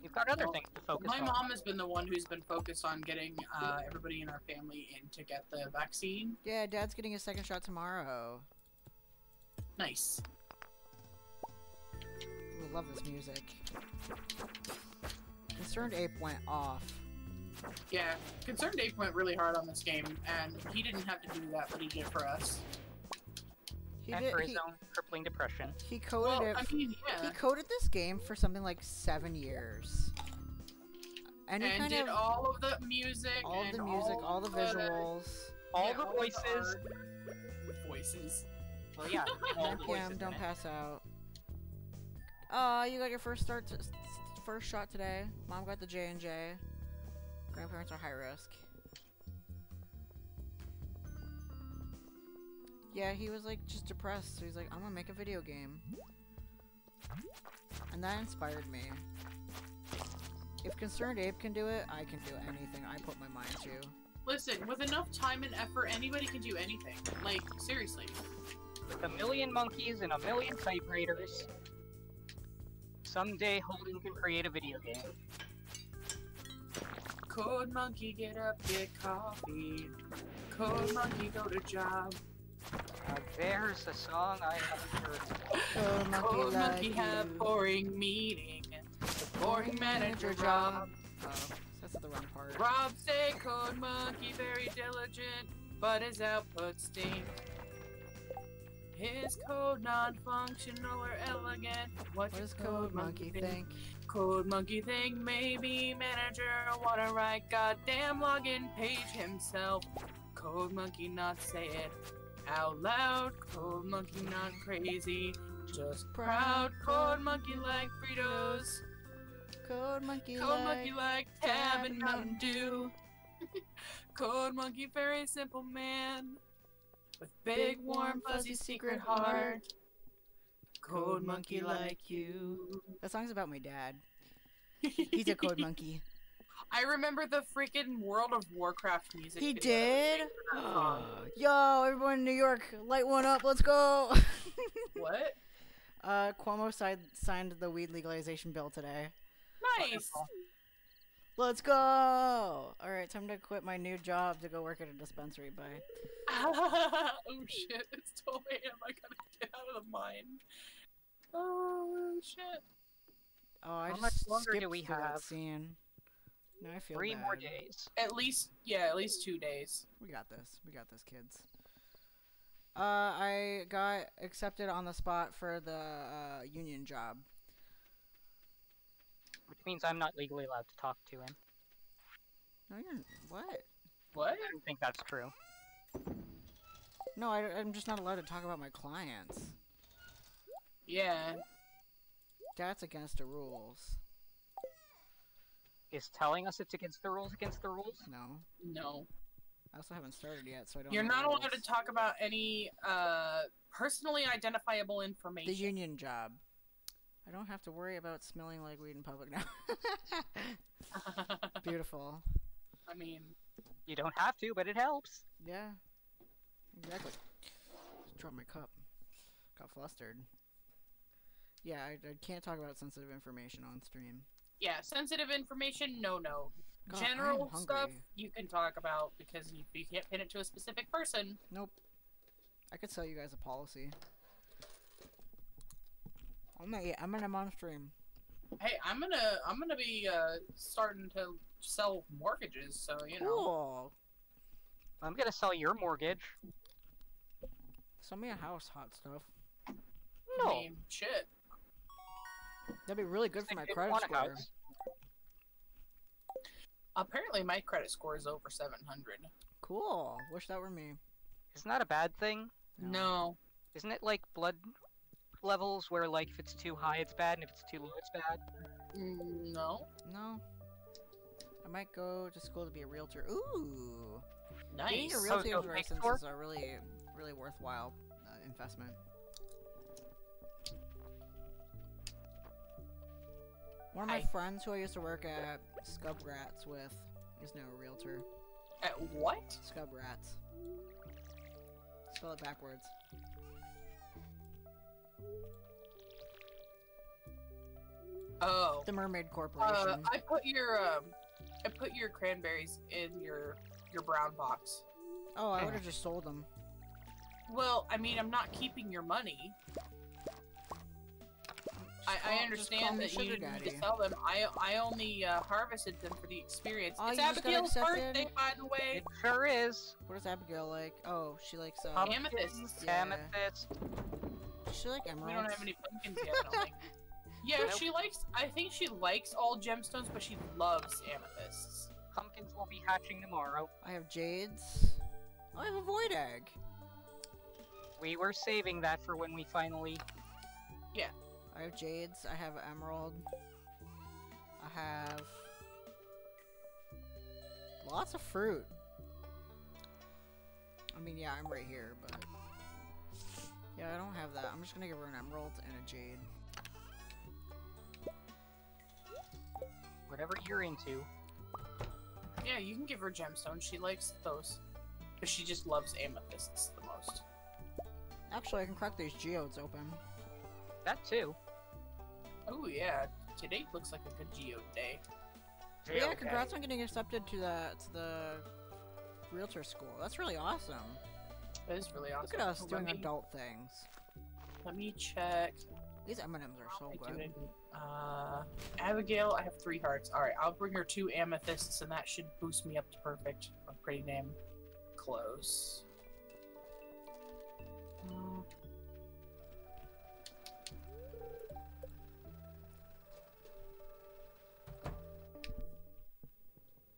You've got other Well, things to focus My on. My mom has been the one who's been focused on getting uh, everybody in our family in to get the vaccine. Yeah, Dad's getting a second shot tomorrow. Nice. We love this music. ConcernedApe went off. Yeah, ConcernedApe went really hard on this game, and he didn't have to do that, but he did for us. He and did. for his He, own crippling depression. he coded Well, it. I mean, He coded this game for something like seven years. Any And kind did of all of the music, all and the music, all the the- visuals. All yeah, the voices. art with voices. Well, yeah. <laughs> all 9 the p.m. voices Don't pass out. Uh, you got your first start, to, first shot today. Mom got the J and J. Grandparents are high risk. Yeah, he was like just depressed, so he's like, I'm gonna make a video game. And that inspired me. If ConcernedApe can do it, I can do anything I put my mind to. Listen, with enough time and effort, anybody can do anything. Like, seriously. With a million monkeys and a million typewriters. Someday Holden can create a video game. Code monkey, get up, get coffee. Code monkey, go to job. Now there's a song I haven't heard. Oh, monkey Code like monkey have you. boring meeting. Boring manager job. Oh, that's the wrong part. Rob say code monkey very diligent, but his output stink. His code non-functional or elegant. What, What does Code Monkey think? Code Monkey think maybe manager wanna write goddamn login page himself. Code Monkey not say it out loud. Code Monkey not crazy, just proud. Code Monkey like Fritos. Code Monkey Code like... Monkey like Tab and Mountain <laughs> Dew. Code Monkey very simple man. With big, warm, fuzzy secret heart. Code Monkey like you. That song's about my dad. <laughs> He's a Code Monkey. I remember the freaking World of Warcraft music. He video that was did? made for that song. <gasps> Yo, everyone in New York, light one up, let's go! <laughs> what? uh, Cuomo signed, signed the weed legalization bill today. Nice. Wonderful. Let's go! Alright, time to quit my new job to go work at a dispensary. Bye. <laughs> oh shit! It's 12 a.m. I gotta get out of the mine. Oh shit! Oh, I How just much longer do we have? scene. Now I feel Three more days. At least, yeah, at least two days. We got this. We got this, kids. Uh, I got accepted on the spot for the uh, union job. Which means I'm not legally allowed to talk to him. No, you're what? What? I don't think that's true. No, I, am just not allowed to talk about my clients. Yeah. That's against the rules. Is telling us it's against the rules against the rules? No, No. I also haven't started yet, so I don't. You're not allowed to talk about any uh personally identifiable information. The union job. I don't have to worry about smelling like weed in public now. <laughs> Beautiful. I mean, You don't have to, but it helps. Yeah. Exactly. Drop my cup. Got flustered. Yeah, I, I can't talk about sensitive information on stream. yeah, sensitive information, no, no. God, General stuff you can talk about because you, you can't pin it to a specific person. Nope. I could sell you guys a policy. I'm gonna, I'm gonna on stream. Hey, I'm gonna I'm gonna be uh starting to sell mortgages, so you know. Cool. I'm gonna sell your mortgage. Sell me a house, hot stuff. I No. mean, shit. That'd be really good for my credit score. house. Apparently, my credit score is over 700. Cool. Wish that were me. Isn't that a bad thing? No. Isn't it like blood levels where like if it's too high it's bad and if it's too low it's bad? No. No. I might go to school to be a realtor. Ooh. Getting Nice. a Oh, realtor's so next license is a really, really worthwhile uh, investment. One of my Hi. friends who I used to work at Scubrats with is now a realtor. At what? Scubrats. Spell it backwards. Oh. The Mermaid Corporation. Uh, I put your um, I put your cranberries in your your brown box. oh, I would have just sold them. Well, I mean, I'm not keeping your money. I, I understand that you Sugar need to sell them. I I only uh, harvested them for the experience. Oh, it's you just got Abigail's accepted? birthday, by the way. It sure is. What is Abigail like? Oh, she likes uh, Pumpkins, Amethyst. Yeah. Amethyst. Does she like We emeralds. don't have any pumpkins yet. I don't think. <laughs> Yeah, Nope. she likes. I think she likes all gemstones, but she loves amethysts. Pumpkins will be hatching tomorrow. I have jades. Oh, I have a void egg. We were saving that for when we finally. Yeah. I have jades. I have emerald. I have lots of fruit. I mean, yeah, I'm right here, but yeah, I don't have that. I'm just gonna give her an emerald and a jade. Whatever you're into. Yeah, you can give her gemstones. She likes those, but she just loves amethysts the most. Actually, I can crack these geodes open. That too. Oh yeah, today looks like a good geode day. But yeah, Okay. congrats on getting accepted to the to the realtor school. That's really awesome. That is really awesome. Look at us doing me- adult things. Let me check. These M&Ms are so I good. Uh, Abigail, I have three hearts. All right, I'll bring her two amethysts, and that should boost me up to perfect. I'm pretty damn close. Mm.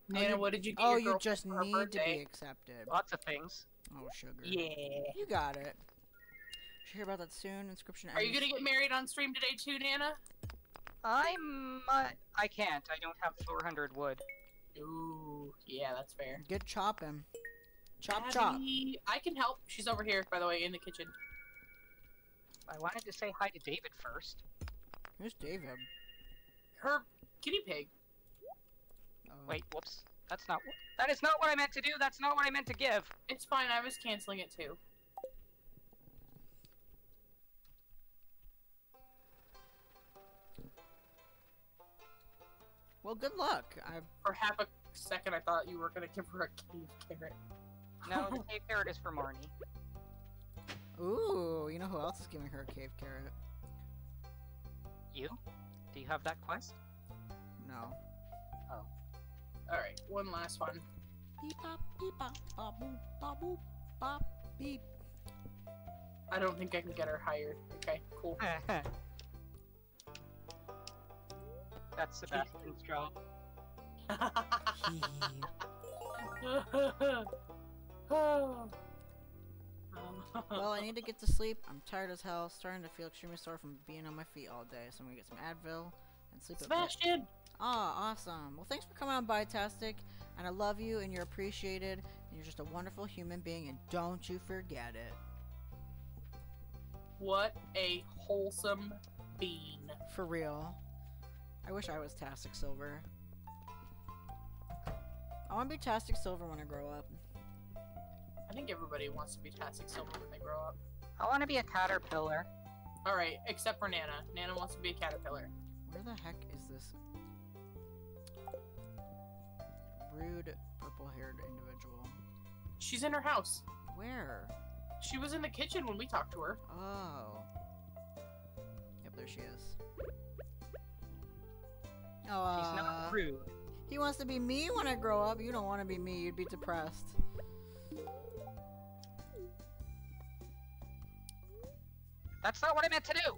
Nana, you- what did you get Oh, your you just need to birthday? be accepted. Lots of things. Oh, sugar. Yeah. You got it. Should hear about that soon. Inscription. Are you gonna get married on stream today too, Nana? I'm. Uh, I can't. I don't have 400 wood. Ooh, yeah, that's fair. Get chopping. Chop chop. I can help. She's over here, by the way, in the kitchen. I wanted to say hi to David first. Who's David? Her guinea pig. Oh. Wait, whoops. That's not. wh- That is not what I meant to do. That's not what I meant to give. It's fine. I was canceling it too. Well, good luck. I. For half a second, I thought you were gonna give her a cave carrot. No, <laughs> the cave carrot is for Marnie. Ooh, you know who else is giving her a cave carrot? You? Do you have that quest? No. Oh. All right, one last one. Beep bop beep bop bop boop bop boop bop beep. I don't think I can get her hired. Okay, cool. <laughs> That's Sebastian's <laughs> job. well, I need to get to sleep. I'm tired as hell. Starting to feel extremely sore from being on my feet all day. So I'm gonna get some Advil and sleep. a bit. Sebastian. Ah, awesome. Well, thanks for coming on, Biotastic. And I love you, and you're appreciated. And you're just a wonderful human being, and don't you forget it. What a wholesome bean. For real. I wish I was Tastic Silver. I want to be Tastic Silver when I grow up. I think everybody wants to be Tastic Silver when they grow up. I want to be a caterpillar. All right, except for Nana. Nana wants to be a caterpillar. Where the heck is this rude purple-haired individual? She's in her house. Where? She was in the kitchen when we talked to her. Oh. Yep, there she is. Oh, He's uh, not rude. he wants to be me when I grow up. You don't want to be me. You'd be depressed. That's not what I meant to do.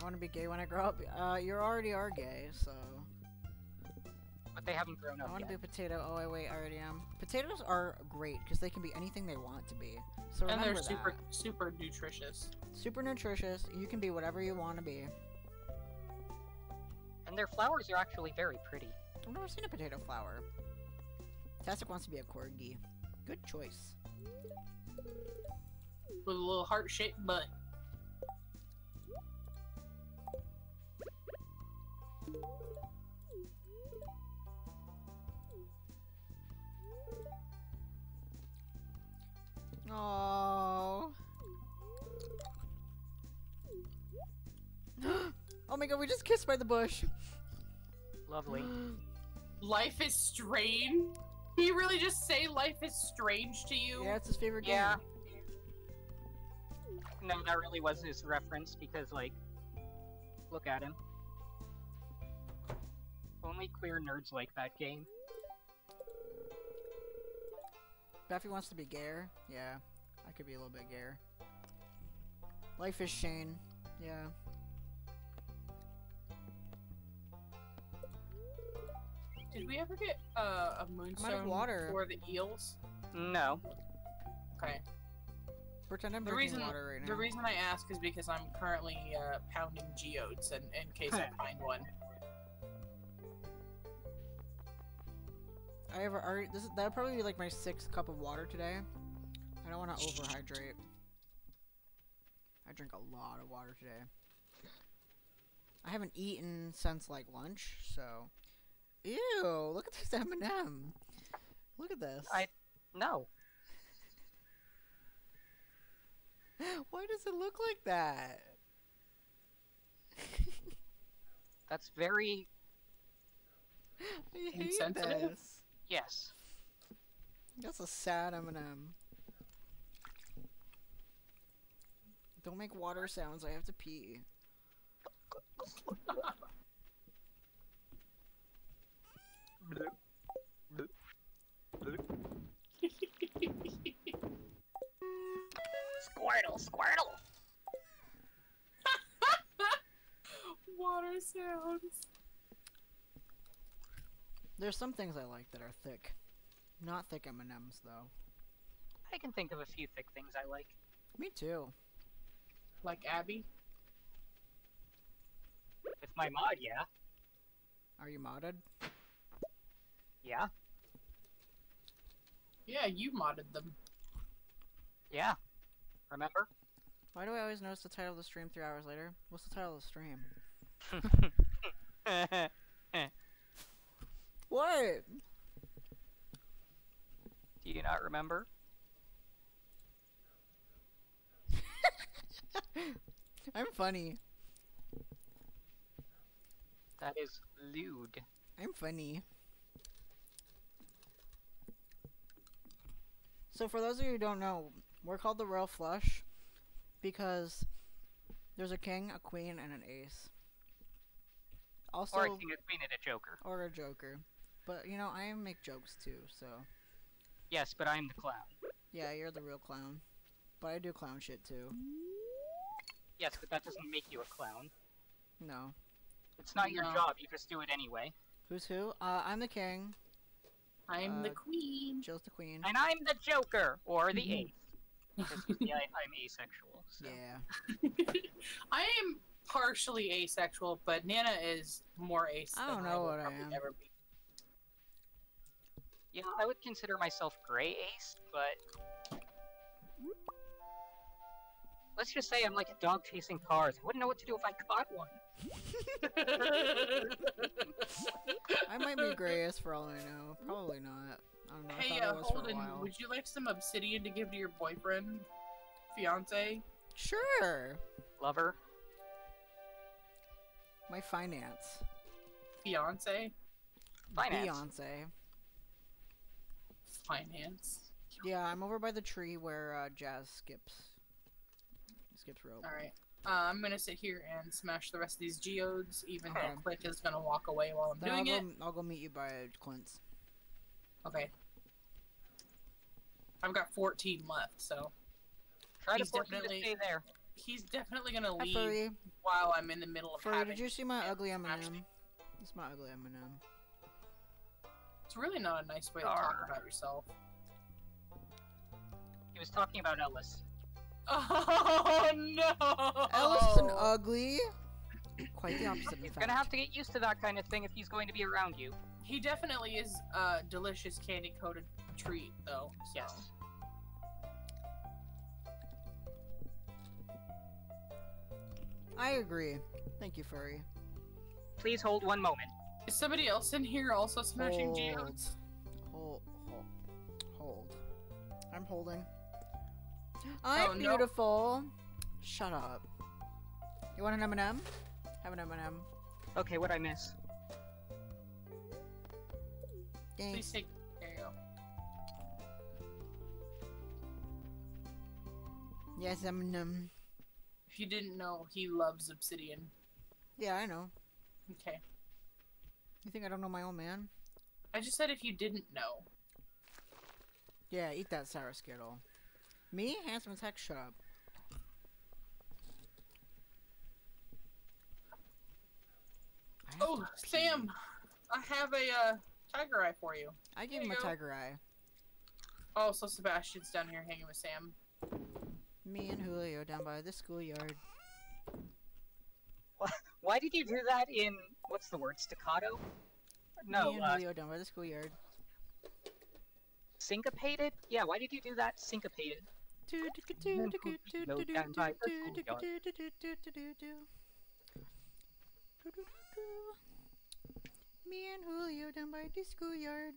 I want to be gay when I grow up. Uh, you already are gay, so. but they haven't grown up. I want to be a potato. Oh, I wait, I already am. Potatoes are great because they can be anything they want to be. So and they're super that. super nutritious. Super nutritious. You can be whatever you want to be. And their flowers are actually very pretty. I've never seen a potato flower. Tastic wants to be a corgi. Good choice. With a little heart-shaped butt. Oh. <gasps> oh my god, we just kissed by the bush. Lovely. <gasps> Life is strange. He really just say life is strange to you? Yeah, it's his favorite game. Yeah. No, that really was his reference because, like, look at him. Only queer nerds like that game. Buffy wants to be gayer. Yeah, I could be a little bit gayer. Life is Shane. Yeah. Did we ever get uh, a moonstone water. for the eels? No. Okay. Pretend I'm The drinking reason water right now. the reason I ask is because I'm currently uh, pounding geodes, and in case I find one. I have already. This is, that'll probably be like my sixth cup of water today. I don't want to overhydrate. I drink a lot of water today. I haven't eaten since like lunch, so. Ew! Look at this <laughs> M&M. Look at this. I- No. <laughs> Why does it look like that? <laughs> That's very. I hate Insensitive? this. Yes. That's a sad M&M. Don't make water sounds. I have to pee. Squirtle, Squirtle! <laughs> Water sounds. There's some things I like that are thick. Not thick M&Ms though. I can think of a few thick things I like. Me too. Like Abby. With my mod, yeah. Are you modded? Yeah. Yeah, you modded them. Yeah. Remember? Why do I always notice the title of the stream three hours later? What's the title of the stream? <laughs> <laughs> What? Do you not remember? <laughs> I'm funny. That is lewd. I'm funny. So for those of you who don't know, we're called the Royal Flush because there's a king, a queen, and an ace. Also, or a king, a queen, and a joker. or a joker. But you know, I make jokes too, so Yes, but I'm the clown. yeah, you're the real clown. But I do clown shit too. Yes, but that doesn't make you a clown. No. It's not your No. job, you just do it anyway. Who's who? Uh, I'm the king. I'm the Uh, queen. Jill's the queen. And I'm the joker, or the Mhm. eighth. Because yeah, I, <laughs> I'm asexual. So. Yeah. <laughs> I am partially asexual, but Nana is more ace. I than don't know will what I probably am. Ever be. Yeah, I would consider myself gray ace, but let's just say I'm like a dog chasing cars. I wouldn't know what to do if I caught one. <laughs> <laughs> I might be grayest for all I know. Probably not. I don't know. I hey, uh, I was for a Holden, would you like some obsidian to give to your boyfriend, fiance? Sure. Lover. My finance. Fiance? Finance. Beyonce. Finance. Yeah, I'm over by the tree where uh, Jas skips. Skips rope. Alright. Uh, I'm gonna sit here and smash the rest of these geodes, even Okay. though Clint is gonna walk away while I'm Then I'll doing go, it. I'll go meet you by Clint's. Okay. I've got 14 left, so Try to He's force him to definitely- stay there. he's definitely gonna leave Furry. while I'm in the middle of Furry, having. did you see my ugly smashed M&M? me. It's my ugly M&M. It's really not a nice way to talk about yourself. He was talking about Ellis. <laughs> Oh no! Ellis isn't ugly. Quite the opposite. in He's fact. gonna have to get used to that kind of thing if he's going to be around you. He definitely is a delicious candy coated treat, though. so. Yes. I agree. Thank you, furry. Please hold one moment. Is somebody else in here also smashing Hold. geodes? Hold, hold, hold. I'm holding. I'm Oh, no. beautiful. Shut up. You want an M&M? Have an M&M. Okay, what I miss? Please take. There you go. Yes, M&M. If you didn't know, he loves obsidian. Yeah, I know. Okay. You think I don't know my own man? I just said if you didn't know. Yeah, eat that sour skittle. Me? Handsome as heck, shut up. Oh. Sam! I have a uh, tiger eye for you. I gave him a go. tiger eye. Oh, so Sebastian's down here hanging with Sam. Me and Julio down by the schoolyard. Why did you do that in what's the word? Staccato? No, Me and uh, Julio down by the schoolyard. syncopated? Yeah, why did you do that syncopated? Julio down by the schoolyard. Me and Julio down by the schoolyard.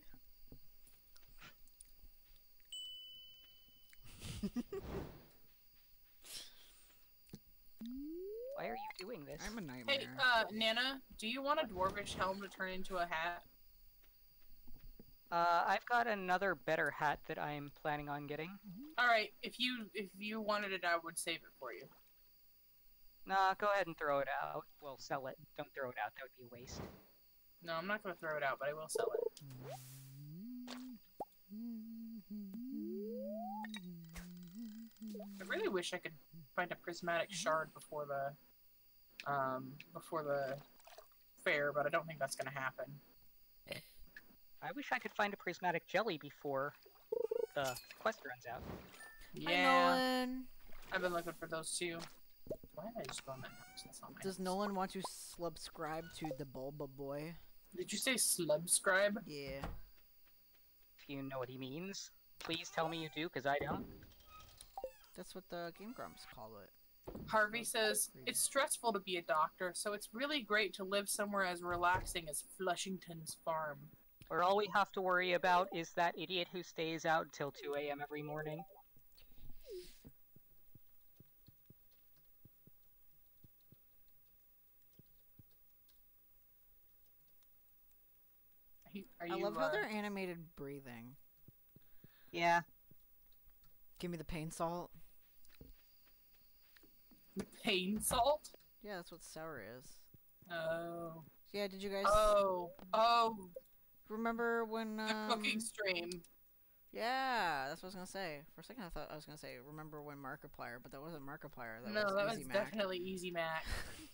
Why are you doing this? I'm a nightmare. Hey, uh, Nana, do you want a dwarvish helm to turn into a hat? Uh, I've got another better hat that I'm planning on getting. All right, if you if you wanted it, I would save it for you. Nah, go ahead and throw it out. Well, sell it. Don't throw it out. That would be a waste. No, I'm not gonna throw it out, but I will sell it. I really wish I could find a prismatic shard before the um before the fair, but I don't think that's gonna happen. I wish I could find a prismatic jelly before the quest runs out. Hi, Yeah, Nolan. I've been looking for those too. Why did I just go on that house? That's not my Does. Nolan want to subscribe to the Bulba Boy? Did you say subscribe? Yeah. If you know what he means, please tell me you do, because I don't. That's what the Game Grumps call it. Harvey says it's stressful to be a doctor, so it's really great to live somewhere as relaxing as Flushington's farm. Where all we have to worry about is that idiot who stays out till 2 a.m. every morning. Are you, I you, love how uh, they're animated breathing. Yeah. Give me the pain salt. Pain salt. Yeah, that's what sour is. Oh, Yeah, did you guys oh, oh! remember when The um, cooking stream. Yeah, that's what I was gonna say. For a second, I thought I was gonna say remember when Markiplier, but that wasn't Markiplier. That no, was that was Easy Mac. definitely Easy Mac. <laughs> <laughs>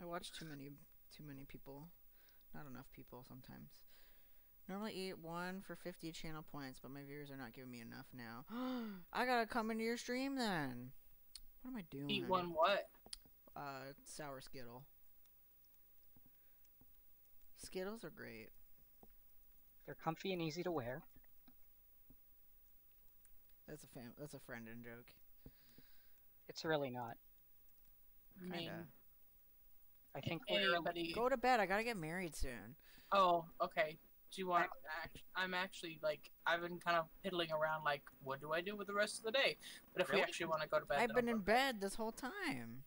I watch too many, too many people. Not enough people sometimes. Normally eat one for 50 channel points, but my viewers are not giving me enough now. <gasps> I gotta come into your stream then. What am I doing? Eat one what? Uh, sour Skittle. Skittles are great. They're comfy and easy to wear. That's a fam. That's a friend in joke. It's really not. I Kinda. I think we're anybody. Go to bed. I gotta get married soon. Oh, okay. Do you want? Act- I'm actually like I've been kind of piddling around. Like, what do I do with the rest of the day? But if we actually want to go to bed, I've been I'll in go. bed this whole time.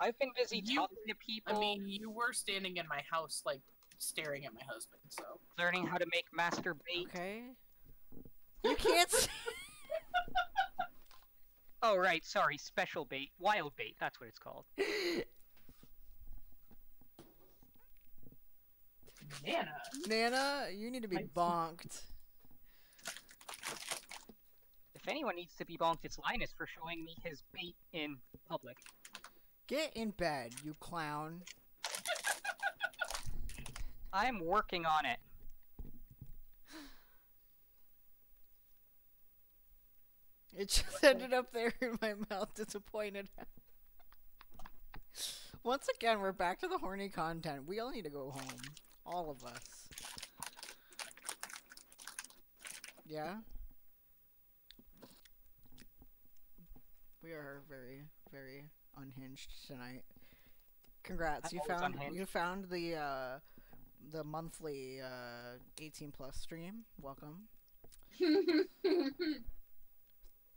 I've been busy You- talking to people, I mean, you were standing in my house, like staring at my husband. So learning how to make master bait. Okay. You can't. s- <laughs> Oh, right, sorry, special bait. Wild bait, that's what it's called. <laughs> Nana. Nana, you need to be bonked. If anyone needs to be bonked, it's Linus for showing me his bait in public. Get in bed, you clown. <laughs> I'm working on it. It just ended up there in my mouth, disappointed. <laughs> Once again, we're back to the horny content. We all need to go home. All of us. Yeah? We are very, very unhinged tonight. Congrats, I'm you found unhinged. you found the uh the monthly uh 18 plus stream. Welcome. <laughs>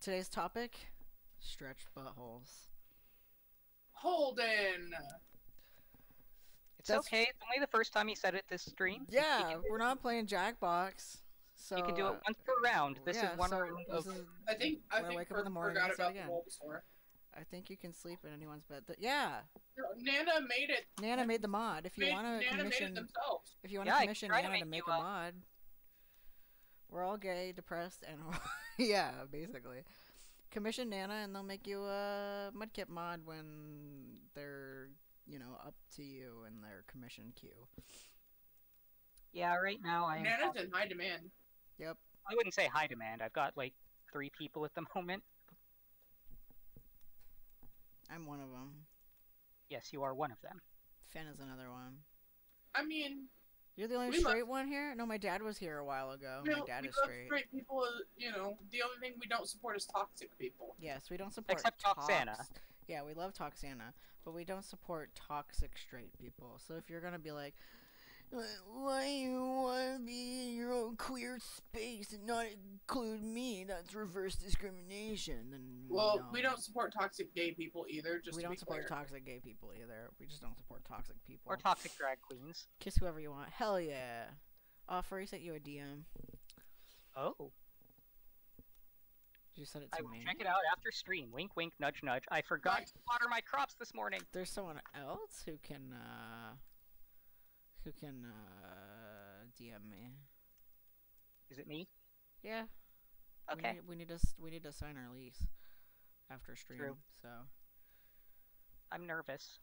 Today's topic stretched buttholes. Holden. It's That's- okay. It's only the first time he said it this stream. Yeah, we're not playing Jackbox. So he can do uh, it once per round. This yeah, is one so round of. is- I think I When I wake up in the morning, forgot I say about the again. Bulbasaur. I think you can sleep in anyone's bed. Th- yeah, Nana made it. Nana made the mod. If you made- want to Nana made it commission, themselves. if you want to I can commission try to Nana to make make a a- mod, we're all gay, depressed, and <laughs> yeah, basically. Commission Nana, and they'll make you a Mudkip mod when they're, you know, up to you in their commission queue. Yeah, right now I. Nana's in high demand. Yep. I wouldn't say high demand. I've got like three people at the <laughs> moment. I'm one of them. Yes, you are one of them. Finn is another one. I mean, You're the only We love- straight one here? No, my dad was here a while ago. you my know, dad we is love straight. straight people. You know, the only thing we don't support is toxic people. Yes, we don't support Except Toxana. tox- Yeah, we love Toxana, but we don't support toxic straight people. So if you're gonna be like, "Uh, why you want to be in your own queer space and not include me? That's reverse discrimination. Then Well, no. we don't support toxic gay people either. Just we to don't be support clear. toxic gay people either. We just don't support toxic people. Or toxic drag queens. Kiss whoever you want. Hell yeah. Oh, Furry sent you a DM. Oh, Did you send it I to will me? check it out after stream. Wink, wink, nudge, nudge. I forgot Nice. to water my crops this morning. There's someone else who can uh who can uh DM me. Is it me? Yeah. We Okay. need, we need to we need to sign our lease after stream. True. So I'm nervous.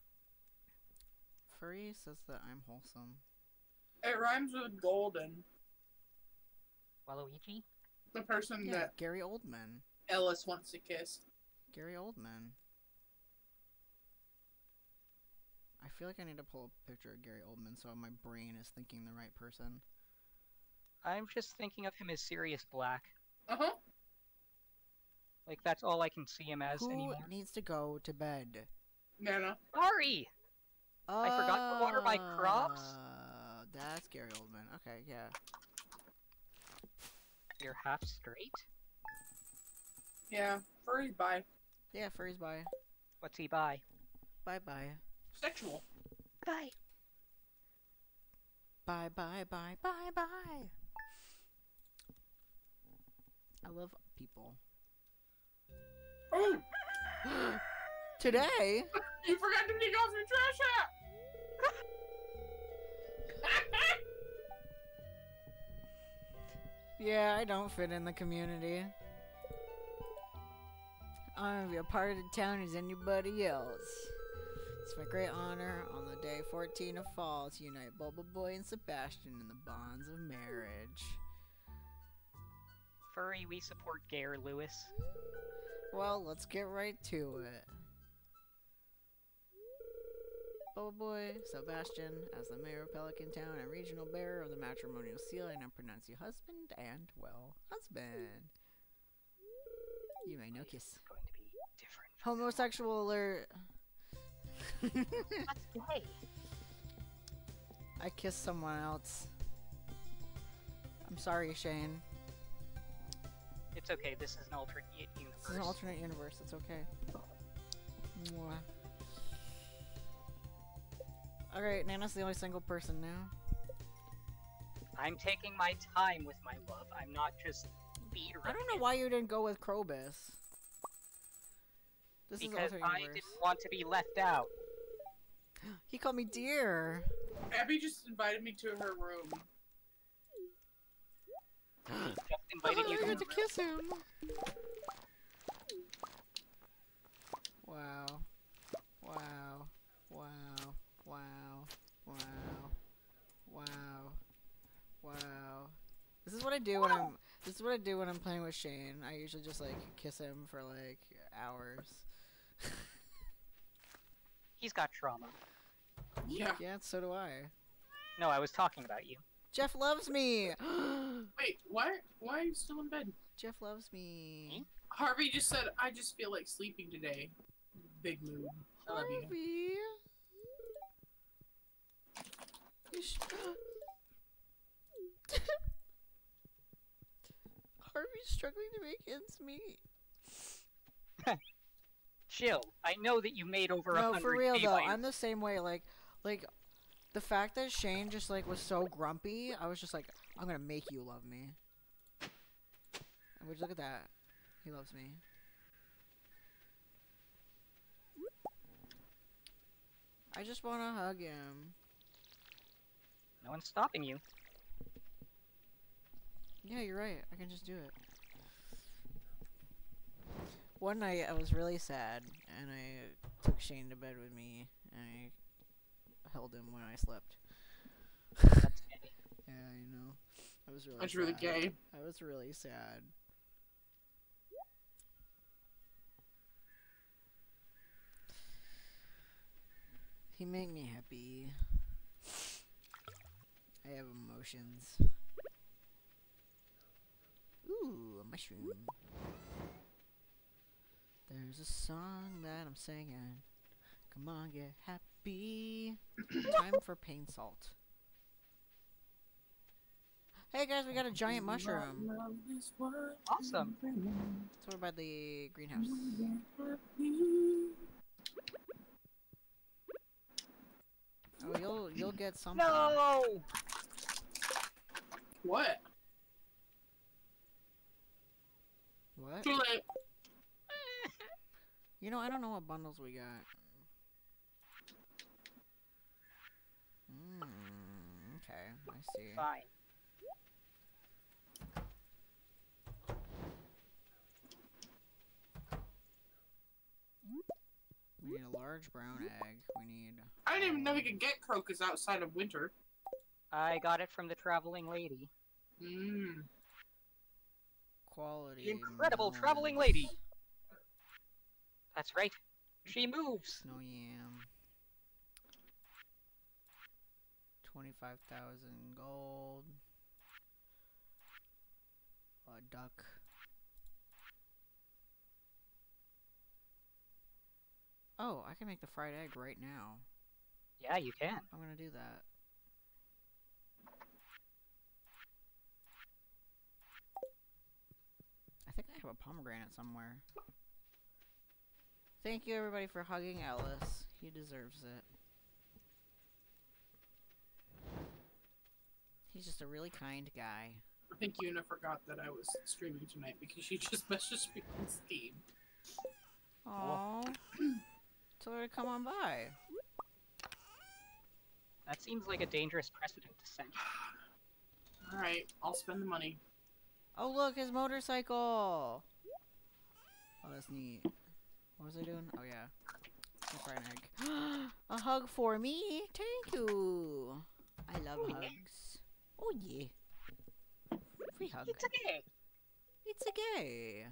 Furry says that I'm wholesome. It rhymes with golden. Waluigi? The person Yeah, that Gary Oldman. Ellis wants to kiss. Gary Oldman. I feel like I need to pull a picture of Gary Oldman so my brain is thinking the right person. I'm just thinking of him as Sirius Black. Uh huh. Like, that's all I can see him as Who anymore. needs to go to bed? Nana. Sorry! I forgot to water my crops. Uh, That's Gary Oldman. Okay, yeah. You're half straight? Yeah. Furry by Yeah, furries bye. What's he by? Bye bye. sexual. Bye. Bye bye bye bye bye. I love people. Oh, <gasps> Today, <laughs> you forgot to take off your trash hat. <laughs> yeah, I don't fit in the community. I'm gonna be a part of the town as anybody else. It's my great honor on the day 14 of fall to unite Bulba Boy and Sebastian in the bonds of marriage. Furry, we support Gare Lewis. Well, let's get right to it. Bulba Boy, Sebastian, as the mayor of Pelican Town and regional bearer of the matrimonial seal, I now pronounce you husband and, well, husband. You may no kiss. Going to be different. from Homosexual alert. That's <laughs> gay. I kissed someone else. I'm sorry, Shane. It's okay, this is an alternate universe. This is an alternate universe. It's okay. Mwah. Alright, Nana's the only single person now. I'm taking my time with my love. I'm not just beat I don't know why you didn't go with Krobus. This Because is alternate I universe. didn't want to be left out. <gasps> He called me dear. Abby just invited me to her room. <gasps> Just invited Oh, you I to get to kiss him. Wow. Wow. Wow. Wow. Wow. Wow. Wow. This is what I do when I'm This is what I do when I'm playing with Shane. I usually just like kiss him for like hours. <laughs> He's got trauma. Yeah. Yeah, so do I. No, I was talking about you. Jeff loves me. <gasps> Wait, why? Why are you still in bed? Jeff loves me. Hmm? Harvey just said, "I just feel like sleeping today." Big mood. I love you. Harvey. You sh- <laughs> Harvey's struggling to make ends meet. <laughs> Chill. I know that you made over a No, hundred for real though, I'm the same way. Like, like the fact that Shane just like was so grumpy, I was just like, I'm gonna make you love me. And would you look at that? He loves me. I just wanna hug him. No one's stopping you. Yeah, you're right. I can just do it. One night I was really sad, and I took Shane to bed with me, and I held him when I slept. <laughs> Yeah, I know. I was really. That's really gay. I was really sad. He made me happy. I have emotions. Ooh, a mushroom. There's a song that I'm singing. Come on, get happy. Time for pain salt. Hey guys, we got a giant mushroom. Awesome. It's over by the greenhouse. Oh, you'll you'll get something. No! What? What? Too late. <laughs> You know, I don't know what bundles we got. Mm, okay, I see. Fine. We need a large brown egg. We need I didn't even know we could get crocus outside of winter. I got it from the traveling lady. Mmm. Quality. The incredible traveling lady. That's right. She moves. Snow yam. Twenty-five thousand gold. A duck. Oh, I can make the fried egg right now. Yeah, you can. I'm gonna do that. Think I have a pomegranate somewhere. Thank you everybody for hugging Ellis. He deserves it. He's just a really kind guy. I think Una forgot that I was streaming tonight because she just <laughs> messaged me on Steam. Aww. <clears throat> Tell her to come on by. That seems like a dangerous precedent to set. Alright, I'll spend the money. Oh look, his motorcycle! Oh, that's neat. What was I doing? Oh yeah. Fry an egg. a hug for me? Thank you! I love Oh, yeah. hugs. Oh yeah. Free hug. It's okay. It's a gay.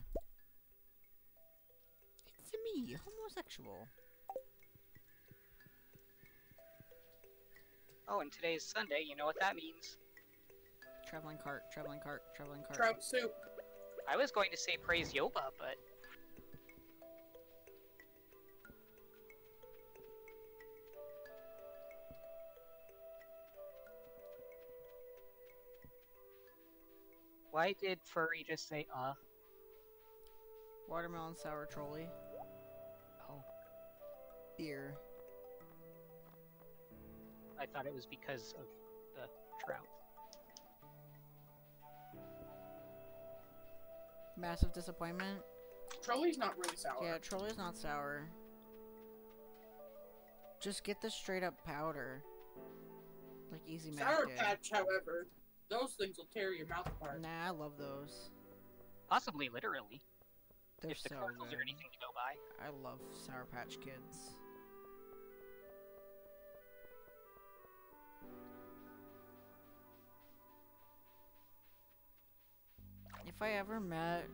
It's a me, homosexual. Oh, and today is Sunday. You know what that means. Traveling cart, traveling cart, traveling cart. Trout soup. I was going to say praise Yoba, but why did Furry just say uh? Watermelon sour Trolli. Oh, Beer. I thought it was because of the trout. Massive disappointment. Trolli's not really sour. Yeah, Trolli's not sour. Just get the straight up powder. Like Easy Mac Sour did. Patch, however, those things will tear your mouth apart. Nah, I love those. Possibly literally, They're if the so kernels good. are anything to go by. I love Sour Patch Kids. If If I ever met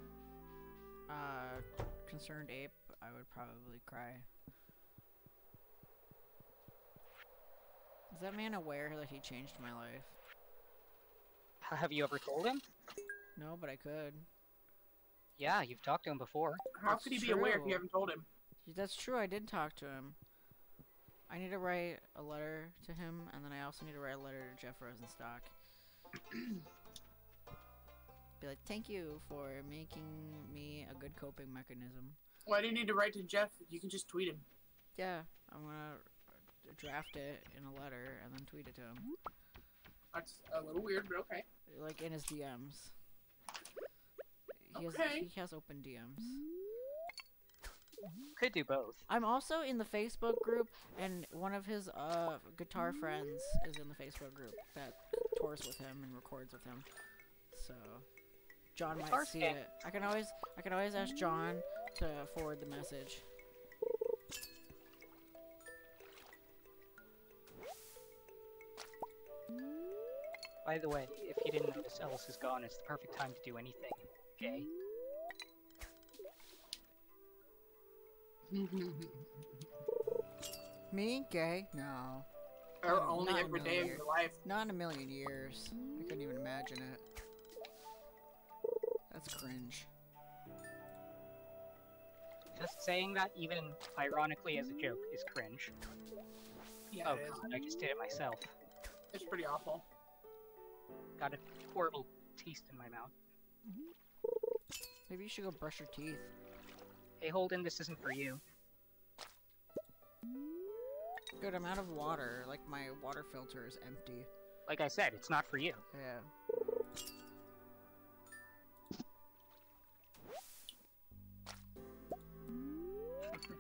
uh ConcernedApe, I would probably cry. Is that man aware that he changed my life? Have you ever told him? No, but I could. Yeah, you've talked to him before. How That's could he be aware if you haven't told him? That's true, I did talk to him. I need to write a letter to him, and then I also need to write a letter to Jeff Rosenstock. <clears throat> Be like, thank you for making me a good coping mechanism. Why do you need to write to Jeff? You can just tweet him. Yeah, I'm gonna draft it in a letter and then tweet it to him. That's a little weird, but okay. Like in his DMs. He has, Okay. he has open DMs. Could do both. I'm also in the Facebook group, and one of his uh guitar friends is in the Facebook group that tours with him and records with him. So John might Guitar see it. I can always I can always ask John to forward the message. By the way, if you didn't notice, Ellis is gone. It's the perfect time to do anything. Okay. <laughs> Me, gay? No, or only not every day of familiar. your life. not in a million years. I couldn't even imagine it. That's cringe. Just saying that, even ironically as a joke, is cringe. Yeah, oh it is. god, I just did it myself. It's pretty awful. Got a horrible taste in my mouth. Maybe you should go brush your teeth. Hey Holden, this isn't for you. Good, I'm out of water. Like my water filter is empty. Like I said, it's not for you. Yeah.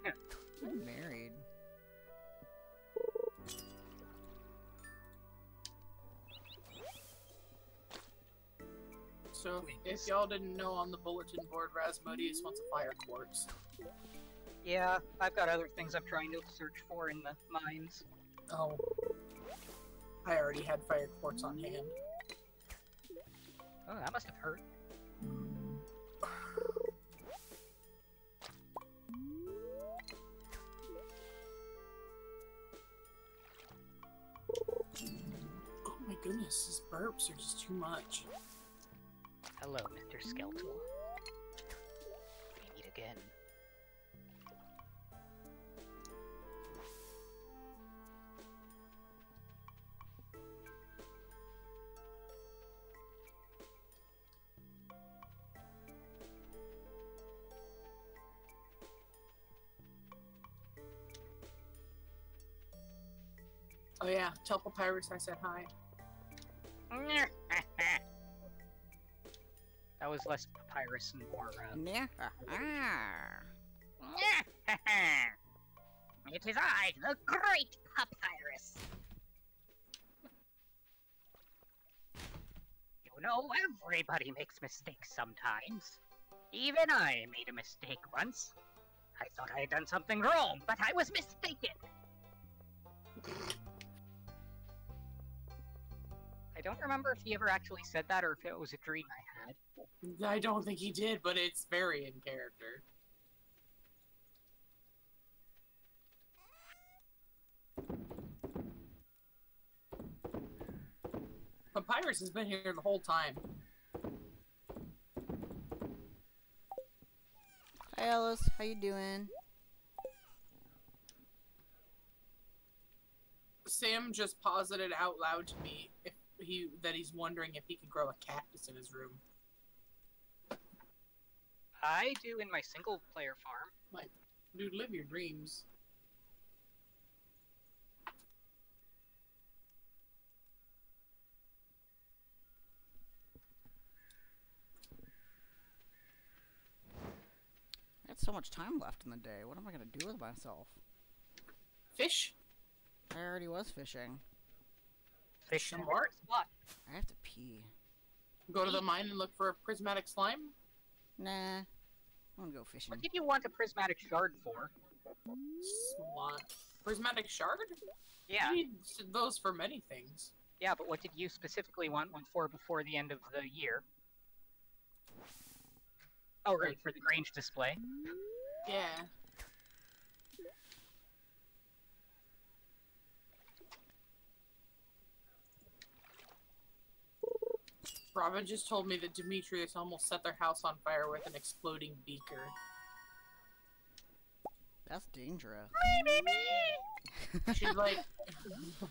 I'm married. So, if y'all didn't know on the bulletin board, Rasmodius wants a fire quartz. Yeah, I've got other things I'm trying to search for in the mines. Oh. I already had fire quartz on hand. Oh, that must have hurt. Oh burps are just too much. Hello, Mr. Skeletal. We meet again. Oh yeah, tell pirates. I said hi. That was less papyrus and more, uh... <laughs> It is I, the great papyrus. You know, everybody makes mistakes sometimes. Even I made a mistake once. I thought I had done something wrong, but I was mistaken. I don't remember if he ever actually said that or if it was a dream I had. I don't think he did, but it's very in character. Papyrus has been here the whole time. Hi Alice, how you doing? Sam just posited out loud to me if he that he's wondering if he could grow a cactus in his room. I do in my single player farm. Dude, live your dreams. I had so much time left in the day. What am I gonna do with myself? Fish? I already was fishing. Fish in Smart. a spot. I have to pee. Go to the mine and look for a prismatic slime? Nah. I'm gonna go fishing. What did you want a prismatic shard for? Slime. Prismatic shard? Yeah, You need those for many things. yeah, but what did you specifically want one for before the end of the year? Oh, right, for the Grange display. Yeah. Robin just told me that Demetrius almost set their house on fire with an exploding beaker. That's dangerous. <laughs> She's like,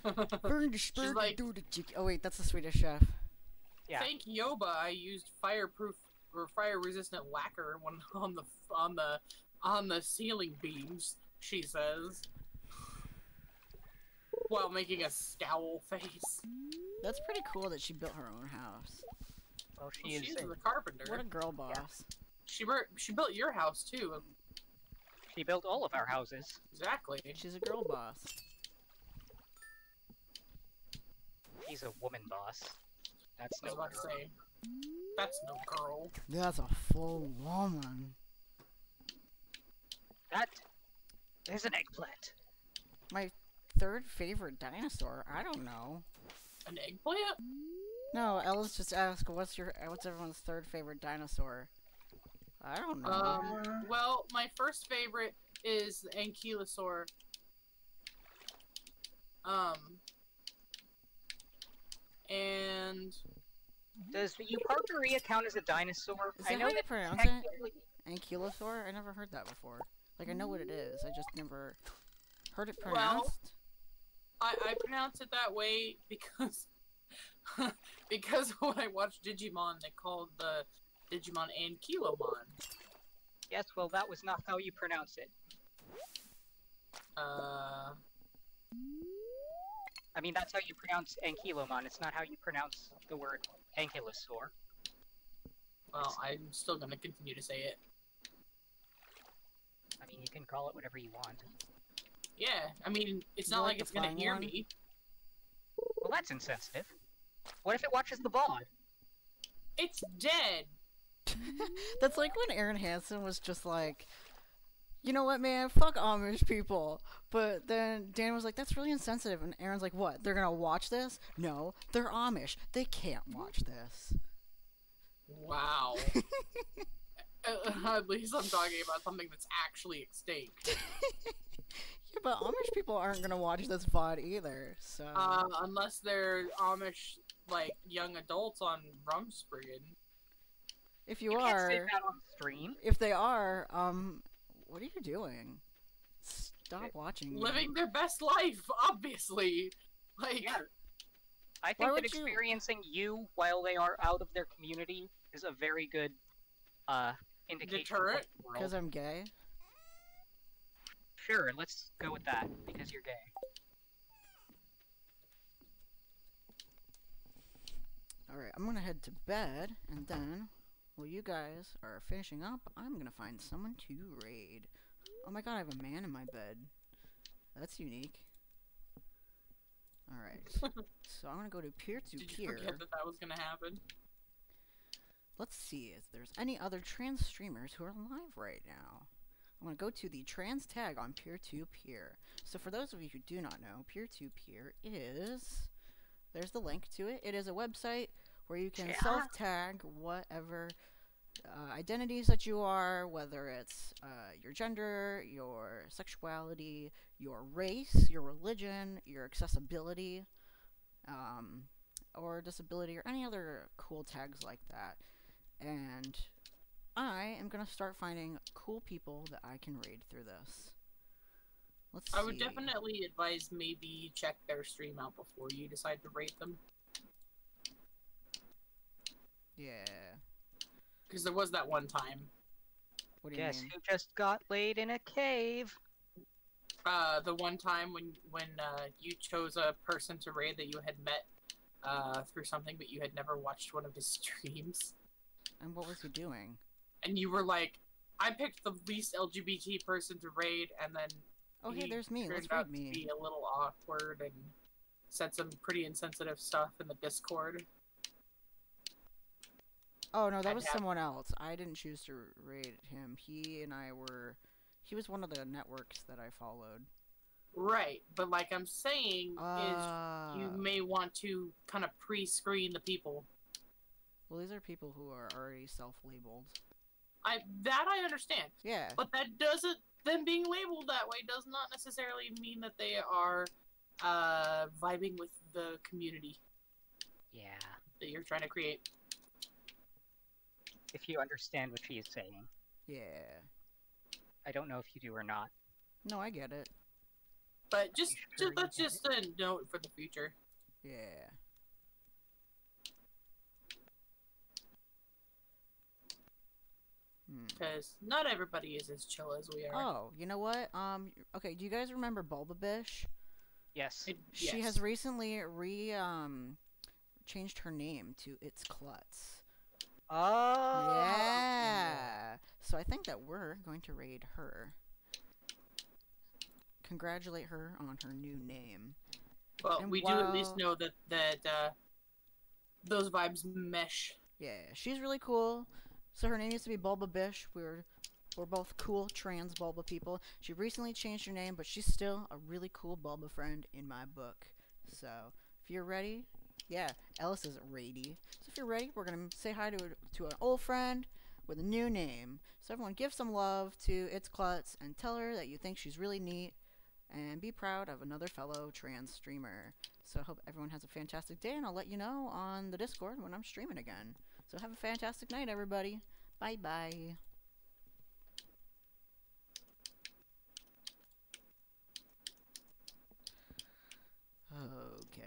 <laughs> Burn the spur like- do the chick. Oh wait, that's the Swedish chef. Yeah. thank Yoba, I used fireproof or fire-resistant lacquer when <laughs> on the on the on the ceiling beams. She says, while making a scowl face. That's pretty cool that she built her own house. Oh, she Well, is. she's a carpenter. What a girl boss. She bur- she built your house too. She built all of our houses. Exactly. She's a girl boss. She's a woman boss. That's I was no about to girl. say. That's no girl. That's a full woman. That is an eggplant. My third favorite dinosaur. I don't know. An eggplant? No, Ella's just asked, "What's your what's everyone's third favorite dinosaur?" I don't know. Um. Well, my first favorite is the ankylosaur. Um. And Does the Euparkeria count as a dinosaur? Is I know how you that pronounce it? Ankylosaur? I never heard that before. Like I know what it is. I just never heard it Well- pronounced. I I pronounce it that way because <laughs> because when I watched Digimon, they called the Digimon Ankylomon. Yes, well, that was not how you pronounce it. Uh. I mean, that's how you pronounce Ankylomon. It's not how you pronounce the word Ankylosaur. Well, I'm still gonna continue to say it. I mean, you can call it whatever you want. Yeah, I mean, it's not like like it's gonna hear one? me. Well, that's insensitive. What if it watches the VOD? It's dead. <laughs> That's like when Arin Hanson was just like, you know what, man, fuck Amish people. But then Dan was like, that's really insensitive. And Arin's like, what? They're gonna watch this? No, they're Amish. They can't watch this. Wow. <laughs> Uh, At least I'm talking about something that's actually extinct. <laughs> Yeah, but Amish people aren't gonna watch this VOD either. So Uh, unless they're Amish, like, young adults on Rumspringa. if you, You can't say are, that on stream. if they are, um, what are you doing? Stop watching. me. Living their best life, obviously. Like, Yeah. I think that would you- experiencing you while they are out of their community is a very good uh indication. Deterrent? Because I'm gay. Sure, let's go with that because you're gay. Alright, I'm gonna head to bed, and then, while you guys are finishing up, I'm gonna find someone to raid. Oh my god, I have a man in my bed. That's unique. Alright, <laughs> so I'm gonna go to peer to did you peer. forget that that was gonna happen? Let's see if there's any other trans streamers who are live right now. I'm going to go to the trans tag on peer to peer. So for those of you who do not know, peer to peer is there's the link to it. It is a website where you can Yeah. self tag whatever uh, identities that you are, whether it's uh, your gender, your sexuality, your race, your religion, your accessibility, um, or disability, or any other cool tags like that. And I am gonna start finding cool people that I can raid through this. Let's I would see. definitely advise maybe check their stream out before you decide to rate them. Yeah. Because there was that one time. What do you Guess mean? who just got laid in a cave? Uh, the one time when when uh, you chose a person to raid that you had met uh, through something, but you had never watched one of his <laughs> streams, And what was he doing? And you were like, "I picked the least LGBT person to raid," and then Oh, hey, there's me. turned Let's out raid me. to be a little awkward and said some pretty insensitive stuff in the Discord. Oh no, that was someone else. I didn't choose to raid him. He and I were. He was one of the networks that I followed. Right, but like I'm saying, is Uh, you may want to kind of pre-screen the people. well, these are people who are already self-labeled. I that I understand, Yeah. but that doesn't. Them being labeled that way does not necessarily mean that they are uh, vibing with the community Yeah. that you're trying to create. If you understand what she is saying. Yeah. I don't know if you do or not. No, I get it. But just, sure just that's get just a note for the future. Yeah. Hmm. Because not everybody is as chill as we are. Oh, you know what? Um. Okay. Do you guys remember Bulbabish? Yes. It- She yes. has recently re um changed her name to It's Klutz. Oh. yeah. So I think that we're going to raid her. Congratulate her on her new name. Well, and we do at least know that that uh, those vibes mesh. Yeah, she's really cool. So her name used to be Bulba Bish. We're we're both cool trans Bulba people. She recently changed her name, but she's still a really cool Bulba friend in my book. So if you're ready, yeah, Ellis is ready. So if you're ready, we're gonna say hi to to an old friend with a new name. So everyone, give some love to It's Klutz and tell her that you think she's really neat, and be proud of another fellow trans streamer. So I hope everyone has a fantastic day, and I'll let you know on the Discord when I'm streaming again. So have a fantastic night, everybody. Bye bye. Okay.